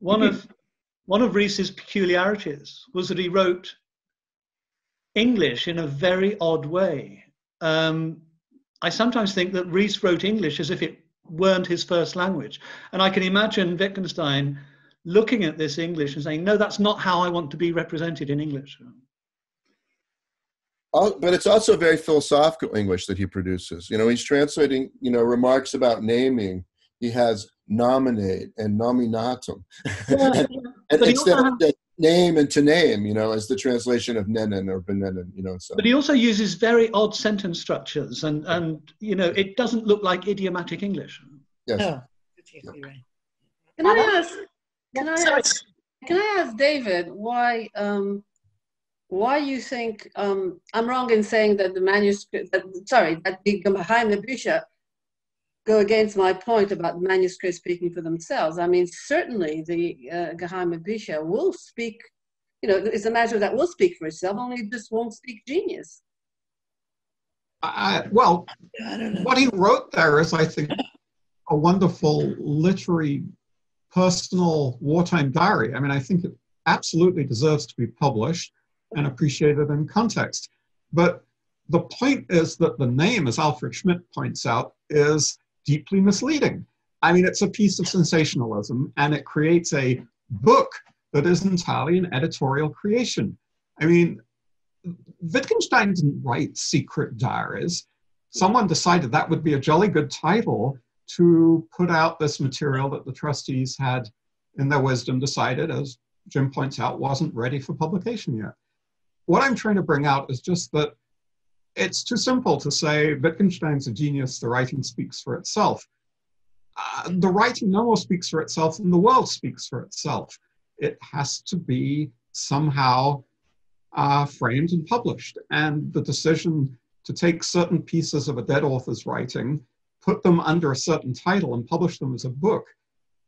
One mm-hmm. of [laughs] one of Rhees's peculiarities was that he wrote English in a very odd way. Um, I sometimes think that Rhees wrote English as if it weren't his first language. And I can imagine Wittgenstein looking at this English and saying, no, that's not how I want to be represented in English. But it's also very philosophical English that he produces. You know, he's translating, you know, remarks about naming. He has nominate and nominatum. [laughs] Yeah, and, and instead of name and to name, you know, as the translation of nennen or benennen, you know. So. But he also uses very odd sentence structures, and and you know, it doesn't look like idiomatic English. Yes. No. Can I ask? Can I ask? Can I ask David why? Um, why you think um, I'm wrong in saying that the manuscript? That, sorry, that the Geheime Bücher go against my point about manuscripts speaking for themselves. I mean, certainly the uh, Geheime Bücher will speak, you know, it's a matter that will speak for itself, only it just won't speak genius. Uh, well, what he wrote there is, I think, a wonderful literary, personal wartime diary. I mean, I think it absolutely deserves to be published and appreciated in context. But the point is that the name, as Alfred Schmidt points out, is deeply misleading. I mean, it's a piece of sensationalism and it creates a book that is entirely an editorial creation. I mean, Wittgenstein didn't write secret diaries. Someone decided that would be a jolly good title to put out this material that the trustees had, in their wisdom, decided, as Jim points out, wasn't ready for publication yet. What I'm trying to bring out is just that it's too simple to say Wittgenstein's a genius, the writing speaks for itself. Uh, the writing no more speaks for itself than the world speaks for itself. It has to be somehow uh, framed and published. And the decision to take certain pieces of a dead author's writing, put them under a certain title, and publish them as a book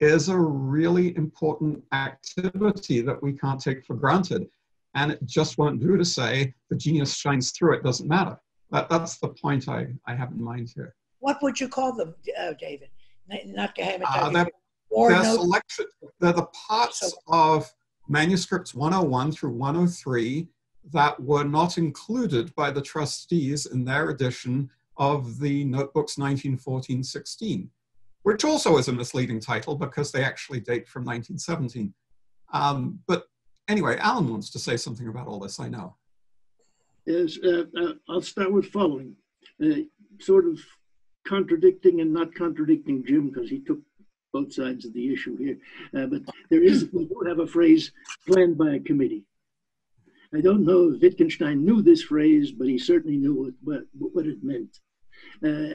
is a really important activity that we can't take for granted. And it just won't do to say the genius shines through, it doesn't matter. That, that's the point I, I have in mind here. What would you call them, uh, David? Not Geheime uh, they're, they're, selection, they're the parts so, of manuscripts 101 through 103 that were not included by the trustees in their edition of the notebooks 1914-16 which also is a misleading title because they actually date from 1917. Um, but anyway, Allan wants to say something about all this, I know. Yes, uh, uh, I'll start with following. Uh, sort of contradicting and not contradicting Jim because he took both sides of the issue here. Uh, but there is, we do have a phrase planned by a committee. I don't know if Wittgenstein knew this phrase, but he certainly knew what, what, what it meant. Uh,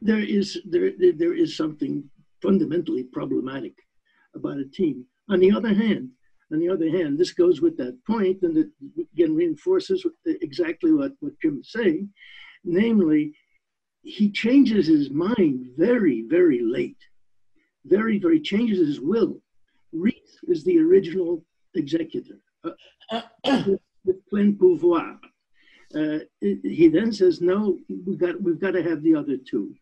there is there there is something fundamentally problematic about a team. On the other hand, on the other hand, this goes with that point, and it again reinforces exactly what, what Jim is saying. Namely, he changes his mind very, very late. Very, very changes his will. Rhees is the original executor uh, [coughs] with plein pouvoir. Uh, he then says, "No, we've got we've got to have the other two.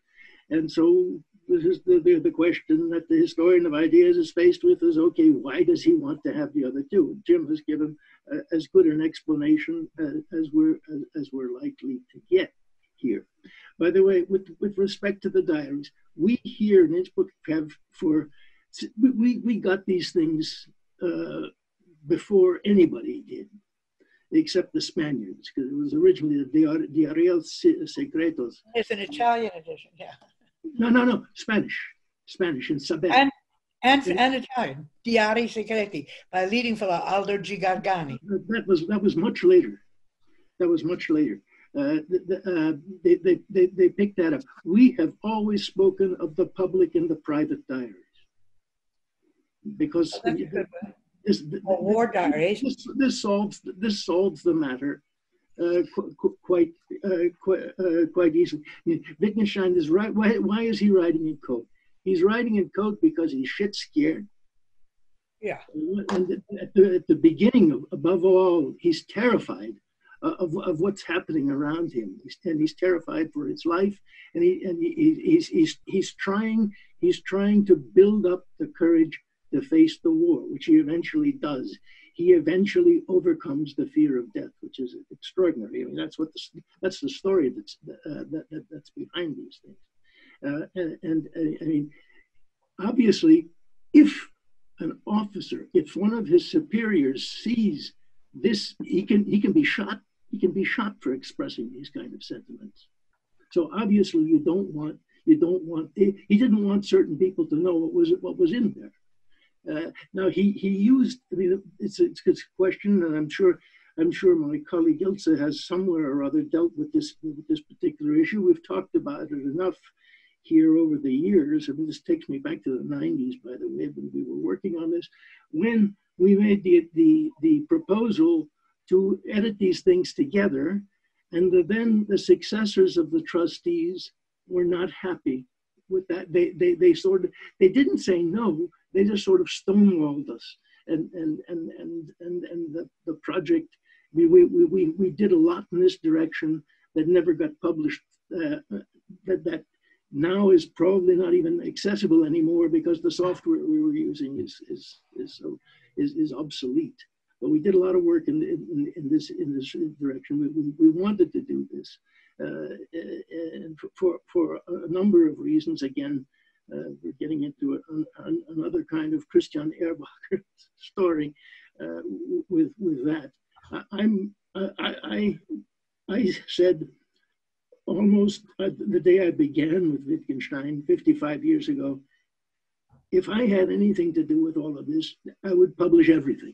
And so the, the, the, question that the historian of ideas is faced with is okay, why does he want to have the other two? Jim has given uh, as good an explanation uh, as, we're, as, as, we're likely to get here. By the way, with, with respect to the diaries, we here in Innsbruck have for, we, we got these things uh, before anybody did except the Spaniards, because it was originally the Diarios Secretos. It's an Italian edition, yeah. No, no, no, Spanish, Spanish in Sabet. And, and, and Italian, Diari Segreti, by leading fellow Aldo G. Gargani. That was, that was much later. That was much later. Uh, the, uh, they, they, they, they picked that up. We have always spoken of the public and the private diaries. Because oh, this, war diaries. This, this, solves, this solves the matter qu quite uh, qu uh, quite easily. Wittgenstein is right. Why, why is he writing in code? He's writing in code because he's shit scared. Yeah. And at the, at the beginning, of, above all, he's terrified of, of what's happening around him. He's, and he's terrified for his life. And he and he, he's, he's, he's trying he's trying to build up the courage to face the war, which he eventually does he eventually overcomes the fear of death, which is extraordinary. I mean, that's what the, that's the story that's uh, that, that, that's behind these things. Uh, and, and I mean, obviously, if an officer, if one of his superiors sees this, he can he can be shot. He can be shot for expressing these kind of sentiments. So obviously, you don't want you don't want he didn't want certain people to know what was what was in there. Uh, now he he used. I mean, it's a, it's a question, and I'm sure I'm sure my colleague Ilse has somewhere or other dealt with this with this particular issue. We've talked about it enough here over the years. I mean, this takes me back to the 90s, by the way, when we were working on this. When we made the the the proposal to edit these things together, and the, then the successors of the trustees were not happy with that. They they they sort of they didn't say no they just sort of stonewalled us. And, and, and, and, and, and the, the project, we, we, we, we did a lot in this direction that never got published, uh, that, that now is probably not even accessible anymore because the software we were using is, is, is, so, is, is obsolete. but we did a lot of work in, in, in this in this direction. We, we, we wanted to do this, uh, and for, for a number of reasons. Again, uh, we're getting into a, a, another kind of Christian Erbacher [laughs] story uh, with with that. I, am I, I I said almost uh, the day I began with Wittgenstein 55 years ago, if I had anything to do with all of this, I would publish everything.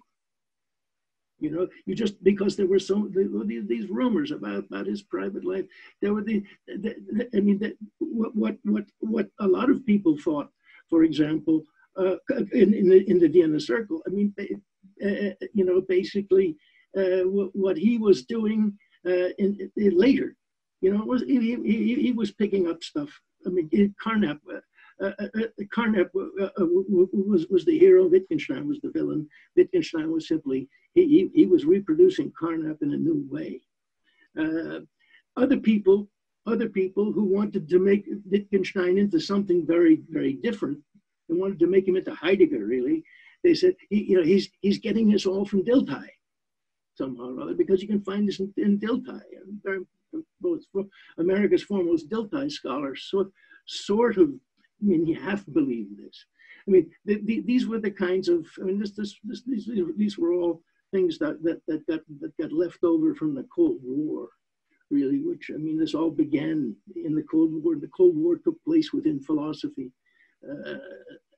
You know, you just because there were so these, rumors about, about his private life. There were the, the, the I mean, the, what what what what a lot of people thought, for example, uh, in in the, in the Vienna Circle. I mean, uh, you know, basically, uh, what, he was doing uh, in, in, later you know, was he, he, he was picking up stuff. I mean, Carnap, uh, uh, uh, Carnap uh, uh, was was the hero. Wittgenstein was the villain. Wittgenstein was simply he he, he was reproducing Carnap in a new way. Uh, other people, other people who wanted to make Wittgenstein into something very very different, and wanted to make him into Heidegger. Really, they said he, you know he's he's getting this all from Dilthey somehow or other because you can find this in, in Dilthey. And both America's foremost Dilthey scholars so, sort of, I mean, you have to believe this. I mean, the, the, these were the kinds of, I mean, this, this, this, these, these were all things that, that, that, got, that got left over from the Cold War, really, which, I mean, this all began in the Cold War. The Cold War took place within philosophy uh,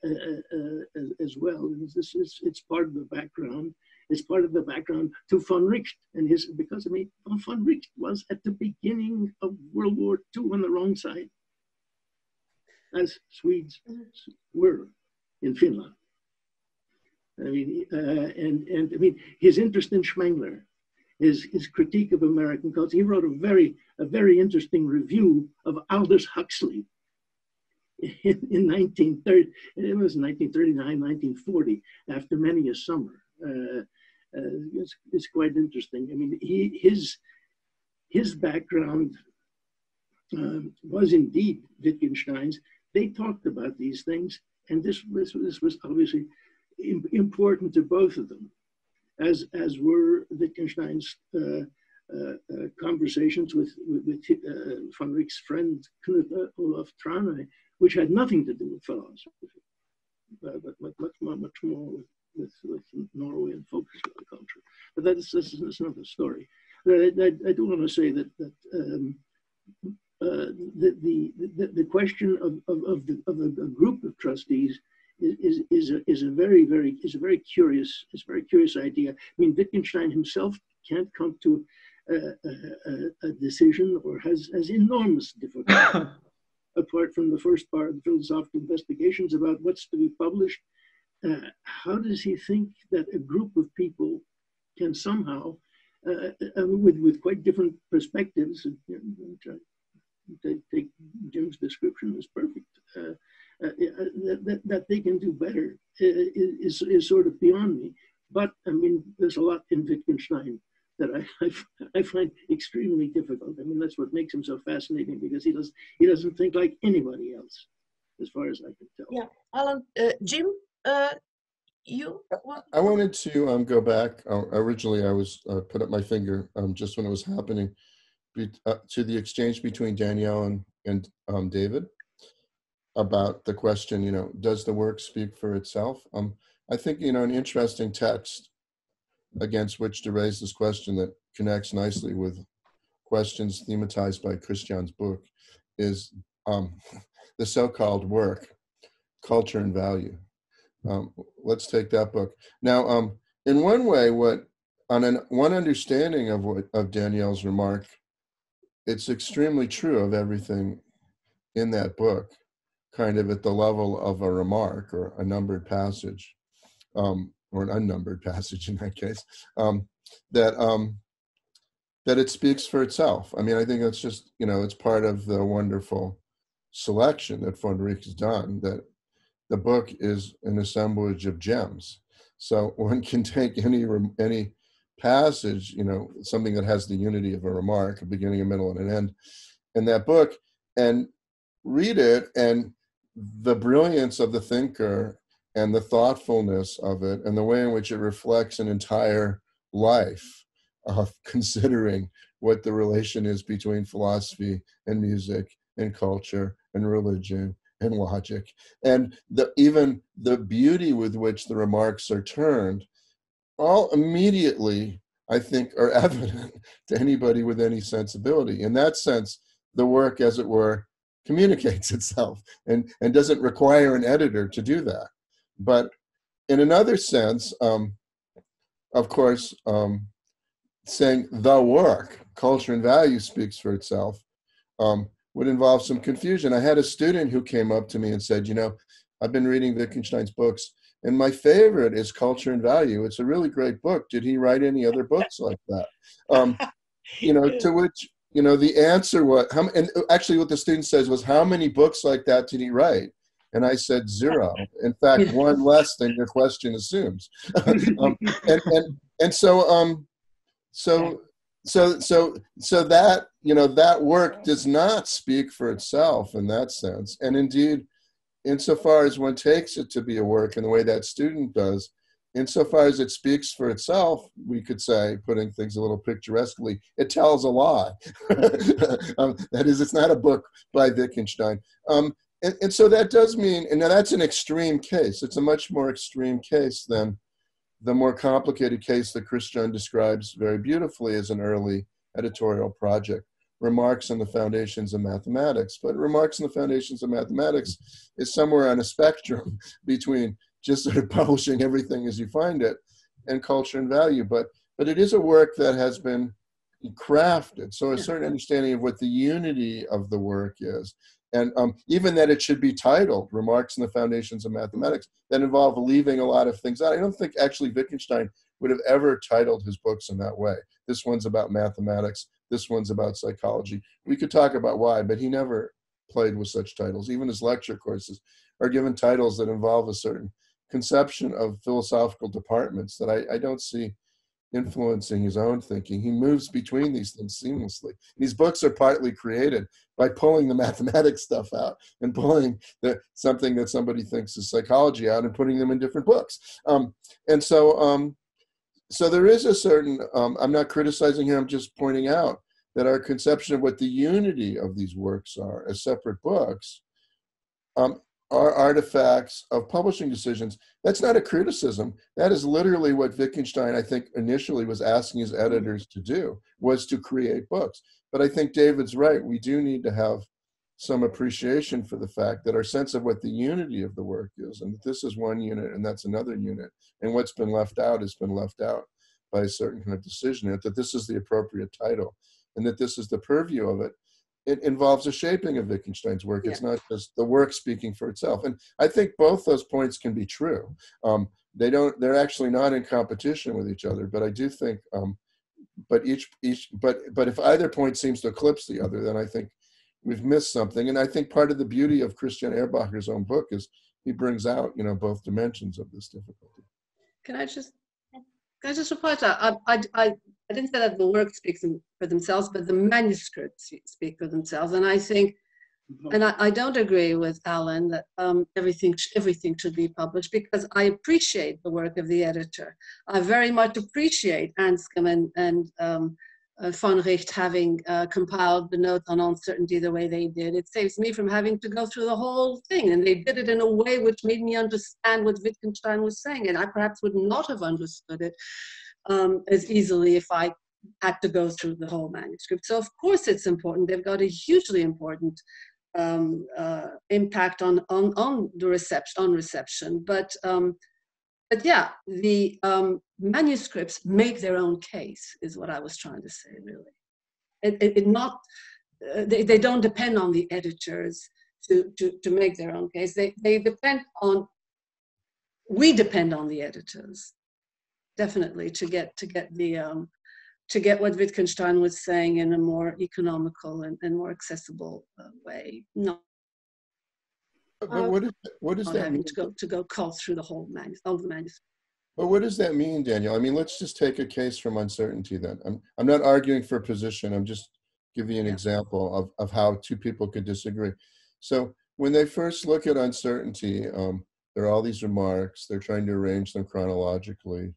uh, uh, as, as, well. This is, it's part of the background It's part of the background to von Wright and his, because I mean, von Wright was at the beginning of World War II on the wrong side, as Swedes were in Finland. I mean, uh, and, and I mean, his interest in Spengler, his, his critique of American culture, he wrote a very, a very interesting review of Aldous Huxley, in, in 1930, it was 1939, 1940, after many a summer. Uh, uh, it's, it's quite interesting. I mean, he, his, his background um, was indeed Wittgenstein's. They talked about these things, and this, this, this was obviously important to both of them, as, as were Wittgenstein's uh, uh, uh, conversations with, with, with uh, von Wright's friend Knut Olaf Tranøy, which had nothing to do with philosophy, but, but much, more, much more with with, with Norway and focus on the culture. But that's, that's, that's another story. I, I, I, do want to say that, that um, uh, the, the, the, the, question of, of, of, the, of a, group of trustees is, is, is, a, is a very, very, is a very curious, is a very curious idea. I mean, Wittgenstein himself can't come to a, a, a decision or has, has enormous difficulty [coughs] apart from the first part of the philosophical investigations about what's to be published uh, how does he think that a group of people can somehow, uh, uh with, with quite different perspectives, take, take Jim's description as perfect, uh, uh, uh, that, that they can do better is, is sort of beyond me. But I mean, there's a lot in Wittgenstein that I, [laughs] I, I, find extremely difficult. I mean, that's what makes him so fascinating because he does he doesn't think like anybody else, as far as I can tell. Yeah, Allan, uh, Jim, uh, you I wanted to um, go back. Uh, originally, I was uh, put up my finger um, just when it was happening be, uh, to the exchange between Danielle and, and um, David about the question, you know, does the work speak for itself? Um, I think, you know, an interesting text against which to raise this question that connects nicely with questions thematized by Christian's book is um, [laughs] the so-called work, culture and value. Um, let's take that book. Now, um, in one way, what on an one understanding of what of Danielle's remark, it's extremely true of everything in that book, kind of at the level of a remark or a numbered passage, um, or an unnumbered [laughs] passage in that case. Um, that um, that it speaks for itself. I mean, I think that's just you know it's part of the wonderful selection that von has done that the book is an assemblage of gems. So [laughs] one can take any any passage, you know, something that has the unity of a remark, a beginning, a middle, and an end, in that book, and read it, and the brilliance of the thinker and the thoughtfulness of it, and the way in which it reflects an entire life of [laughs] considering what the relation is between philosophy and music and culture and religion and logic. And the, even the beauty with which the remarks are turned all immediately i think are [laughs] evident to anybody with any sensibility. In that sense the work as it were communicates [laughs] itself and, and doesn't require an editor to do that but in another sense um, of course um, saying the work culture and value speaks for itself um, would involve some confusion. I had a student who came up to me and said, You know, I've been reading Wittgenstein's books, and my favorite is Culture and Value. It's a really great book. Did he write any other books like that? Um, [laughs] you know, to which, you know, the answer was, how, and actually what the student says was, How many books like that did he write? And I said zero. In fact, [laughs] one less than your question assumes. [laughs] um, and, and, and so, um, so so so so that you know that work does not speak for itself in that sense and indeed insofar as one takes it to be a work in the way that student does insofar as it speaks for itself we could say putting things a little picturesquely it tells a lie [laughs] um, that is it's not a book by wittgenstein um, and, and so that does mean and now that's an extreme case it's a much more extreme case than the more complicated case that Christian describes very beautifully as an early editorial project. Remarks on the Foundations of Mathematics. But Remarks on the Foundations of Mathematics is somewhere on a spectrum [laughs] between just sort of [laughs] publishing everything as you find it and culture and value. But, but it is a work that has been crafted. So a certain understanding of what the unity of the work is and um, even that it should be titled remarks on the foundations of mathematics that involve leaving a lot of things out. I don't think actually wittgenstein would have ever titled his books in that way. This one's about mathematics. This one's about psychology. We could talk about why but he never played with such titles. Even his lecture courses are given titles that involve a certain conception of philosophical departments that i, I don't see influencing his own thinking. He moves between these things seamlessly. These books are partly created by pulling the [laughs] mathematics stuff out and pulling the, something that somebody thinks is psychology out and putting them in different books. Um, and so, um, so there is a certain. Um, I'm not criticizing him. I'm just pointing out that our conception of what the unity of these works are as separate books um, are artifacts of publishing decisions. That's not a criticism. That is literally what Wittgenstein, I think, initially was asking his mm-hmm. editors to do, was to create books. But I think David's right. We do need to have some appreciation for the fact that our sense of what the unity of the work is, and that this is one unit and that's another unit, and what's been left out has been left out by a certain kind of decision, that this is the appropriate title, and that this is the purview of it it involves a shaping of Wittgenstein's work. It's not just the work speaking for itself. And I think both those points can be true. Um, they don't. They're actually not in competition with each other. But I do think. Um, but each each. But but if either point seems to eclipse the other, then I think we've missed something. And I think part of the beauty of Christian Erbacher's own book is he brings out you know both dimensions of this difficulty. Can I just can I just reply to that? I, I, I, I didn't say that the work speaks for themselves, but the manuscripts speak for themselves. And I think, mm-hmm. and I, I don't agree with Allan that um, everything everything should be published because I appreciate the work of the editor. I very much appreciate Anscombe and, and um, uh, von Wright having uh, compiled the notes on uncertainty the way they did. It saves me from having to go through the whole thing. And they did it in a way which made me understand what Wittgenstein was saying. And I perhaps would not have understood it um, as easily if I had to go through the whole manuscript. So of course it's important. They've got a hugely important um, uh, impact on, on, on the reception, on reception. But um, but yeah, the um, manuscripts make their own case, is what I was trying to say, really. It, it, it not, uh, they, they don't depend on the editors to, to, to make their own case. They, they depend on, we depend on the editors, definitely, to get, to get the, um, to get what Wittgenstein was saying in a more economical and, and more accessible uh, way, not but what, is, what does that mean? To go, to go call through the whole manuscript, all the manuscript. But what does that mean, Daniel? I mean, let's just take a case from On Certainty then. I'm, I'm not arguing for a position. I'm just giving you an yeah. example of, of how two people could disagree. So when they first look at On Certainty, um, there are all these remarks. They're trying to arrange them chronologically.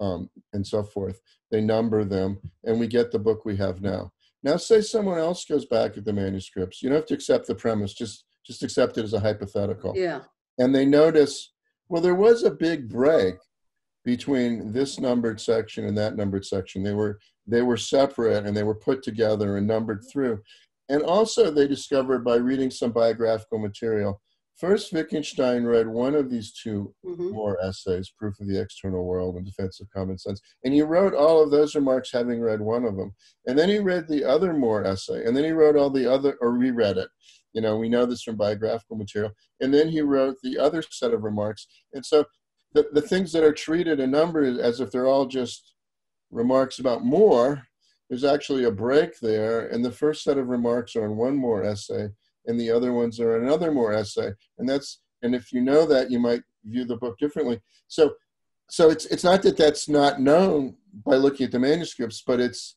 Um, and so forth. They number them, and we get the book we have now. Now, say someone else goes back at the manuscripts. You don't have to accept the premise; just just accept it as a hypothetical. Yeah. And they notice, well, there was a big break between this numbered section and that numbered section. They were they were separate and they were put together and numbered through. And also, they discovered by reading some biographical material First, Wittgenstein read one of these 2 Mhm. Moore essays, Proof of the External World and Defense of Common Sense. And he wrote all of those remarks having read one of them. And then he read the other Moore essay. And then he wrote all the other, or reread it. You know, we know this from biographical material. And then he wrote the other set of remarks. And so the, the things that are treated and numbered as if they're all just remarks about Moore, there's actually a break there. And the first set of remarks are in one Moore essay and the other ones are another Moore essay. And that's and if you know that you might view the book differently. So so it's it's not that that's not known by looking at the manuscripts but it's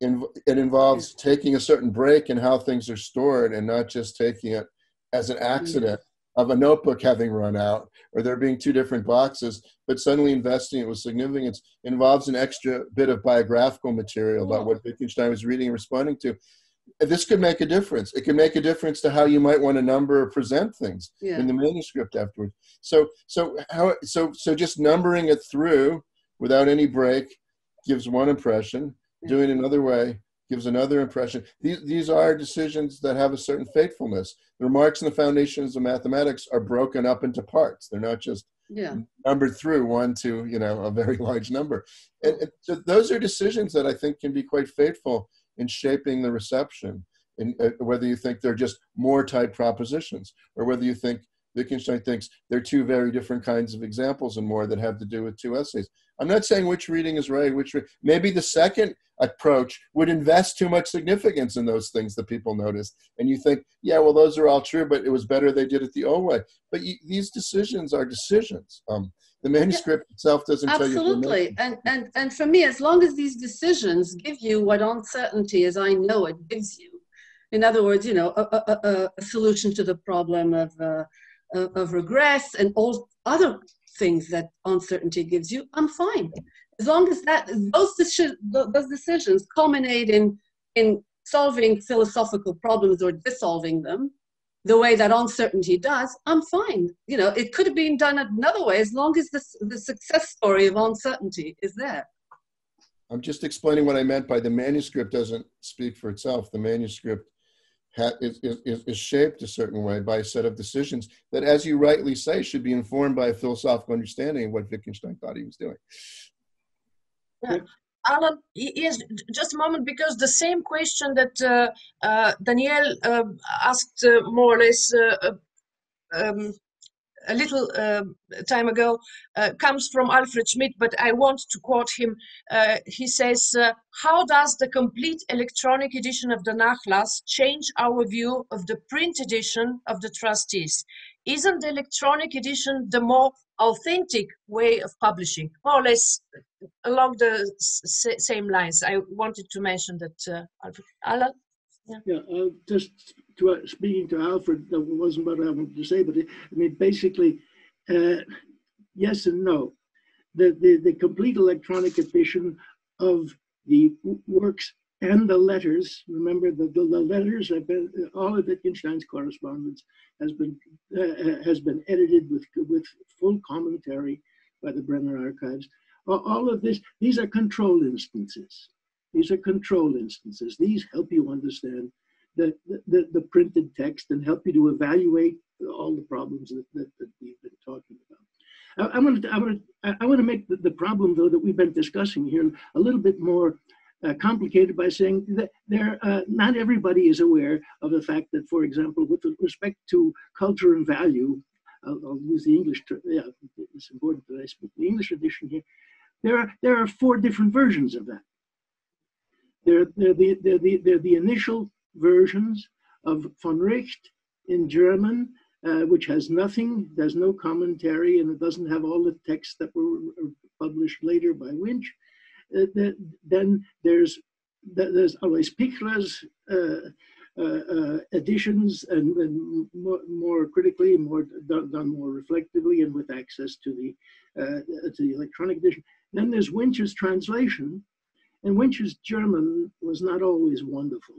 in, it involves taking a certain break in how things are stored and not just taking it as an mm-hmm. accident of a notebook having run out or there being two different boxes but suddenly investing it with significance involves an extra bit of biographical material about what wittgenstein was reading and responding to this could make a difference. It can make a difference to how you might want to number or present things Yeah. in the manuscript afterwards. So, so how, so, so just numbering it through without any break gives one impression. Yeah. Doing another way gives another impression. These, these are decisions that have a certain faithfulness. The remarks in the foundations of mathematics are broken up into parts. They're not just Yeah. numbered through one to you know a very large number and, and so those are decisions that i think can be quite faithful in shaping the reception and uh, whether you think they're just Moore type propositions or whether you think wittgenstein thinks they're two very different kinds of examples and more that have to do with two essays. I'm not saying which reading is right which re- maybe the second approach would invest too much significance in those things that people noticed and you think yeah well those are all true but it was better they did it the old way. But these decisions are decisions. Um, the manuscript itself doesn't tell you Absolutely. And, and, and for me, as long as these decisions give you what On Certainty as I know it gives you, in other words, you know, a, a, a, solution to the problem of, uh, of of regress and all other things that On Certainty gives you, I'm fine. As long as that those, deci- those decisions culminate in, in solving philosophical problems or dissolving them, the way that On Certainty does, I'm fine. You know, it could have been done another way as long as the, the success story of On Certainty is there. I'm just explaining what I meant by the manuscript doesn't speak for itself. The manuscript ha- is, is, is is shaped a certain way by a set of decisions that, as you rightly say, should be informed by a philosophical understanding of what Wittgenstein thought he was doing. Allan, yes, just a moment, because the same question that uh, uh, Danielle uh, asked uh, more or less uh, uh, um, a little uh, time ago comes from Alfred Schmidt, but I want to quote him. He says, How does the complete electronic edition of the Nachlass change our view of the print edition of the trustees? Isn't the electronic edition the more authentic way of publishing? More or less along the same lines. I wanted to mention that, uh, Alfred. Allan? Yeah, uh, just to, uh, speaking to Alfred, that wasn't what I wanted to say, but it, I mean, basically, uh, yes and no. The, the, the complete electronic edition of the works and the letters, remember the, the, the letters have been, all of Wittgenstein's correspondence has been, uh, has been edited with, with full commentary by the Brenner Archives. All- All of this, these are control instances. These are control instances. These help you understand the, the, the printed text and help you to evaluate all the problems that, that, that we've been talking about. I, I want to I want to I want to make the, the problem though that we've been discussing here a little bit more uh, complicated by saying that there uh, not everybody is aware of the fact that, for example, with respect to culture and value, I'll, I'll use the English. term, Yeah, it's important that I speak the English edition here. There are there are four different versions of that. They're, they're, the, they're, the, they're the initial versions of von Wright in German, uh, which has nothing, there's no commentary, and it doesn't have all the texts that were published later by Winch. Uh, the, then there's th- there's Alois Pichler's uh, uh, uh, editions and, and more, more, critically, more done, done, more reflectively, and with access to the uh, to the electronic edition. Then there's Winch's translation, and Winch's German was not always wonderful.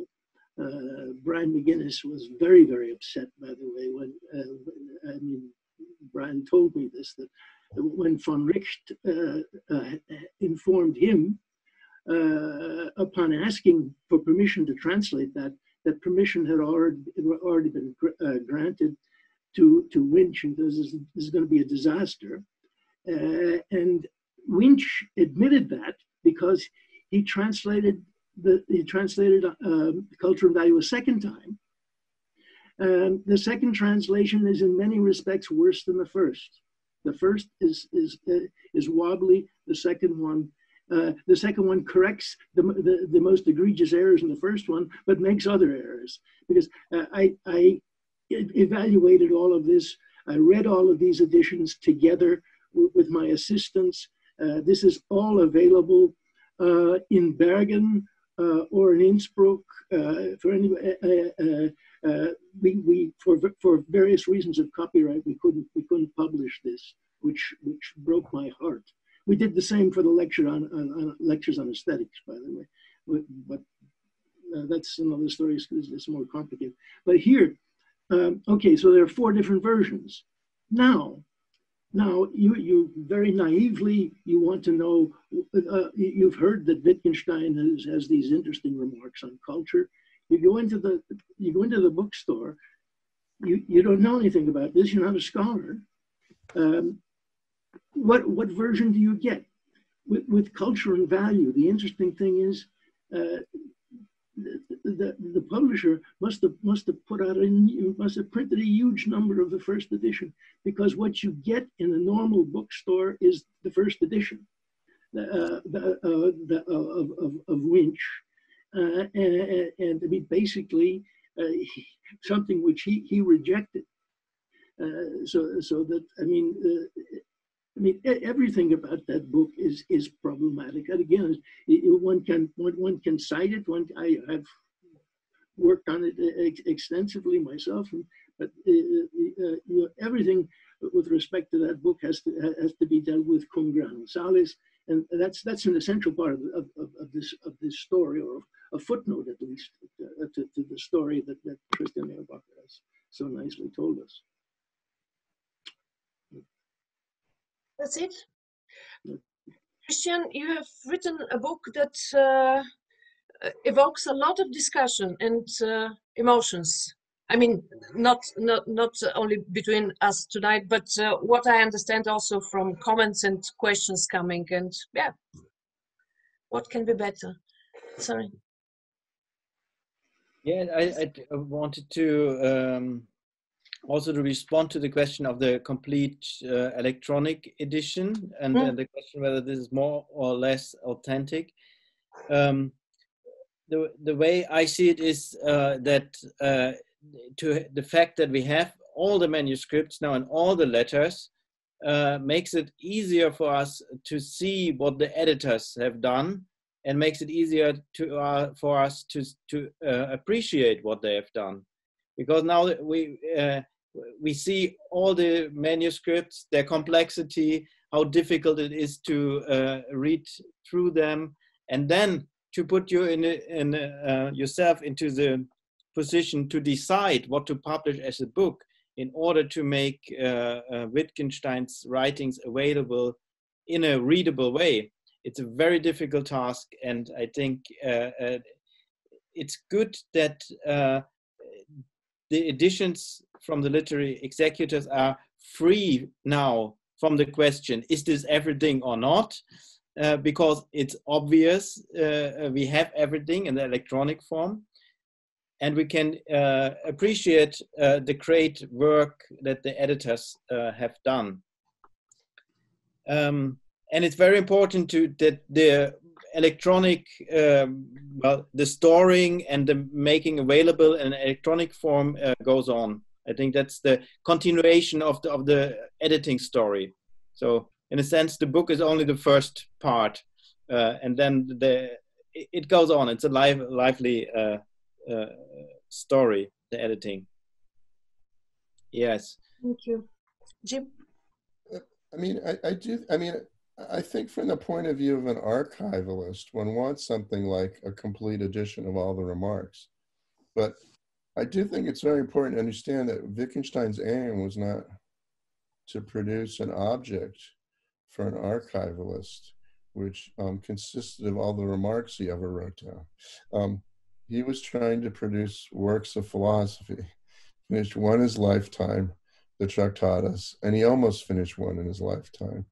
Uh, Brian McGuinness was very, very upset, by the way, when I mean, Brian told me this that when von Wright uh, informed him upon asking for permission to translate that that permission had already, already been uh, granted to, to Winch, and this is, this is going to be a disaster. Uh, and Winch admitted that because he translated the he translated um, Culture and Value a second time. Um, the second translation is in many respects worse than the first. The first is is uh, is wobbly. The second one uh, the second one corrects the, the, the, most egregious errors in the first one, but makes other errors. Because uh, I, I evaluated all of this. I read all of these editions together with my assistants. Uh, this is all available uh, in Bergen uh, or in Innsbruck. for any, we, we for, for various reasons of copyright, we couldn't, we couldn't publish this, which, which broke my heart. We did the same for the lecture on, on, on lectures on aesthetics, by the way, but, but uh, that's another story. It's, it's, more complicated. But here, um, okay, so there are four different versions. Now, now you you very naively you want to know. Uh, you've heard that Wittgenstein has, has these interesting remarks on culture. You go into the you go into the bookstore. You you don't know anything about this. You're not a scholar. Um, what what version do you get with, with culture and value? The interesting thing is. Uh, the, the, the, publisher must have must have put out a must have printed a huge number of the first edition because what you get in a normal bookstore is the first edition uh, the, uh, the, uh, of, of, of Winch uh, and, and, I mean basically uh, something which he, he rejected uh, so so that I mean I mean, everything about that book is is problematic. And again, one can one, one can cite it. One I have worked on it uh, extensively myself, and, but uh, uh, uh, you know, everything with respect to that book has to has to be dealt with cum grano salis, and that's that's an essential part of, of, of this of this story, or a footnote at least uh, to, to, the story that, that Christian Erbacher has so nicely told us. That's it. Christian, you have written a book that uh, evokes a lot of discussion and uh, emotions. I mean, not not not only between us tonight, but uh, what I understand also from comments and questions coming. And yeah, what can be better? Sorry. Yeah, I, I wanted to um, also to respond to the question of the complete uh, electronic edition and, mm. the question whether this is more or less authentic. Um, the, the way I see it is uh, that uh, to the fact that we have all the manuscripts now and all the letters uh, makes it easier for us to see what the editors have done and makes it easier to, uh, for us to, to uh, appreciate what they have done because now we uh, we see all the manuscripts, their complexity, how difficult it is to uh, read through them, and then to put you in, in uh, yourself into the position to decide what to publish as a book in order to make uh, Wittgenstein's writings available in a readable way. It's a very difficult task, and I think uh, uh, it's good that the editions from the literary executors are free now from the question is this everything or not? Uh, because it's obvious uh, we have everything in the electronic form and we can uh, appreciate uh, the great work that the editors uh, have done. Um, and it's very important to that the electronic, um, well, the storing and the making available in electronic form uh, goes on. I think that's the continuation of the of the editing story. So in a sense, the book is only the first part, uh, and then the it goes on. It's a live, lively uh, uh story, the editing. Yes. Thank you. Jim? I mean, I, I do, I mean, I think from the point of view of an archivalist, one wants something like a complete edition of all the remarks. But I do think it's very important to understand that Wittgenstein's aim was not to produce an object for an archivalist, which um, consisted of all the remarks he ever wrote down. Um, he was trying to produce works of philosophy, finished one his lifetime, the Tractatus, and he almost finished one in his lifetime,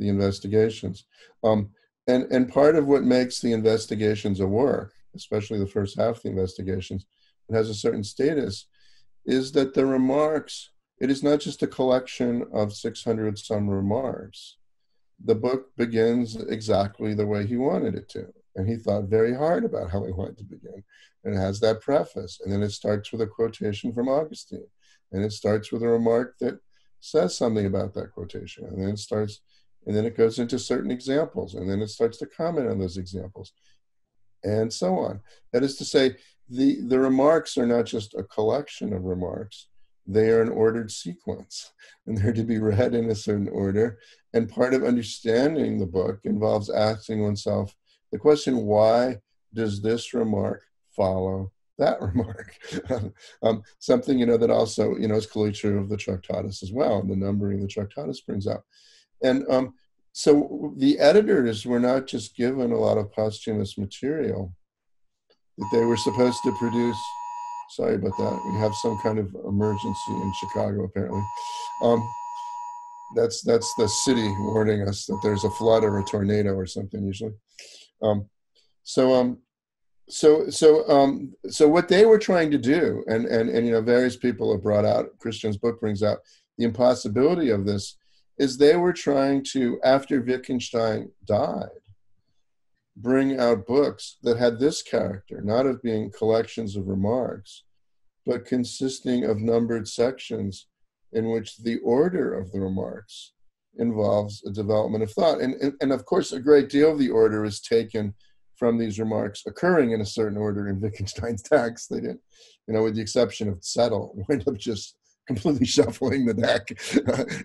the investigations. Um, and, and part of what makes the investigations a work, especially the first half of the investigations, it has a certain status, is that the remarks, it is not just a collection of 600 some remarks. The book begins exactly the way he wanted it to. And he thought very hard about how he wanted to begin. And it has that preface. And then it starts with a quotation from Augustine. And it starts with a remark that says something about that quotation. And then it starts, and then it goes into certain examples. And then it starts to comment on those examples. And so on. That is to say, the, the remarks are not just a collection of remarks, they are an ordered sequence and they're to be read in a certain order. And part of understanding the book involves asking oneself the question why does this remark follow that [laughs] remark? um, something, you know, that also, you know, is clearly true of the Tractatus as well, and the numbering the Tractatus brings out. And um, so the editors were not just given a lot of posthumous material, that they were supposed to produce. Sorry about that. We have some kind of emergency in Chicago, apparently. Um, that's that's the city warning us that there's a flood or a tornado or something usually. Um, so um, so so um, so what they were trying to do, and and and you know, various people have brought out. Christian's book brings out the impossibility of this. Is they were trying to after Wittgenstein died, bring out books that had this character, not of being collections of remarks, but consisting of numbered sections in which the order of the remarks involves a development of thought. And, and, and, of course, a great deal of the order is taken from these remarks occurring in a certain order in Wittgenstein's [laughs] text. They didn't, you know, with the exception of Zettel, [laughs] wind up just completely [laughs] shuffling the deck,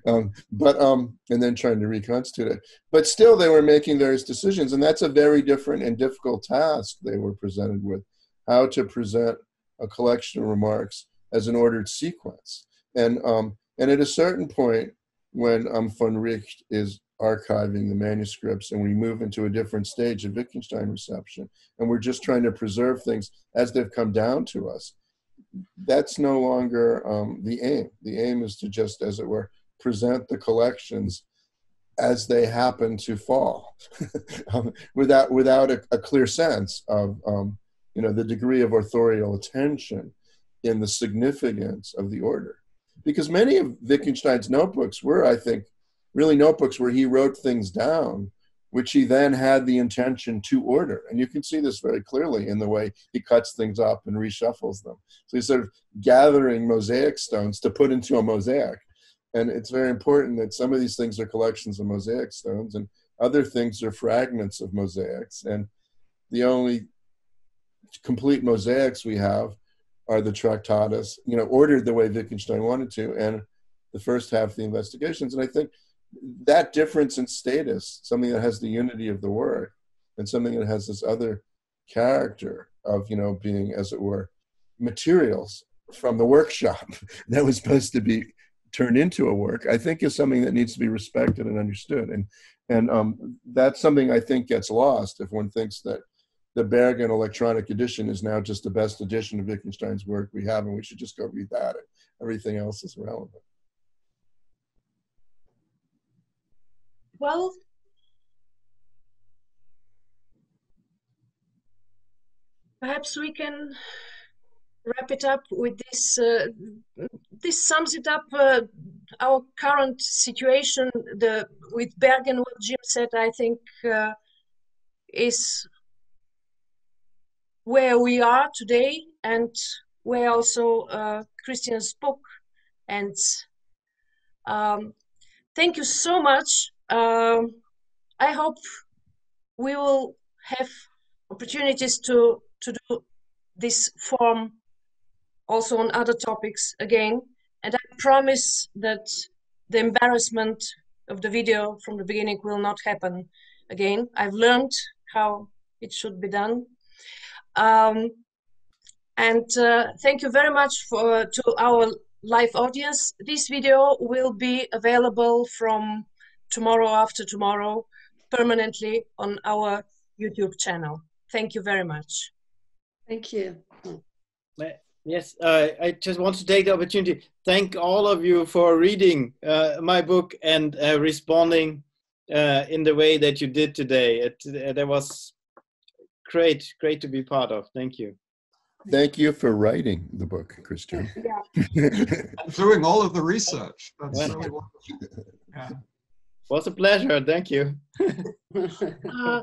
[laughs] um, but um, and then trying to reconstitute it. But still, they were making various decisions, and that's a very different and difficult task they were presented with: how to present a collection of remarks as an ordered sequence. And um, and at a certain point, when um, von Wright is archiving the manuscripts and we move into a different stage of Wittgenstein reception, and we're just trying to preserve things as they've come down to us that's no longer um, the aim. The aim is to just, as it were, present the collections as they happen to fall, [laughs] um, without without a, a, clear sense of um, you know the degree of authorial attention in the significance of the order. Because many of Wittgenstein's notebooks were, I think, really notebooks where he wrote things down which he then had the intention to order. And you can see this very clearly in the way he cuts things up and reshuffles them. So he's sort of gathering mosaic stones to put into a mosaic. And it's very important that some of these things are collections of mosaic stones and other things are fragments of mosaics. And the only complete mosaics we have are the Tractatus, you know, ordered the way Wittgenstein wanted to, and the first half of the investigations. And I think that difference in status, something that has the unity of the work, and something that has this other character of, you know, being, as it were, materials from the workshop [laughs] that was supposed to be turned into a work, I think is something that needs to be respected and understood. And and um, that's something I think gets lost if one thinks that the Bergen electronic edition is now just the best edition of Wittgenstein's work we have, and we should just go read that. Everything else is relevant. Well, perhaps we can wrap it up with this. Uh, this sums it up. Uh, our current situation, the with Bergen, what Jim said, I think, uh, is where we are today, and where also uh, Christian spoke. And um, thank you so much um, I hope we will have opportunities to to do this form also on other topics again. And I promise that the embarrassment of the video from the beginning will not happen again. I've learned how it should be done. Um, and uh, thank you very much for to our live audience. This video will be available from tomorrow after tomorrow permanently on our YouTube channel. Thank you very much. Thank you. Yes, uh, I just want to take the opportunity. Thank all of you for reading uh, my book and uh, responding uh, in the way that you did today. It uh, that was great, great to be part of. Thank you. Thank you for writing the book, Christian. [laughs] Doing all of the research. That's really wonderful. Yeah. Was a pleasure. Thank you. [laughs] Uh,